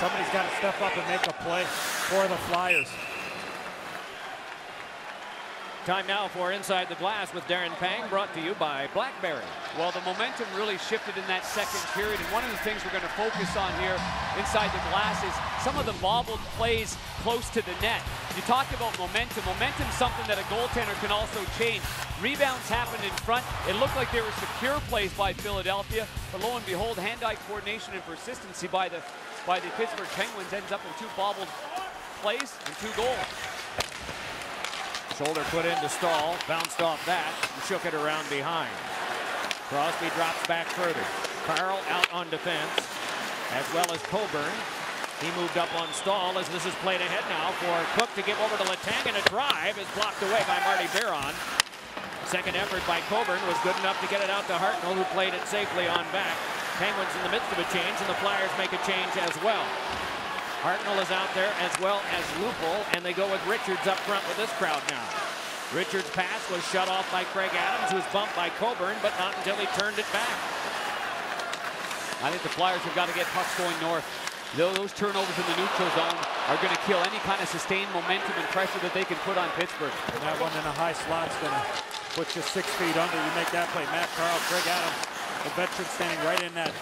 Somebody's got to step up and make a play for the Flyers. Time now for Inside the Glass with Darren Pang, brought to you by BlackBerry. Well, the momentum really shifted in that second period, and one of the things we're going to focus on here inside the glass is some of the bobbled plays close to the net. You talked about momentum. Momentum something that a goaltender can also change. Rebounds happened in front. It looked like there were secure plays by Philadelphia, but lo and behold, hand-eye coordination and persistency by the by the Pittsburgh Penguins ends up in two bobbled plays and two goals. Shoulder put into Staal, bounced off that, and shook it around behind. Crosby drops back further. Carle out on defense, as well as Coburn. He moved up on Staal as this is played ahead now for Cooke to give over to Letang, and a drive is blocked away by Marty Biron. Second effort by Coburn was good enough to get it out to Hartnell, who played it safely on back. Penguins in the midst of a change, and the Flyers make a change as well. Hartnell is out there as well as Lupul, and they go with Richards up front with this crowd now. Richards' pass was shut off by Craig Adams, who was bumped by Coburn, but not until he turned it back. I think the Flyers have got to get pucks going north. Those turnovers in the neutral zone are going to kill any kind of sustained momentum and pressure that they can put on Pittsburgh. And that one in a high slot's going to put you six feet under. You make that play. Matt Carle, Craig Adams, the veteran standing right in that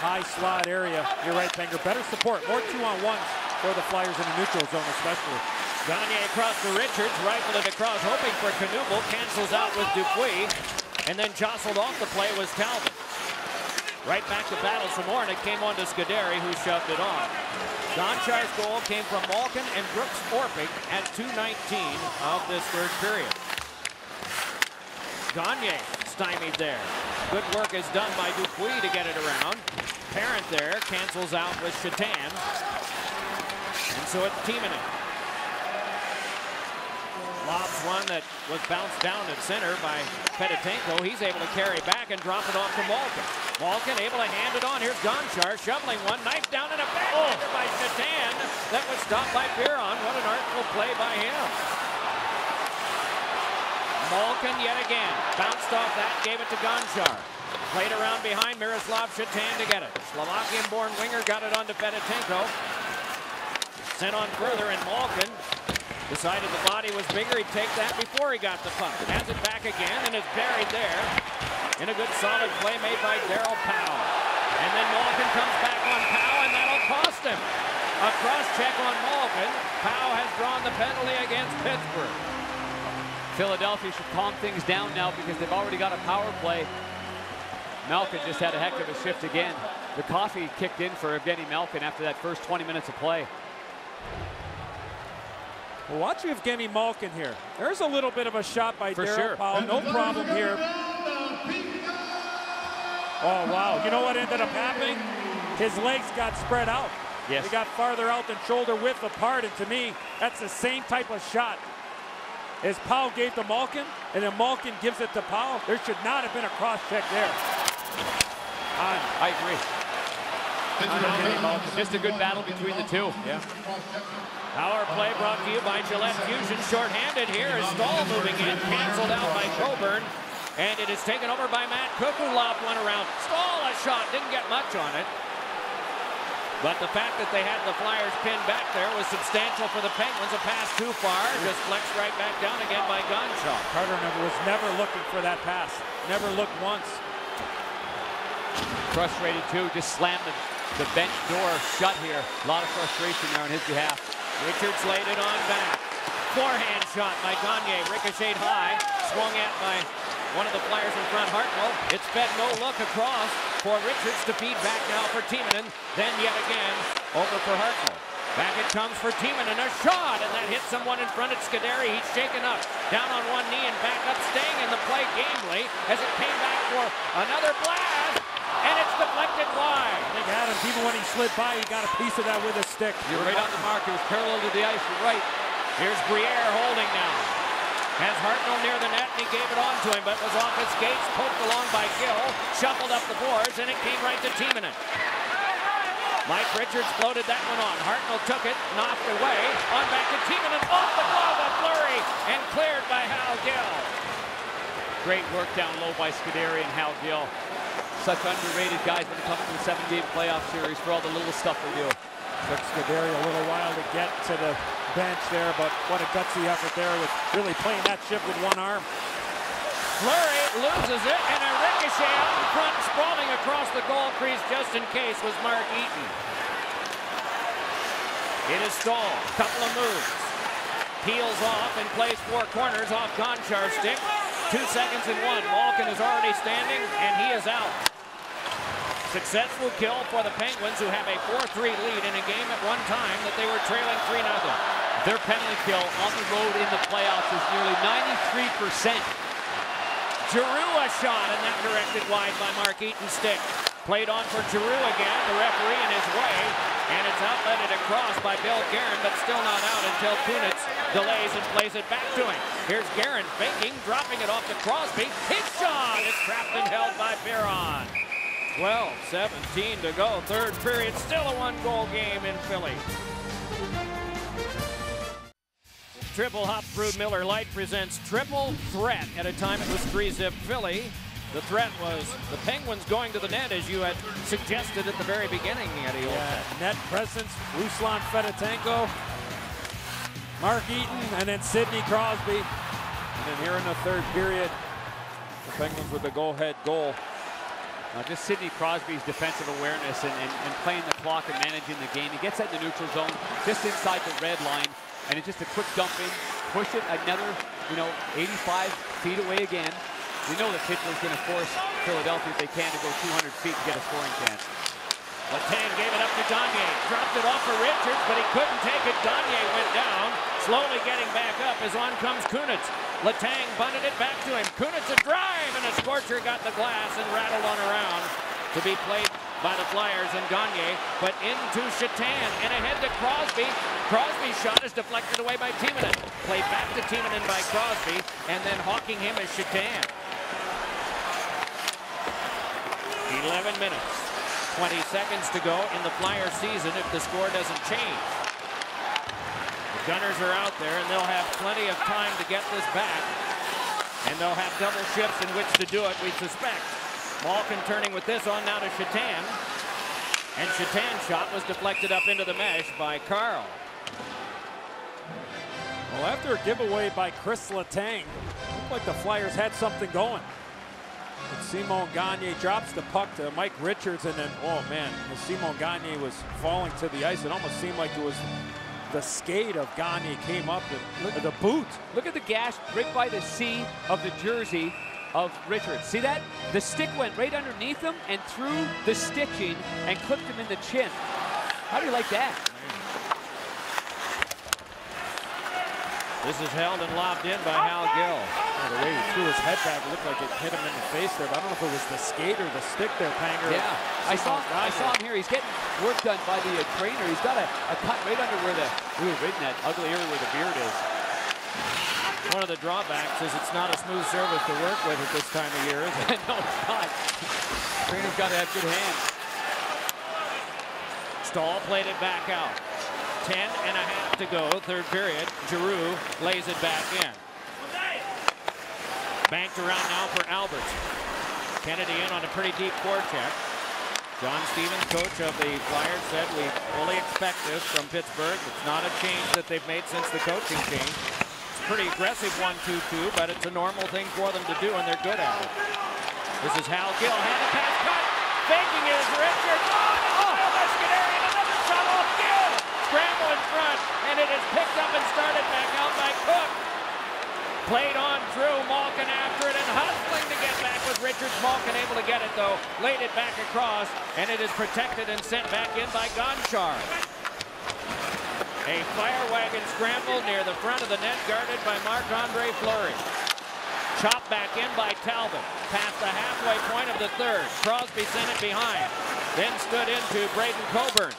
high slot area. You're right, Panger. Better support. More two-on-ones for the Flyers in the neutral zone especially. Gagne across to Richards, rifled it across, hoping for Knuble. Cancels out with Dupuis. And then jostled off the play was Talbot. Right back to battle some more, and it came on to Scuderi, who shoved it on. Gonchar's goal came from Malkin and Brooks Orpik at 2.19 of this third period. Gagne stymied there. Good work is done by Dupuis to get it around. Parent there cancels out with Satan. And so it's Timonen. Lobs one that was bounced down at center by Fedotenko. He's able to carry back and drop it off to Malkin. Malkin able to hand it on. Here's Gonchar shoveling one. Knife down and a backhander oh. by Satan. That was stopped by Biron. What an artful play by him. Malkin yet again. Bounced off that, gave it to Gonchar. Played around behind Miroslav Satan to get it. Slovakian-born winger got it onto Fedotenko. Sent on further, and Malkin decided the body was bigger. He'd take that before he got the puck. Has it back again, and it's buried there. In a good solid play made by Darroll Powe. And then Malkin comes back on Powe, and that'll cost him. A cross-check on Malkin. Powe has drawn the penalty against Pittsburgh. Philadelphia should calm things down now because they've already got a power play. Malkin just had a heck of a shift again. The coffee kicked in for Evgeny Malkin after that first 20 minutes of play. Well, watch Evgeny Malkin here. There's a little bit of a shot by Darroll sure. Powe. No problem here. Oh, wow. You know what ended up happening? His legs got spread out. Yes. They got farther out than shoulder width apart. And to me, that's the same type of shot as Powe gave to Malkin, and then Malkin gives it to Powe. There should not have been a cross check there. On. I agree. Just a good battle between the two. Yeah. Power play brought to you by Gillette Fusion. Short-handed here is Staal moving in, canceled out by Coburn. And it is taken over by Matt Cooke, who lobbed one around. Staal a shot, didn't get much on it. But the fact that they had the Flyers pinned back there was substantial for the Penguins. A pass too far, just flexed right back down again by Gonchar. Carter never was never looking for that pass. Never looked once. Frustrated too, just slammed the, the bench door shut here. A lot of frustration there on his behalf. Richards laid it on back. Forehand shot by Gagne, ricocheted high, swung at by one of the Flyers in front, Hartnell. It's fed no look across for Richards to feed back now for Timonen. Then yet again over for Hartnell. Back it comes for Timonen, a shot, and that hits someone in front of Scuderi. He's shaken up, down on one knee and back up, staying in the play gamely as it came back for another blast, and it's deflected wide. I think Adams, even when he slid by, he got a piece of that with his stick. You're right on the mark. It was parallel to the ice. You're right. Here's Briere holding now. Has Hartnell near the net, and he gave it on to him, but was off his skates, poked along by Gill, shuffled up the boards, and it came right to Timonen. Mike Richards floated that one on. Hartnell took it, knocked away, on back to Timonen, off the glove, a flurry, and cleared by Hal Gill. Great work down low by Scuderi and Hal Gill. Such underrated guys when it comes to the seven-game playoff series for all the little stuff they do. Took Scuderi a little while to get to the bench there, but what a gutsy effort there with really playing that shift with one arm. Fleury loses it, and a ricochet out in front, sprawling across the goal crease just in case was Mark Eaton. It is Staal, couple of moves. Peels off and plays four corners off Gonchar's stick. Two seconds and one. Malkin is already standing, and he is out. Successful kill for the Penguins, who have a 4-3 lead in a game at one time that they were trailing 3-0. Their penalty kill on the road in the playoffs is nearly 93%. Giroux a shot, and that directed wide by Mark Eaton's stick. Played on for Giroux again, the referee in his way, and it's outletted across by Bill Guerin, but still not out until Kunitz delays and plays it back to him. Here's Guerin faking, dropping it off to Crosby. His shot is trapped and held by Biron. 12-17 to go, third period, still a one-goal game in Philly. Triple Hop Brewed Miller Lite presents Triple Threat. At a time it was three-zip Philly. The threat was the Penguins going to the net, as you had suggested at the very beginning, Eddie Olczyk. Yeah, net presence, Ruslan Fedotenko, Mark Eaton, and then Sidney Crosby. And then here in the third period, the Penguins with the go-ahead goal. Uh, just Sidney Crosby's defensive awareness and, and, and playing the clock and managing the game. He gets that in the neutral zone, just inside the red line, and it's just a quick dump in, push it another, you know, 85 feet away again. We know that Pittsburgh's going to force Philadelphia if they can to go 200 feet to get a scoring chance. Letang gave it up to Gagne. Dropped it off for Richards, but he couldn't take it. Gagne went down. Slowly getting back up as on comes Kunitz. Letang bunted it back to him. Kunitz a drive, and a scorcher got the glass and rattled on around to be played by the Flyers and Gagne, but into Satan and ahead to Crosby. Crosby's shot is deflected away by Timonen. Played back to Timonen by Crosby, and then hawking him as Satan. 11 minutes. 20 seconds to go in the Flyer season if the score doesn't change. The Gunners are out there, and they'll have plenty of time to get this back. And they'll have double shifts in which to do it, we suspect. Malkin turning with this on now to Satan. And Satan's shot was deflected up into the mesh by Carle. Well, after a giveaway by Chris Letang, looked like the Flyers had something going. And Simon Gagne drops the puck to Mike Richards, and then, oh man, Simon Gagne was falling to the ice, it almost seemed like it was the skate of Gagne came up and look the boot. Look at the gash right by the C of the jersey of Richards. See that? The stick went right underneath him and through the stitching and clipped him in the chin. How do you like that? This is held and lobbed in by Hal Gill. Oh, the way he threw his head back, looked like it hit him in the face there. But I don't know if it was the skate or the stick there, Panger. Yeah, I saw, I saw him here. He's getting work done by the uh, trainer. He's got a, a cut right under where the, ooh, right in that ugly area where the beard is. One of the drawbacks is it's not a smooth surface to work with at this time of year, is it? no, it's not. Trainer's got to have good hands. Staal played it back out. Ten and a half to go, third period. Giroux lays it back in. Banked around now for Alberts. Kennedy in on a pretty deep forecheck. John Stevens, coach of the Flyers, said we fully expect this from Pittsburgh. It's not a change that they've made since the coaching change. Pretty aggressive 1-2-2, but it's a normal thing for them to do, and they're good at it. This is Hal Gill. Had a pass cut. Faking is Richard. Oh! Oh. Scuderi, another shot off Gill. Scramble in front, and it is picked up and started back out by Cooke. Played on through, Malkin after it, and hustling to get back with Richards. Malkin able to get it, though. Laid it back across, and it is protected and sent back in by Gonchar. A fire wagon scramble near the front of the net, guarded by Marc-Andre Fleury. Chopped back in by Talbot. Past the halfway point of the third. Crosby sent it behind. Then stood into Braydon Coburn.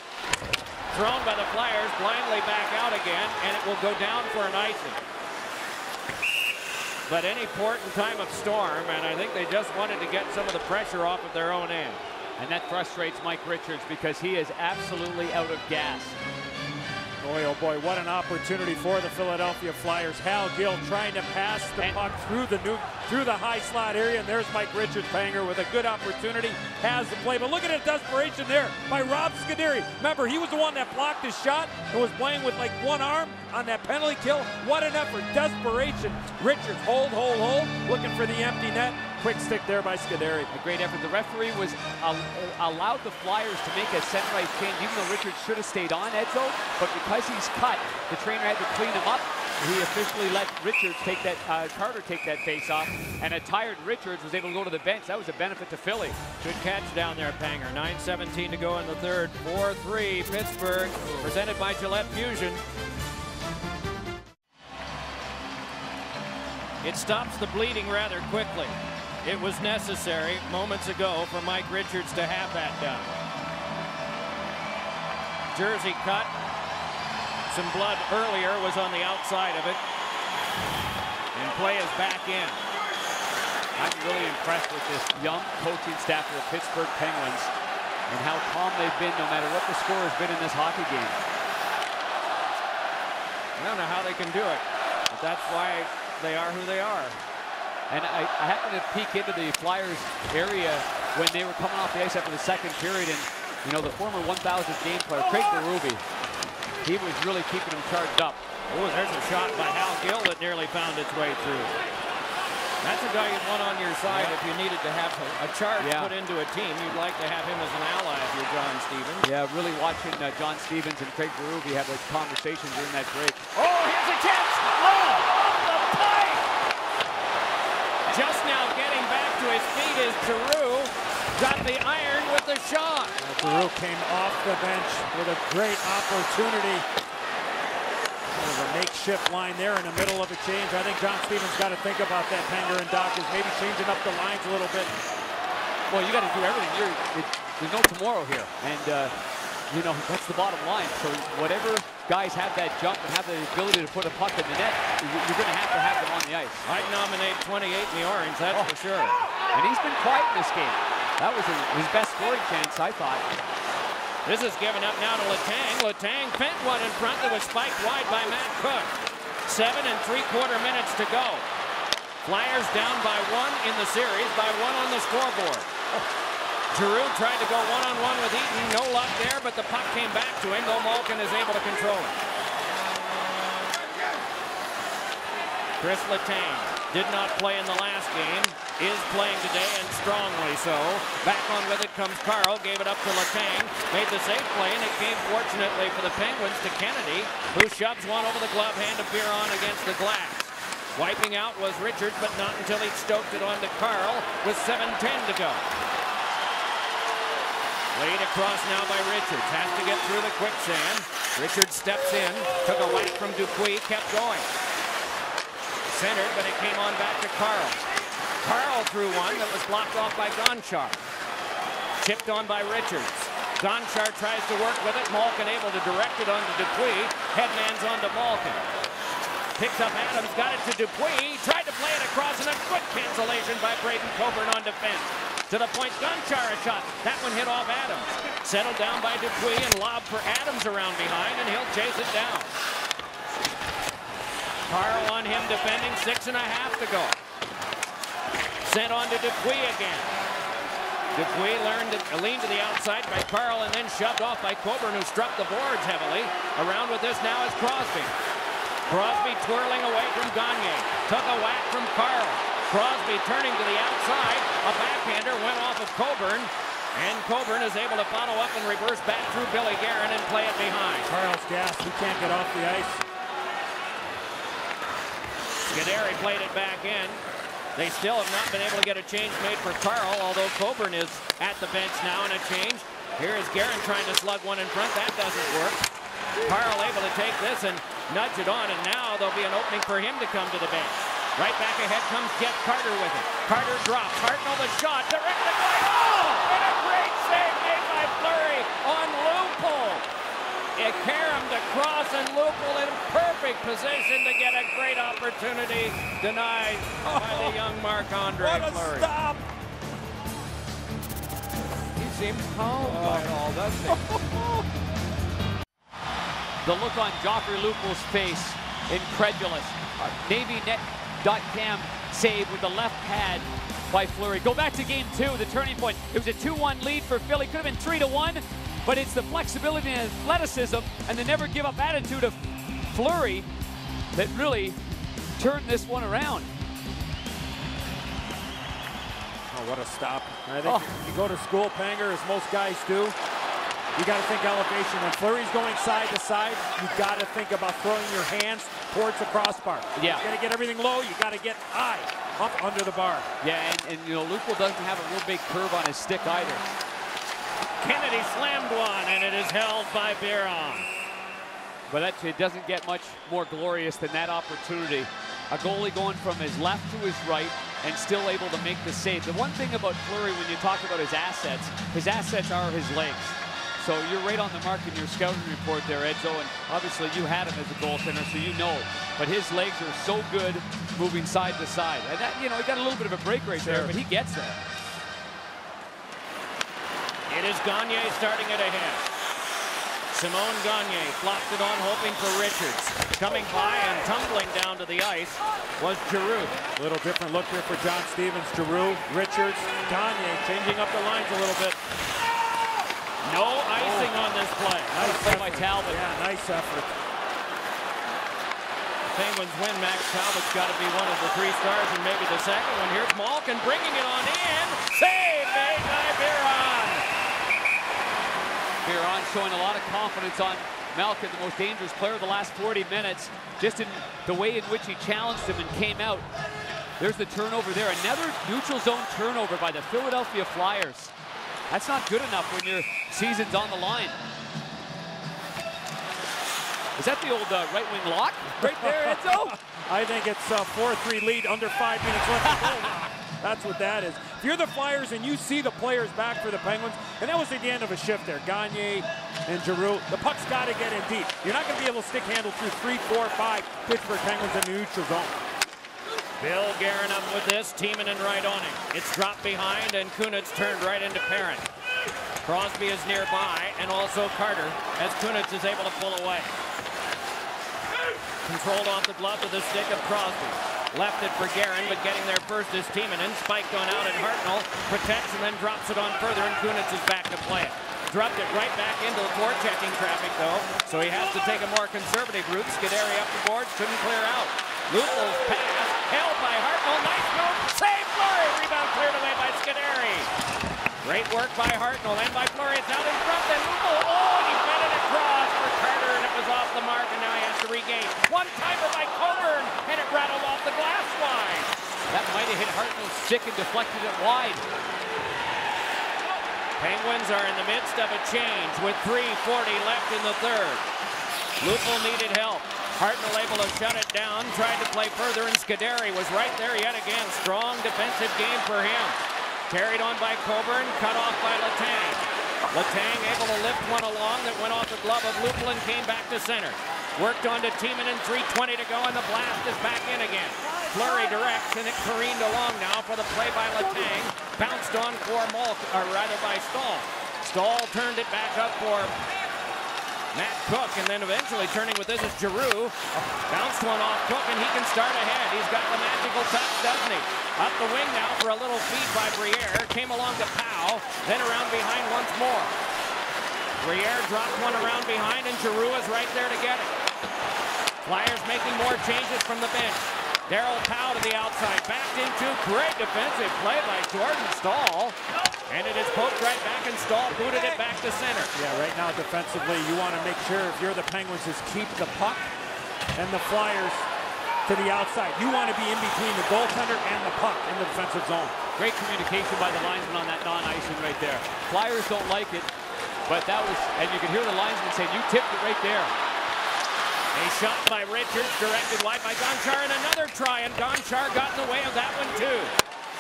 Thrown by the Flyers, blindly back out again, and it will go down for an icing. But any port in time of storm, and I think they just wanted to get some of the pressure off of their own end. And that frustrates Mike Richards because he is absolutely out of gas. Boy, oh boy, what an opportunity for the Philadelphia Flyers. Hal Gill trying to pass the puck through the new, through the high slot area, and there's Mike Richards Panger with a good opportunity, has the play. But look at the desperation there by Rob Scuderi. Remember, he was the one that blocked his shot and was playing with like one arm on that penalty kill. What an effort, desperation. Richards, hold, hold, hold, looking for the empty net. Quick stick there by Scuderi. A great effort. The referee was uh, allowed the Flyers to make a center ice change, even though Richards should have stayed on Edzo. But because he's cut, the trainer had to clean him up. He officially let Richards take that, uh, Carter take that face off, and a tired Richards was able to go to the bench. That was a benefit to Philly. Good catch down there, Panger. 9.17 to go in the third. 4-3 Pittsburgh, presented by Gillette Fusion. It stops the bleeding rather quickly. It was necessary moments ago for Mike Richards to have that done. Jersey cut. Some blood earlier was on the outside of it. And play is back in. I'm really impressed with this young coaching staff of the Pittsburgh Penguins and how calm they've been no matter what the score has been in this hockey game. I don't know how they can do it, but that's why they are who they are. And I, I happened to peek into the Flyers area when they were coming off the ice after the second period, and you know the former 1,000th game player Craig Berube, he was really keeping them charged up. Oh, there's a shot by Hal Gill that nearly found its way through. That's a guy you'd want on your side yeah. if you needed to have a, a charge yeah. put into a team. You'd like to have him as an ally if you're John Stevens. Yeah, really watching uh, John Stevens and Craig Berube have a conversation during that break. Oh, here's a chance! Oh, the pipe! Just now getting back to his feet is Giroux. Got the iron with the shot. Giroux came off the bench with a great opportunity Kind of a makeshift line there in the middle of a change. I think John Stevens got to think about that, Panger and Doc, is maybe changing up the lines a little bit. Well, you got to do everything. You're, it, there's no tomorrow here. And, uh, you know, that's the bottom line. So whatever guys have that jump and have the ability to put a puck in the net, you're going to have to have them on the ice. I'd nominate 28 in the orange, that's oh. for sure. And he's been quiet in this game. That was his best scoring chance, I thought. This is given up now to Letang. Letang fent one in front that was spiked wide by Matt Cooke. Seven and three-quarter minutes to go. Flyers down by one in the series, by one on the scoreboard. Oh. Giroux tried to go one-on-one -on -one with Eaton. No luck there, but the puck came back to him, though Malkin is able to control it. Chris Letang did not play in the last game is playing today and strongly so. Back on with it comes Carle, gave it up to Letang, made the safe play, and it came fortunately for the Penguins to Kennedy, who shoves one over the glove hand of Biron against the glass. Wiping out was Richards, but not until he stoked it on to Carle with 7-10 to go. Laid across now by Richards. Has to get through the quicksand. Richards steps in, took a whack from Dupuis, kept going. centered, but it came on back to Carle. Carle threw one that was blocked off by Gonchar. Chipped on by Richards. Gonchar tries to work with it. Malkin able to direct it onto Dupuis. Headman's onto Malkin. Picks up Adams, got it to Dupuis. Tried to play it across, and a good cancellation by Braydon Coburn on defense. To the point, Gonchar a shot. That one hit off Adams. Settled down by Dupuis and lob for Adams around behind, and he'll chase it down. Carle on him defending, six and a half to go. Sent on to Dupuis again. Dupuis learned to lean to the outside by Carle and then shoved off by Coburn, who struck the boards heavily. Around with this now is Crosby. Crosby twirling away from Gagne. Took a whack from Carle. Crosby turning to the outside. A backhander went off of Coburn. And Coburn is able to follow up and reverse back through Billy Guerin and play it behind. Carle's gas. He can't get off the ice. Scuderi played it back in. They still have not been able to get a change made for Carle, although Coburn is at the bench now in a change. Here is Guerin trying to slug one in front. That doesn't work. Carle able to take this and nudge it on, and now there'll be an opening for him to come to the bench. Right back ahead comes Jeff Carter with it. Carter drops. Hartnell the shot. Directed by Oh! And a great save made by Fleury on Lupul. Karam to cross and Lupul in perfect position to get a great opportunity denied by the oh! young Marc-Andre What a Fleury. stop! He seems calm by it all, doesn't he? The look on Joffrey Lupul's face, incredulous. Uh, Navy NetCam save with the left pad by Fleury. Go back to game two, the turning point. It was a 2-1 lead for Philly. Could have been 3-1, but it's the flexibility and athleticism and the never give up attitude of Fleury that really turned this one around. Oh, what a stop. I think Oh. you go to school, Panger, as most guys do. You got to think elevation. When Fleury's going side to side, you got to think about throwing your hands towards the crossbar. Yeah. You got to get everything low. You got to get high, up under the bar. Yeah, and, and you know, Lupul doesn't have a real big curve on his stick either. Kennedy slammed one, and it is held by Biron. But that, it doesn't get much more glorious than that opportunity. A goalie going from his left to his right and still able to make the save. The one thing about Fleury when you talk about his assets, his assets are his legs. So you're right on the mark in your scouting report there, Edzo, and obviously you had him as a goaltender, so you know. But his legs are so good moving side to side. And that, you know, he got a little bit of a break right there, but he gets there. It is Gagne starting it ahead. Simon Gagne flopped it on, hoping for Richards. Coming by and tumbling down to the ice was Giroux. A little different look here for John Stevens, Giroux, Richards, Gagne changing up the lines a little bit. No icing on this play. Nice play by Talbot. Yeah, nice effort. Penguins win. Max Talbot's got to be one of the three stars and maybe the second one. Here's Malkin bringing it on in. Save made by Biron. Biron showing a lot of confidence on Malkin, the most dangerous player of the last 40 minutes, just in the way in which he challenged him and came out. There's the turnover there. Another neutral zone turnover by the Philadelphia Flyers. That's not good enough when your season's on the line. Is that the old uh, right wing lock right there, Edzo? I think it's a 4-3 lead under five minutes left. That's what that is. If you're the Flyers and you see the players back for the Penguins, and that was the end of a shift there, Gagne and Giroux, the puck's got to get in deep. You're not going to be able to stick handle through three, four, five Pittsburgh Penguins in the neutral zone. Bill Guerin up with this, Timonen and right on him. It's dropped behind, and Kunitz turned right into Parent. Crosby is nearby, and also Carter, as Kunitz is able to pull away. Controlled off the glove with the stick of Crosby. Left it for Guerin, but getting there first is Timonen. Spiked on out, and Hartnell protects and then drops it on further, and Kunitz is back to play it. Dropped it right back into the forechecking traffic, though, so he has to take a more conservative route. Scuderi up the boards, couldn't clear out. Lupul's pass, held by Hartnell. Nice move, save Fleury. Rebound cleared away by Scuderi. Great work by Hartnell and by Fleury. It's out in front, then Lupul. Oh, and he fed it across for Carter, and it was off the mark, and now he has to regain. One timer by Coburn, and it rattled off the glass line. That might have hit Hartnell's stick and deflected it wide. Penguins are in the midst of a change with 3.40 left in the third. Lupul needed help. Hartnell able to shut it down, tried to play further, and Scuderi was right there yet again. Strong defensive game for him. Carried on by Coburn, cut off by Letang. Letang able to lift one along that went off the glove of Lupul and came back to center. Worked on to Timonen, 3.20 to go, and the blast is back in again. Fleury directs, and it careened along now for the play by Letang. Bounced on for Malk, or rather by Staal. Staal turned it back up for Matt Cooke, and then eventually turning with this is Giroux. Bounced one off Cooke, and he can start ahead. He's got the magical touch, doesn't he? Up the wing now for a little feed by Briere. Came along to Powe, then around behind once more. Briere dropped one around behind, and Giroux is right there to get it. Flyers making more changes from the bench. Darroll Powe to the outside, backed into great defensive play by Jordan Staal. And it is poked right back, and Staal booted it back to center. Yeah, right now defensively, you want to make sure if you're the Penguins is keep the puck and the Flyers to the outside. You want to be in between the goaltender and the puck in the defensive zone. Great communication by the linesman on that non-icing right there. Flyers don't like it, but that was, and you can hear the linesman saying, you tipped it right there. A shot by Richards, directed wide by Gonchar, and another try, and Gonchar got in the way of that one too.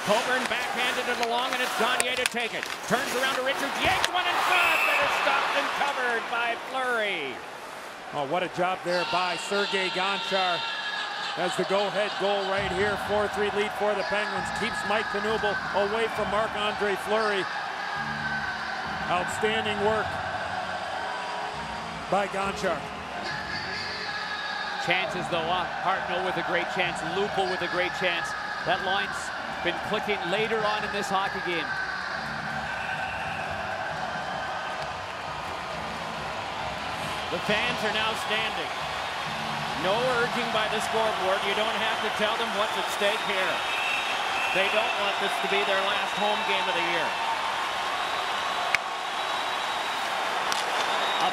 Coburn backhanded it along, and it's Gagne to take it. Turns around to Richards, yanks one in front, but stopped and covered by Fleury. Oh, what a job there by Sergei Gonchar. As the go-ahead goal right here, 4-3 lead for the Penguins. Keeps Mike Knuble away from Marc-Andre Fleury. Outstanding work by Gonchar. Chances though, uh, Hartnell with a great chance, Lupul with a great chance. That line's been clicking later on in this hockey game. The fans are now standing. No urging by the scoreboard. You don't have to tell them what's at stake here. They don't want this to be their last home game of the year.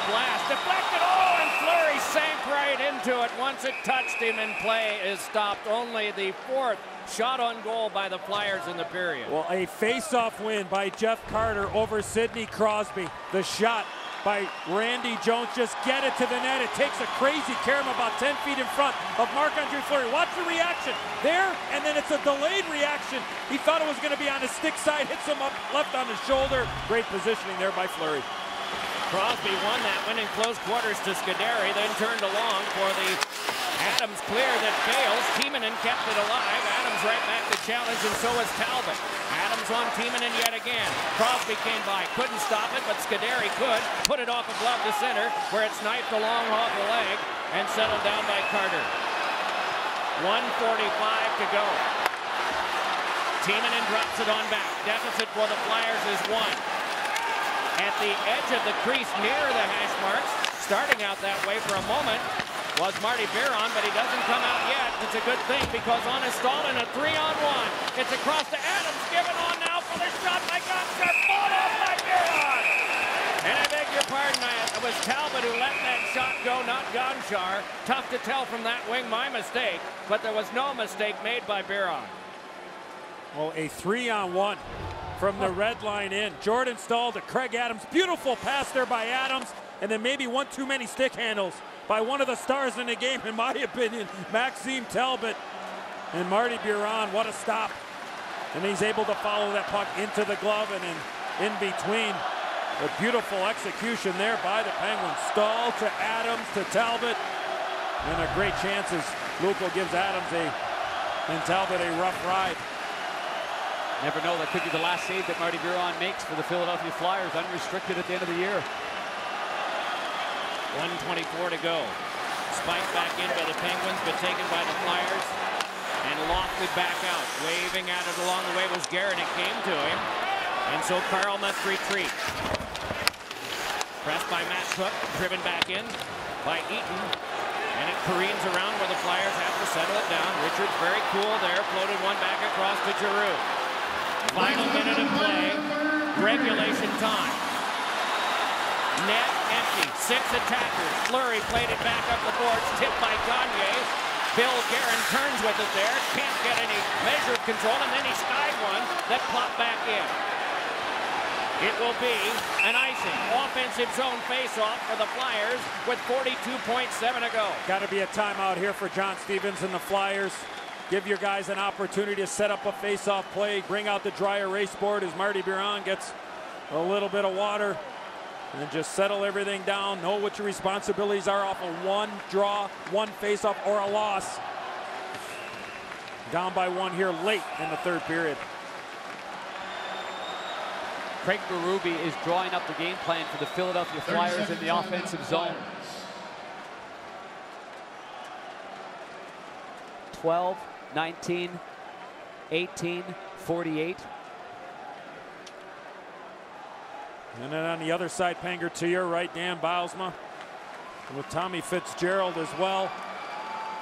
Blast, deflected, oh, and Fleury sank right into it. Once it touched him and play is stopped. Only the fourth shot on goal by the Flyers in the period. Well, a face-off win by Jeff Carter over Sidney Crosby. The shot by Randy Jones. Just get it to the net. It takes a crazy carom about 10 feet in front of Marc-Andre Fleury. Watch the reaction there, and then it's a delayed reaction. He thought it was going to be on his stick side, hits him up left on his shoulder. Great positioning there by Fleury. Crosby won that one in close quarters to Scuderi, then turned along for the Adams clear that fails. Timonen kept it alive. Adams right back to challenge, and so is Talbot. Adams on Timonen yet again. Crosby came by, couldn't stop it, but Scuderi could. Put it off a glove to center, where it's knifed along off the leg and settled down by Carter. 145 to go. Timonen drops it on back. Deficit for the Flyers is one at the edge of the crease near the hash marks. Starting out that way for a moment was Marty Biron, but he doesn't come out yet. It's a good thing because on his stall in a three-on-one. It's across to Adams, given on now for the shot by Gonchar, fought off by. And I beg your pardon, I, it was Talbot who let that shot go, not Gonchar. Tough to tell from that wing, my mistake, but there was no mistake made by Biron. Well, a three-on-one from the red line in. Jordan Staal to Craig Adams. Beautiful pass there by Adams. And then maybe one too many stick handles by one of the stars in the game, in my opinion, Maxime Talbot. And Marty Biron, what a stop. And he's able to follow that puck into the glove and in, in between. A beautiful execution there by the Penguins. Staal to Adams to Talbot. And a great chance as Lupul gives Adams a and Talbot a rough ride. Never know, that could be the last save that Marty Biron makes for the Philadelphia Flyers, unrestricted at the end of the year. 124 to go. Spiked back in by the Penguins, but taken by the Flyers. And lofted back out. Waving at it along the way was Garrett. It came to him. And so Carle must retreat. Pressed by Matt Cooke, driven back in by Eaton. And it careens around where the Flyers have to settle it down. Richards very cool there, floated one back across to Giroux. Final minute of play, regulation time. Net empty, six attackers. Fleury played it back up the boards, tipped by Gagne. Bill Guerin turns with it there, can't get any measure of control, and then he skied one that popped back in. It will be an icing. Offensive zone face-off for the Flyers with 42.7 to go. Got to be a timeout here for John Stevens and the Flyers. Give your guys an opportunity to set up a face-off play. Bring out the dry erase board as Marty Biron gets a little bit of water. And then just settle everything down. Know what your responsibilities are off of one draw, one face-off, or a loss. Down by one here late in the third period. Craig Berube is drawing up the game plan for the Philadelphia Flyers in the offensive zone. 12, 19, 18, 48. And then on the other side, Panger to your right, Dan Bylsma. With Tommy Fitzgerald as well.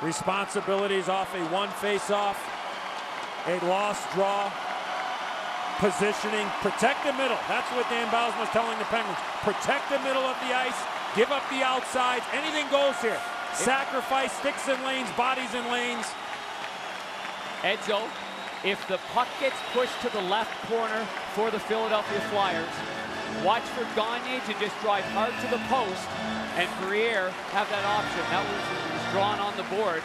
Responsibilities off a one face-off, a lost draw, positioning, protect the middle. That's what Dan Bylsma was telling the Penguins. Protect the middle of the ice, give up the outsides, anything goes here. Sacrifice sticks in lanes, bodies in lanes. Edzo, if the puck gets pushed to the left corner for the Philadelphia Flyers, watch for Gagne to just drive hard to the post and Briere have that option. That was, was drawn on the board.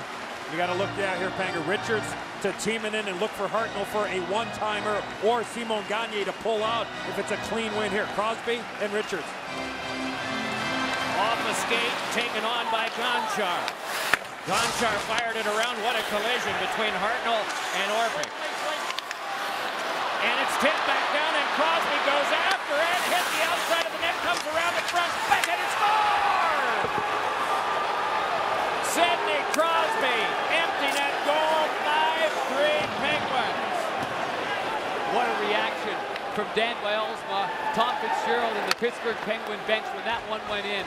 You got to look down here, Panger. Richards to teaming in and look for Hartnell for a one-timer or Simon Gagne to pull out if it's a clean win here. Crosby and Richards. Off a skate, taken on by Gonchar. Gonchar fired it around. What a collision between Hartnell and Orpik. And it's tipped back down, and Crosby goes after it, hit the outside of the net, comes around the front, back and it's scored! Sidney Crosby, empty net goal, 5-3 Penguins. What a reaction from Dan Bylsma, Tom Fitzgerald, and the Pittsburgh Penguin bench when that one went in.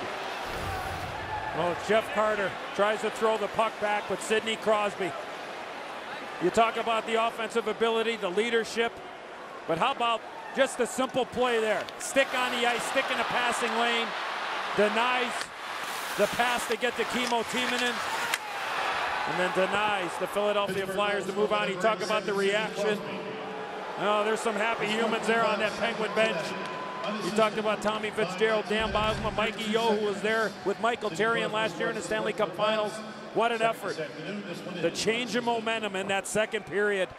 Well, Jeff Carter tries to throw the puck back but Sidney Crosby. You talk about the offensive ability, the leadership, but how about just a simple play there? Stick on the ice, stick in a passing lane, denies the pass to get to Kimmo Timonen, and then denies the Philadelphia Flyers to move on. He talked about the reaction. Oh, there's some happy humans there on that Penguin bench. He talked about Tommy Fitzgerald, Dan Bylsma, Mike Yeo, who was there with Michel Therrien last year in the Stanley Cup Finals. What an effort. The change of momentum in that second period.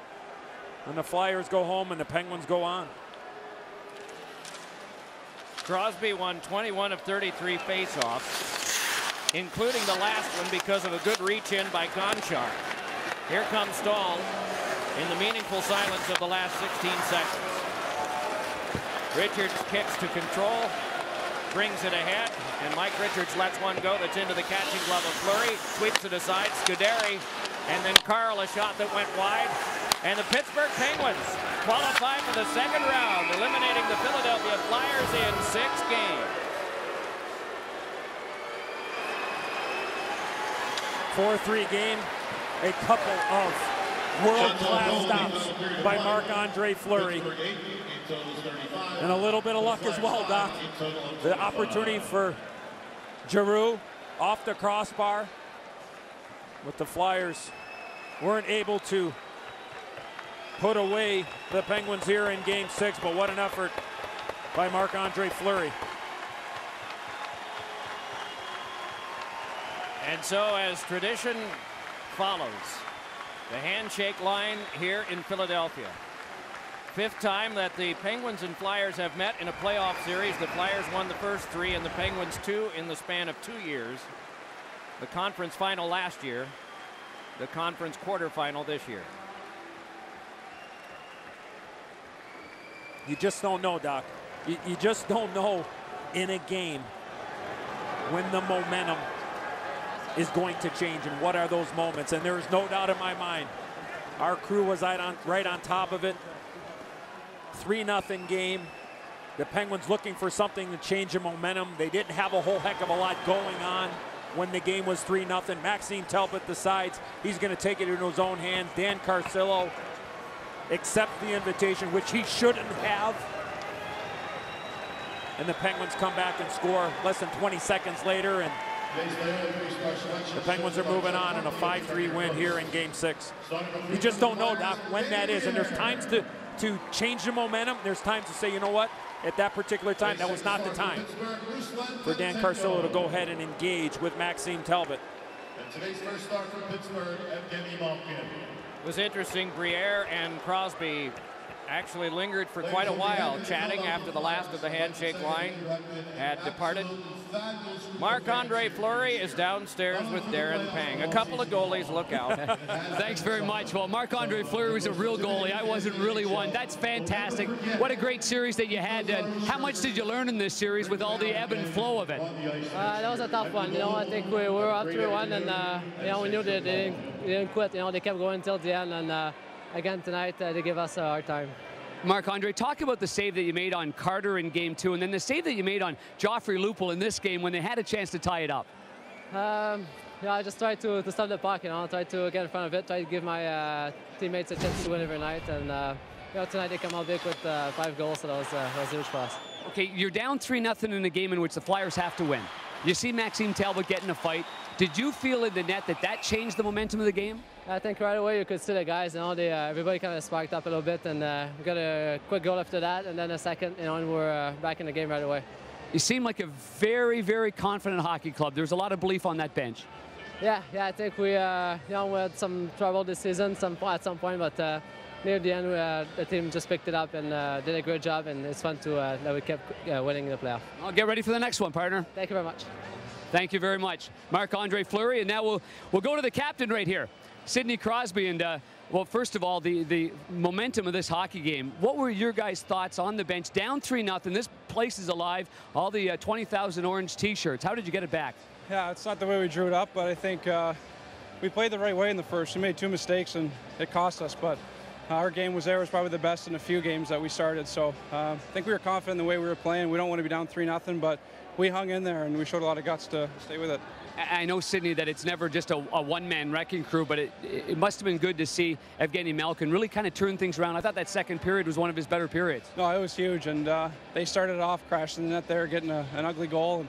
And the Flyers go home and the Penguins go on. Crosby won 21 of 33 faceoffs, including the last one because of a good reach in by Gonchar. Here comes Staal in the meaningful silence of the last 16 seconds. Richards kicks to control, brings it ahead, and Mike Richards lets one go that's into the catching glove of Fleury, sweeps it aside, Scuderi, and then Carle a shot that went wide. And the Pittsburgh Penguins qualify for the second round, eliminating the Philadelphia Flyers in six games. Four-three game, a couple of world-class stops by Marc-Andre Fleury. And a little bit of luck as well, Doc. The opportunity for Giroux off the crossbar. But the Flyers weren't able to put away the Penguins here in game six, but what an effort by Marc-Andre Fleury. And so as tradition follows, the handshake line here in Philadelphia. Fifth time that the Penguins and Flyers have met in a playoff series. The Flyers won the first three and the Penguins two in the span of two years. The conference final last year, the conference quarterfinal this year. You just don't know, Doc. You, you just don't know in a game when the momentum is going to change and what are those moments. And there's no doubt in my mind, our crew was right on, right on top of it. 3 nothing game. The Penguins looking for something to change the momentum. They didn't have a whole heck of a lot going on when the game was 3 nothing. Maxime Talbot decides he's going to take it into his own hands. Dan Carcillo accepts the invitation, which he shouldn't have. And the Penguins come back and score less than 20 seconds later. And the Penguins are moving on in a 5-3 win here in game six. You just don't know, Doc, when that is. And there's times to, to change the momentum. There's times to say, you know what? at that particular time, that was not the time for Dan Carcillo to go ahead and engage with Maxime Talbot. And today's first start for Pittsburgh, Evgeny Malkin. It was interesting. Briere and Crosby actually lingered for quite a while, chatting after the last of the handshake line had departed. Marc-Andre Fleury is downstairs with Darren Pang. A couple of goalies, look out. Thanks very much. Well, Marc-Andre Fleury was a real goalie. I wasn't really one. That's fantastic. What a great series that you had. And how much did you learn in this series with all the ebb and flow of it? Uh, that was a tough one. You know, I think we, we were up 3-1, and uh, you know we knew that they didn't, they didn't quit. You know, they kept going until the end, and uh, again tonight uh, they give us a hard time. Marc-Andre, talk about the save that you made on Carter in game two, and then the save that you made on Joffrey Lupul in this game when they had a chance to tie it up. Um, yeah, I just tried to, to stop the puck, you know, try to get in front of it, try to give my uh, teammates a chance to win every night, and uh, you know, tonight they come out big with uh, five goals, so that was, that was huge for us. Okay, you're down 3 nothing in a game in which the Flyers have to win. You see Maxime Talbot get in a fight. Did you feel in the net that that changed the momentum of the game? I think right away you could see the guys, you know, they, uh, everybody kind of sparked up a little bit, and uh, we got a quick goal after that, and then a second, you know, and we're uh, back in the game right away. You seem like a very, very confident hockey club. There's a lot of belief on that bench. Yeah, yeah, I think we, uh, you know, we had some trouble this season some, at some point, but uh, near the end, we, uh, the team just picked it up and uh, did a great job, and it's fun to uh, that we kept uh, winning the playoff. I'll get ready for the next one, partner. Thank you very much. Thank you very much, Marc-Andre Fleury. And now we'll we'll go to the captain right here, Sidney Crosby. And uh, well, first of all, the the momentum of this hockey game. What were your guys' thoughts on the bench? Down three nothing. This place is alive. All the uh, 20,000 orange T-shirts. How did you get it back? Yeah, it's not the way we drew it up, but I think uh, we played the right way in the first. We made two mistakes and it cost us, but. Our game was there was probably the best in a few games that we started. So uh, I think we were confident in the way we were playing. We don't want to be down three nothing, but we hung in there and we showed a lot of guts to stay with it. I know, Sidney, that it's never just a, a one-man wrecking crew, but it, it must have been good to see Evgeny Malkin really kind of turn things around. I thought that second period was one of his better periods. No, it was huge, and uh, they started off crashing the net there, getting a, an ugly goal,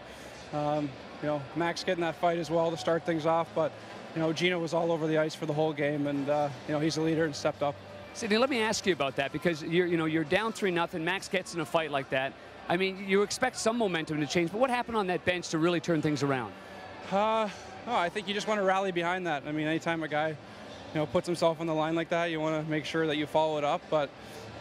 and um, you know Max getting that fight as well to start things off. But you know Geno was all over the ice for the whole game, and uh, you know he's a leader and stepped up. Sidney, let me ask you about that because you're, you know, you're down three nothing. Max gets in a fight like that. I mean, you expect some momentum to change, but what happened on that bench to really turn things around? Uh, oh, I think you just want to rally behind that. I mean, anytime a guy, you know, puts himself on the line like that, you want to make sure that you follow it up. But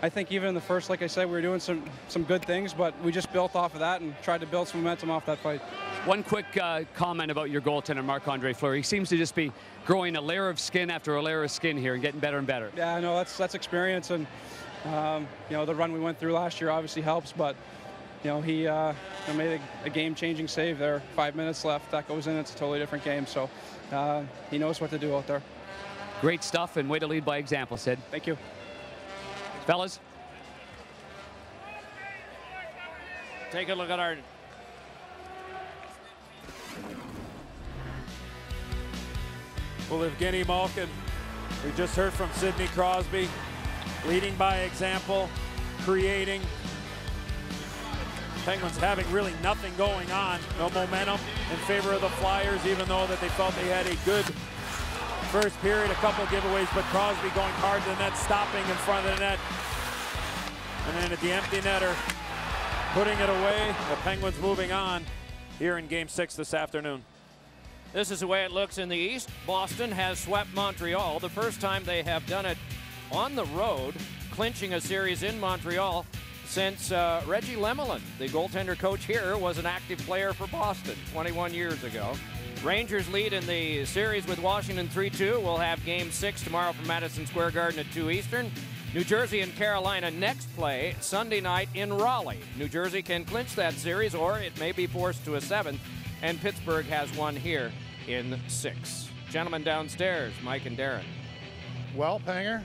I think even in the first, like I said, we were doing some some good things, but we just built off of that and tried to build some momentum off that fight. One quick uh, comment about your goaltender, Marc-Andre Fleury. He seems to just be growing a layer of skin after a layer of skin here and getting better and better. Yeah, I know that's that's experience, and um, you know the run we went through last year obviously helps, but you know he uh, made a, a game-changing save there. Five minutes left, that goes in. It's a totally different game. So uh, he knows what to do out there. Great stuff, and way to lead by example, Sid. Thank you, fellas. Take a look at our Well, Evgeny Malkin, we just heard from Sidney Crosby, leading by example, creating. Penguins having really nothing going on, no momentum in favor of the Flyers, even though that they felt they had a good first period, a couple giveaways, but Crosby going hard to the net, stopping in front of the net. And then at the empty netter, putting it away. The Penguins moving on here in game six this afternoon. This is the way it looks in the East. Boston has swept Montreal, the first time they have done it on the road, clinching a series in Montreal since uh, Reggie Lemelin, the goaltender coach here, was an active player for Boston 21 years ago. Rangers lead in the series with Washington 3-2. We'll have game six tomorrow from Madison Square Garden at 2 Eastern. New Jersey and Carolina next play Sunday night in Raleigh. New Jersey can clinch that series or it may be forced to a seventh and Pittsburgh has one here in six. Gentlemen downstairs, Mike and Darren. Well, Panger,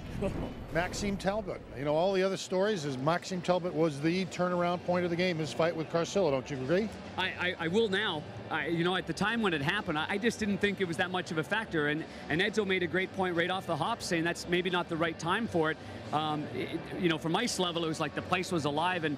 Maxime Talbot. You know, all the other stories is Maxime Talbot was the turnaround point of the game, his fight with Carcillo. Don't you agree? I, I, I will now. I, you know, at the time when it happened, I, I, just didn't think it was that much of a factor. And, and Edzo made a great point right off the hop saying that's maybe not the right time for it. Um, it you know, from ice level, it was like the place was alive. And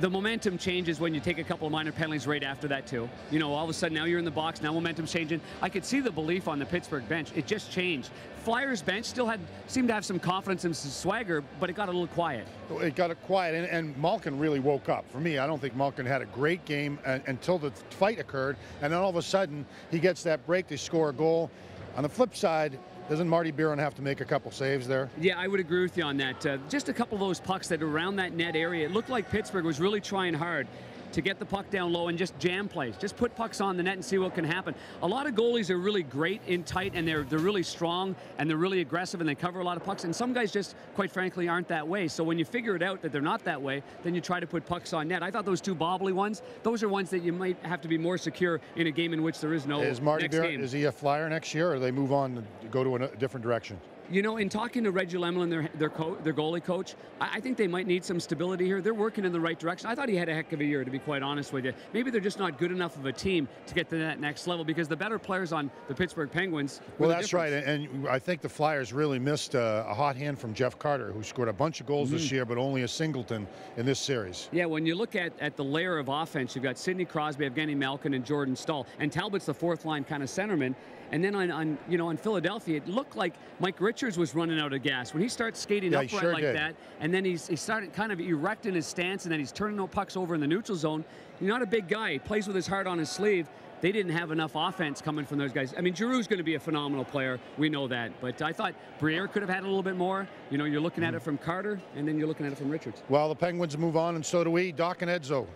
the momentum changes when you take a couple of minor penalties right after that too. You know, all of a sudden now you're in the box, now momentum's changing. I could see the belief on the Pittsburgh bench. It just changed. Flyers bench still had seemed to have some confidence and some swagger, but it got a little quiet. It got quiet, and, and Malkin really woke up. For me, I don't think Malkin had a great game uh, until the fight occurred, and then all of a sudden he gets that break to score a goal. On the flip side, doesn't Marty Biron have to make a couple saves there? Yeah, I would agree with you on that. Uh, just a couple of those pucks that around that net area, it looked like Pittsburgh was really trying hard to get the puck down low and just jam plays. Just put pucks on the net and see what can happen. A lot of goalies are really great in tight and they're they're really strong and they're really aggressive and they cover a lot of pucks. And some guys just, quite frankly, aren't that way. So when you figure it out that they're not that way, then you try to put pucks on net. I thought those two bobbly ones, those are ones that you might have to be more secure in a game in which there is no is Marty game. is he a flyer next year, or they move on to go to a different direction? You know, in talking to Reggie Lemelin, their their, co- their goalie coach, I, I think they might need some stability here. They're working in the right direction. I thought he had a heck of a year, to be quite honest with you. Maybe they're just not good enough of a team to get to that next level because the better players on the Pittsburgh Penguins. were Well, that's right, and I think the Flyers really missed uh, a hot hand from Jeff Carter, who scored a bunch of goals this Mhm. year, but only a singleton in this series. Yeah, when you look at, at the layer of offense, you've got Sidney Crosby, Evgeny Malkin, and Jordan Staal, and Talbot's the fourth line kind of centerman. And then on, on you know on Philadelphia, it looked like Mike Richards was running out of gas when he starts skating Yeah, upright sure like did. that, and then he's he started kind of erect in his stance, and then he's turning no pucks over in the neutral zone. He's not a big guy. He plays with his heart on his sleeve. They didn't have enough offense coming from those guys. I mean, Giroux's going to be a phenomenal player. We know that. But I thought Briere could have had a little bit more. You know, you're looking at it mm-hmm. from Carter, and then you're looking at it from Richards. Well, the Penguins move on, and so do we. Doc and Edzo.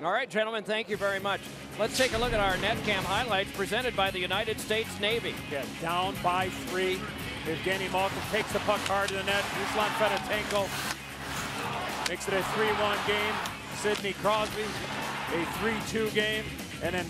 All right, gentlemen, thank you very much. Let's take a look at our NetCam highlights presented by the United States Navy. Yeah, down by three. Evgeny Malkin takes the puck hard to the net. Ruslan Fedotenko makes it a 3-1 game. Sidney Crosby, a 3-2 game. And then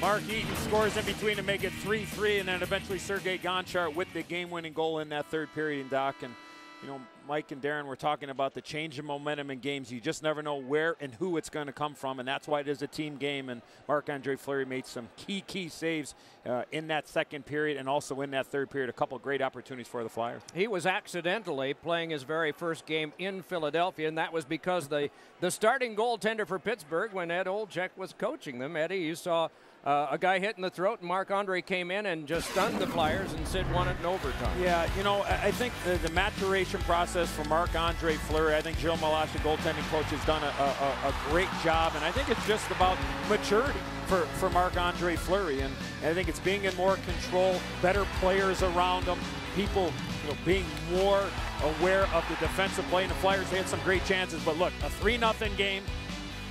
Mark Eaton scores in between to make it 3-3. And then eventually Sergei Gonchar with the game-winning goal in that third period in Doc. And, you know, Mike and Darren were talking about the change in momentum in games. You just never know where and who it's going to come from, and that's why it is a team game. And Marc-Andre Fleury made some key, key saves uh, in that second period and also in that third period. A couple great opportunities for the Flyers. He was accidentally playing his very first game in Philadelphia, and that was because the, the starting goaltender for Pittsburgh, when Ed Olczyk was coaching them, Eddie, you saw uh, a guy hit in the throat, and Marc Andre came in and just stunned the Flyers, and Sid won it in overtime. Yeah, you know, I think the, the maturation process for Marc-Andre Fleury, I think Gilles Meloche, the goaltending coach, has done a, a, a great job, and I think it's just about maturity for, for Marc-Andre Fleury, and, and I think it's being in more control, better players around him, people you know, being more aware of the defensive play, and the Flyers, they had some great chances, but look, a 3-0 game,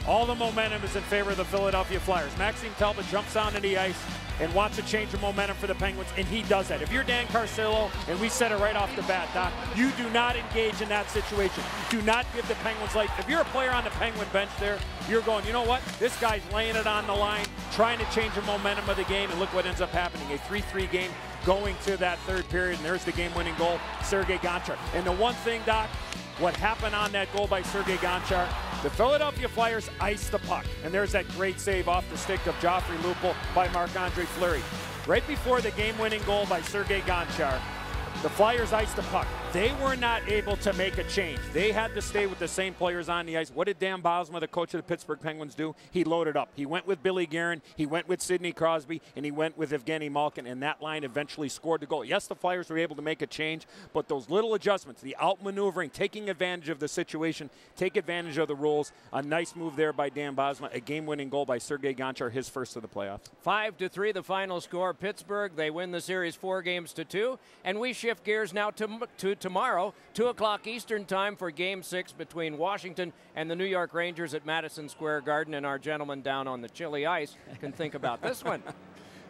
all the momentum is in favor of the Philadelphia Flyers. Maxime Talbot jumps onto the ice and wants a change of momentum for the Penguins, and he does that. If you're Dan Carcillo, and we said it right off the bat, Doc, you do not engage in that situation. Do not give the Penguins life. If you're a player on the Penguin bench there, you're going, you know what? This guy's laying it on the line, trying to change the momentum of the game, and look what ends up happening. A 3-3 game going to that third period, and there's the game-winning goal, Sergei Gonchar. And the one thing, Doc, what happened on that goal by Sergei Gonchar. The Philadelphia Flyers iced the puck, and there's that great save off the stick of Joffrey Lupul by Marc-Andre Fleury. Right before the game-winning goal by Sergei Gonchar, the Flyers iced the puck. They were not able to make a change. They had to stay with the same players on the ice. What did Dan Bylsma, the coach of the Pittsburgh Penguins, do? He loaded up. He went with Billy Guerin, he went with Sidney Crosby, and he went with Evgeny Malkin, and that line eventually scored the goal. Yes, the Flyers were able to make a change, but those little adjustments, the outmaneuvering, taking advantage of the situation, take advantage of the rules, a nice move there by Dan Bylsma, a game-winning goal by Sergei Gonchar, his first of the playoffs. Five to three, the final score. Pittsburgh, they win the series four games to two. And we shift gears now to, to tomorrow, 2 o'clock Eastern Time for game six between Washington and the New York Rangers at Madison Square Garden. And our gentlemen down on the chilly ice can think about this one.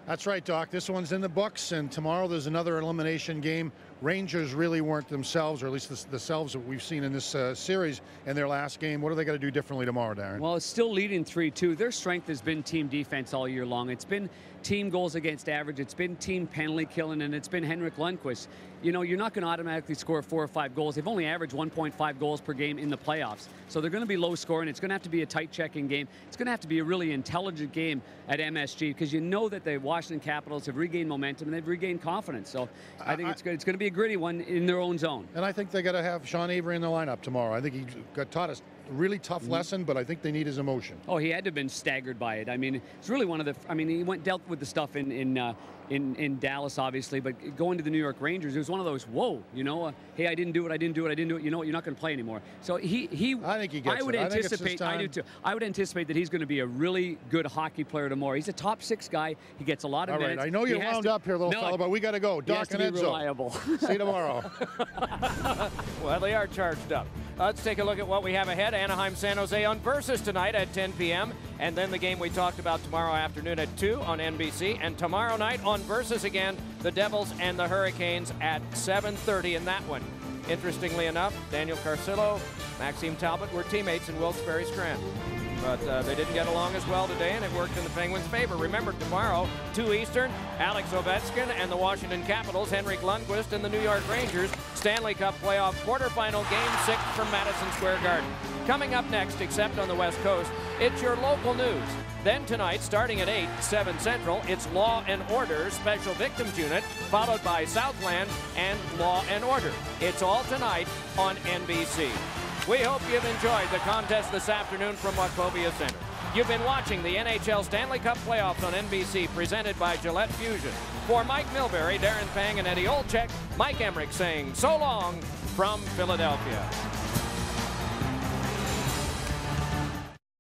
That's right, Doc. This one's in the books, and tomorrow there's another elimination game. Rangers really weren't themselves, or at least the, the selves that we've seen in this uh, series in their last game. What are they going to do differently tomorrow, Darren? Well, it's still leading 3 2. Their strength has been team defense all year long. It's been team goals against average, it's been team penalty killing, and it's been Henrik Lundqvist. You know, you're not going to automatically score four or five goals. They've only averaged 1.5 goals per game in the playoffs. So they're going to be low scoring. It's going to have to be a tight checking game. It's going to have to be a really intelligent game at MSG because you know that the Washington Capitals have regained momentum and they've regained confidence. So I think it's good. It's going to be a gritty one in their own zone. And I think they got to have Sean Avery in the lineup tomorrow. I think he got taught us really tough lesson, but I think they need his emotion. Oh, he had to have been staggered by it. I mean, it's really one of the. I mean, he went dealt with the stuff in in uh, in, in Dallas, obviously, but going to the New York Rangers, it was one of those. Whoa, you know, uh, hey, I didn't do it, I didn't do it, I didn't do it. You know what? You're not going to play anymore. So he he. I think he gets I would it. I think it's his anticipate. I, do too. I would anticipate that he's going to be a really good hockey player tomorrow. He's a top six guy. He gets a lot of All right, minutes. I know you're has wound to- up here, little No, fella, but we got to go. he Doc and be Edzo. reliable. See you tomorrow. Well, they are charged up. Let's take a look at what we have ahead. Anaheim San Jose on Versus tonight at 10 p.m. And then the game we talked about tomorrow afternoon at 2 on NBC. And tomorrow night on Versus again, the Devils and the Hurricanes at 7.30 in that one. Interestingly enough, Daniel Carcillo, Maxime Talbot were teammates in Wilkes-Barre Scranton. But uh, they didn't get along as well today, and it worked in the Penguins' favor. Remember, tomorrow, 2 Eastern, Alex Ovechkin and the Washington Capitals, Henrik Lundqvist and the New York Rangers, Stanley Cup playoff quarterfinal game six from Madison Square Garden. Coming up next, except on the West Coast, it's your local news. Then tonight, starting at 8, 7 Central, it's Law and Order Special Victims Unit, followed by Southland and Law and Order. It's all tonight on NBC. We hope you've enjoyed the contest this afternoon from Wachovia Center. You've been watching the NHL Stanley Cup playoffs on NBC presented by Gillette Fusion. For Mike Milbury, Darren Pang, and Eddie Olczyk, Mike Emrick saying so long from Philadelphia.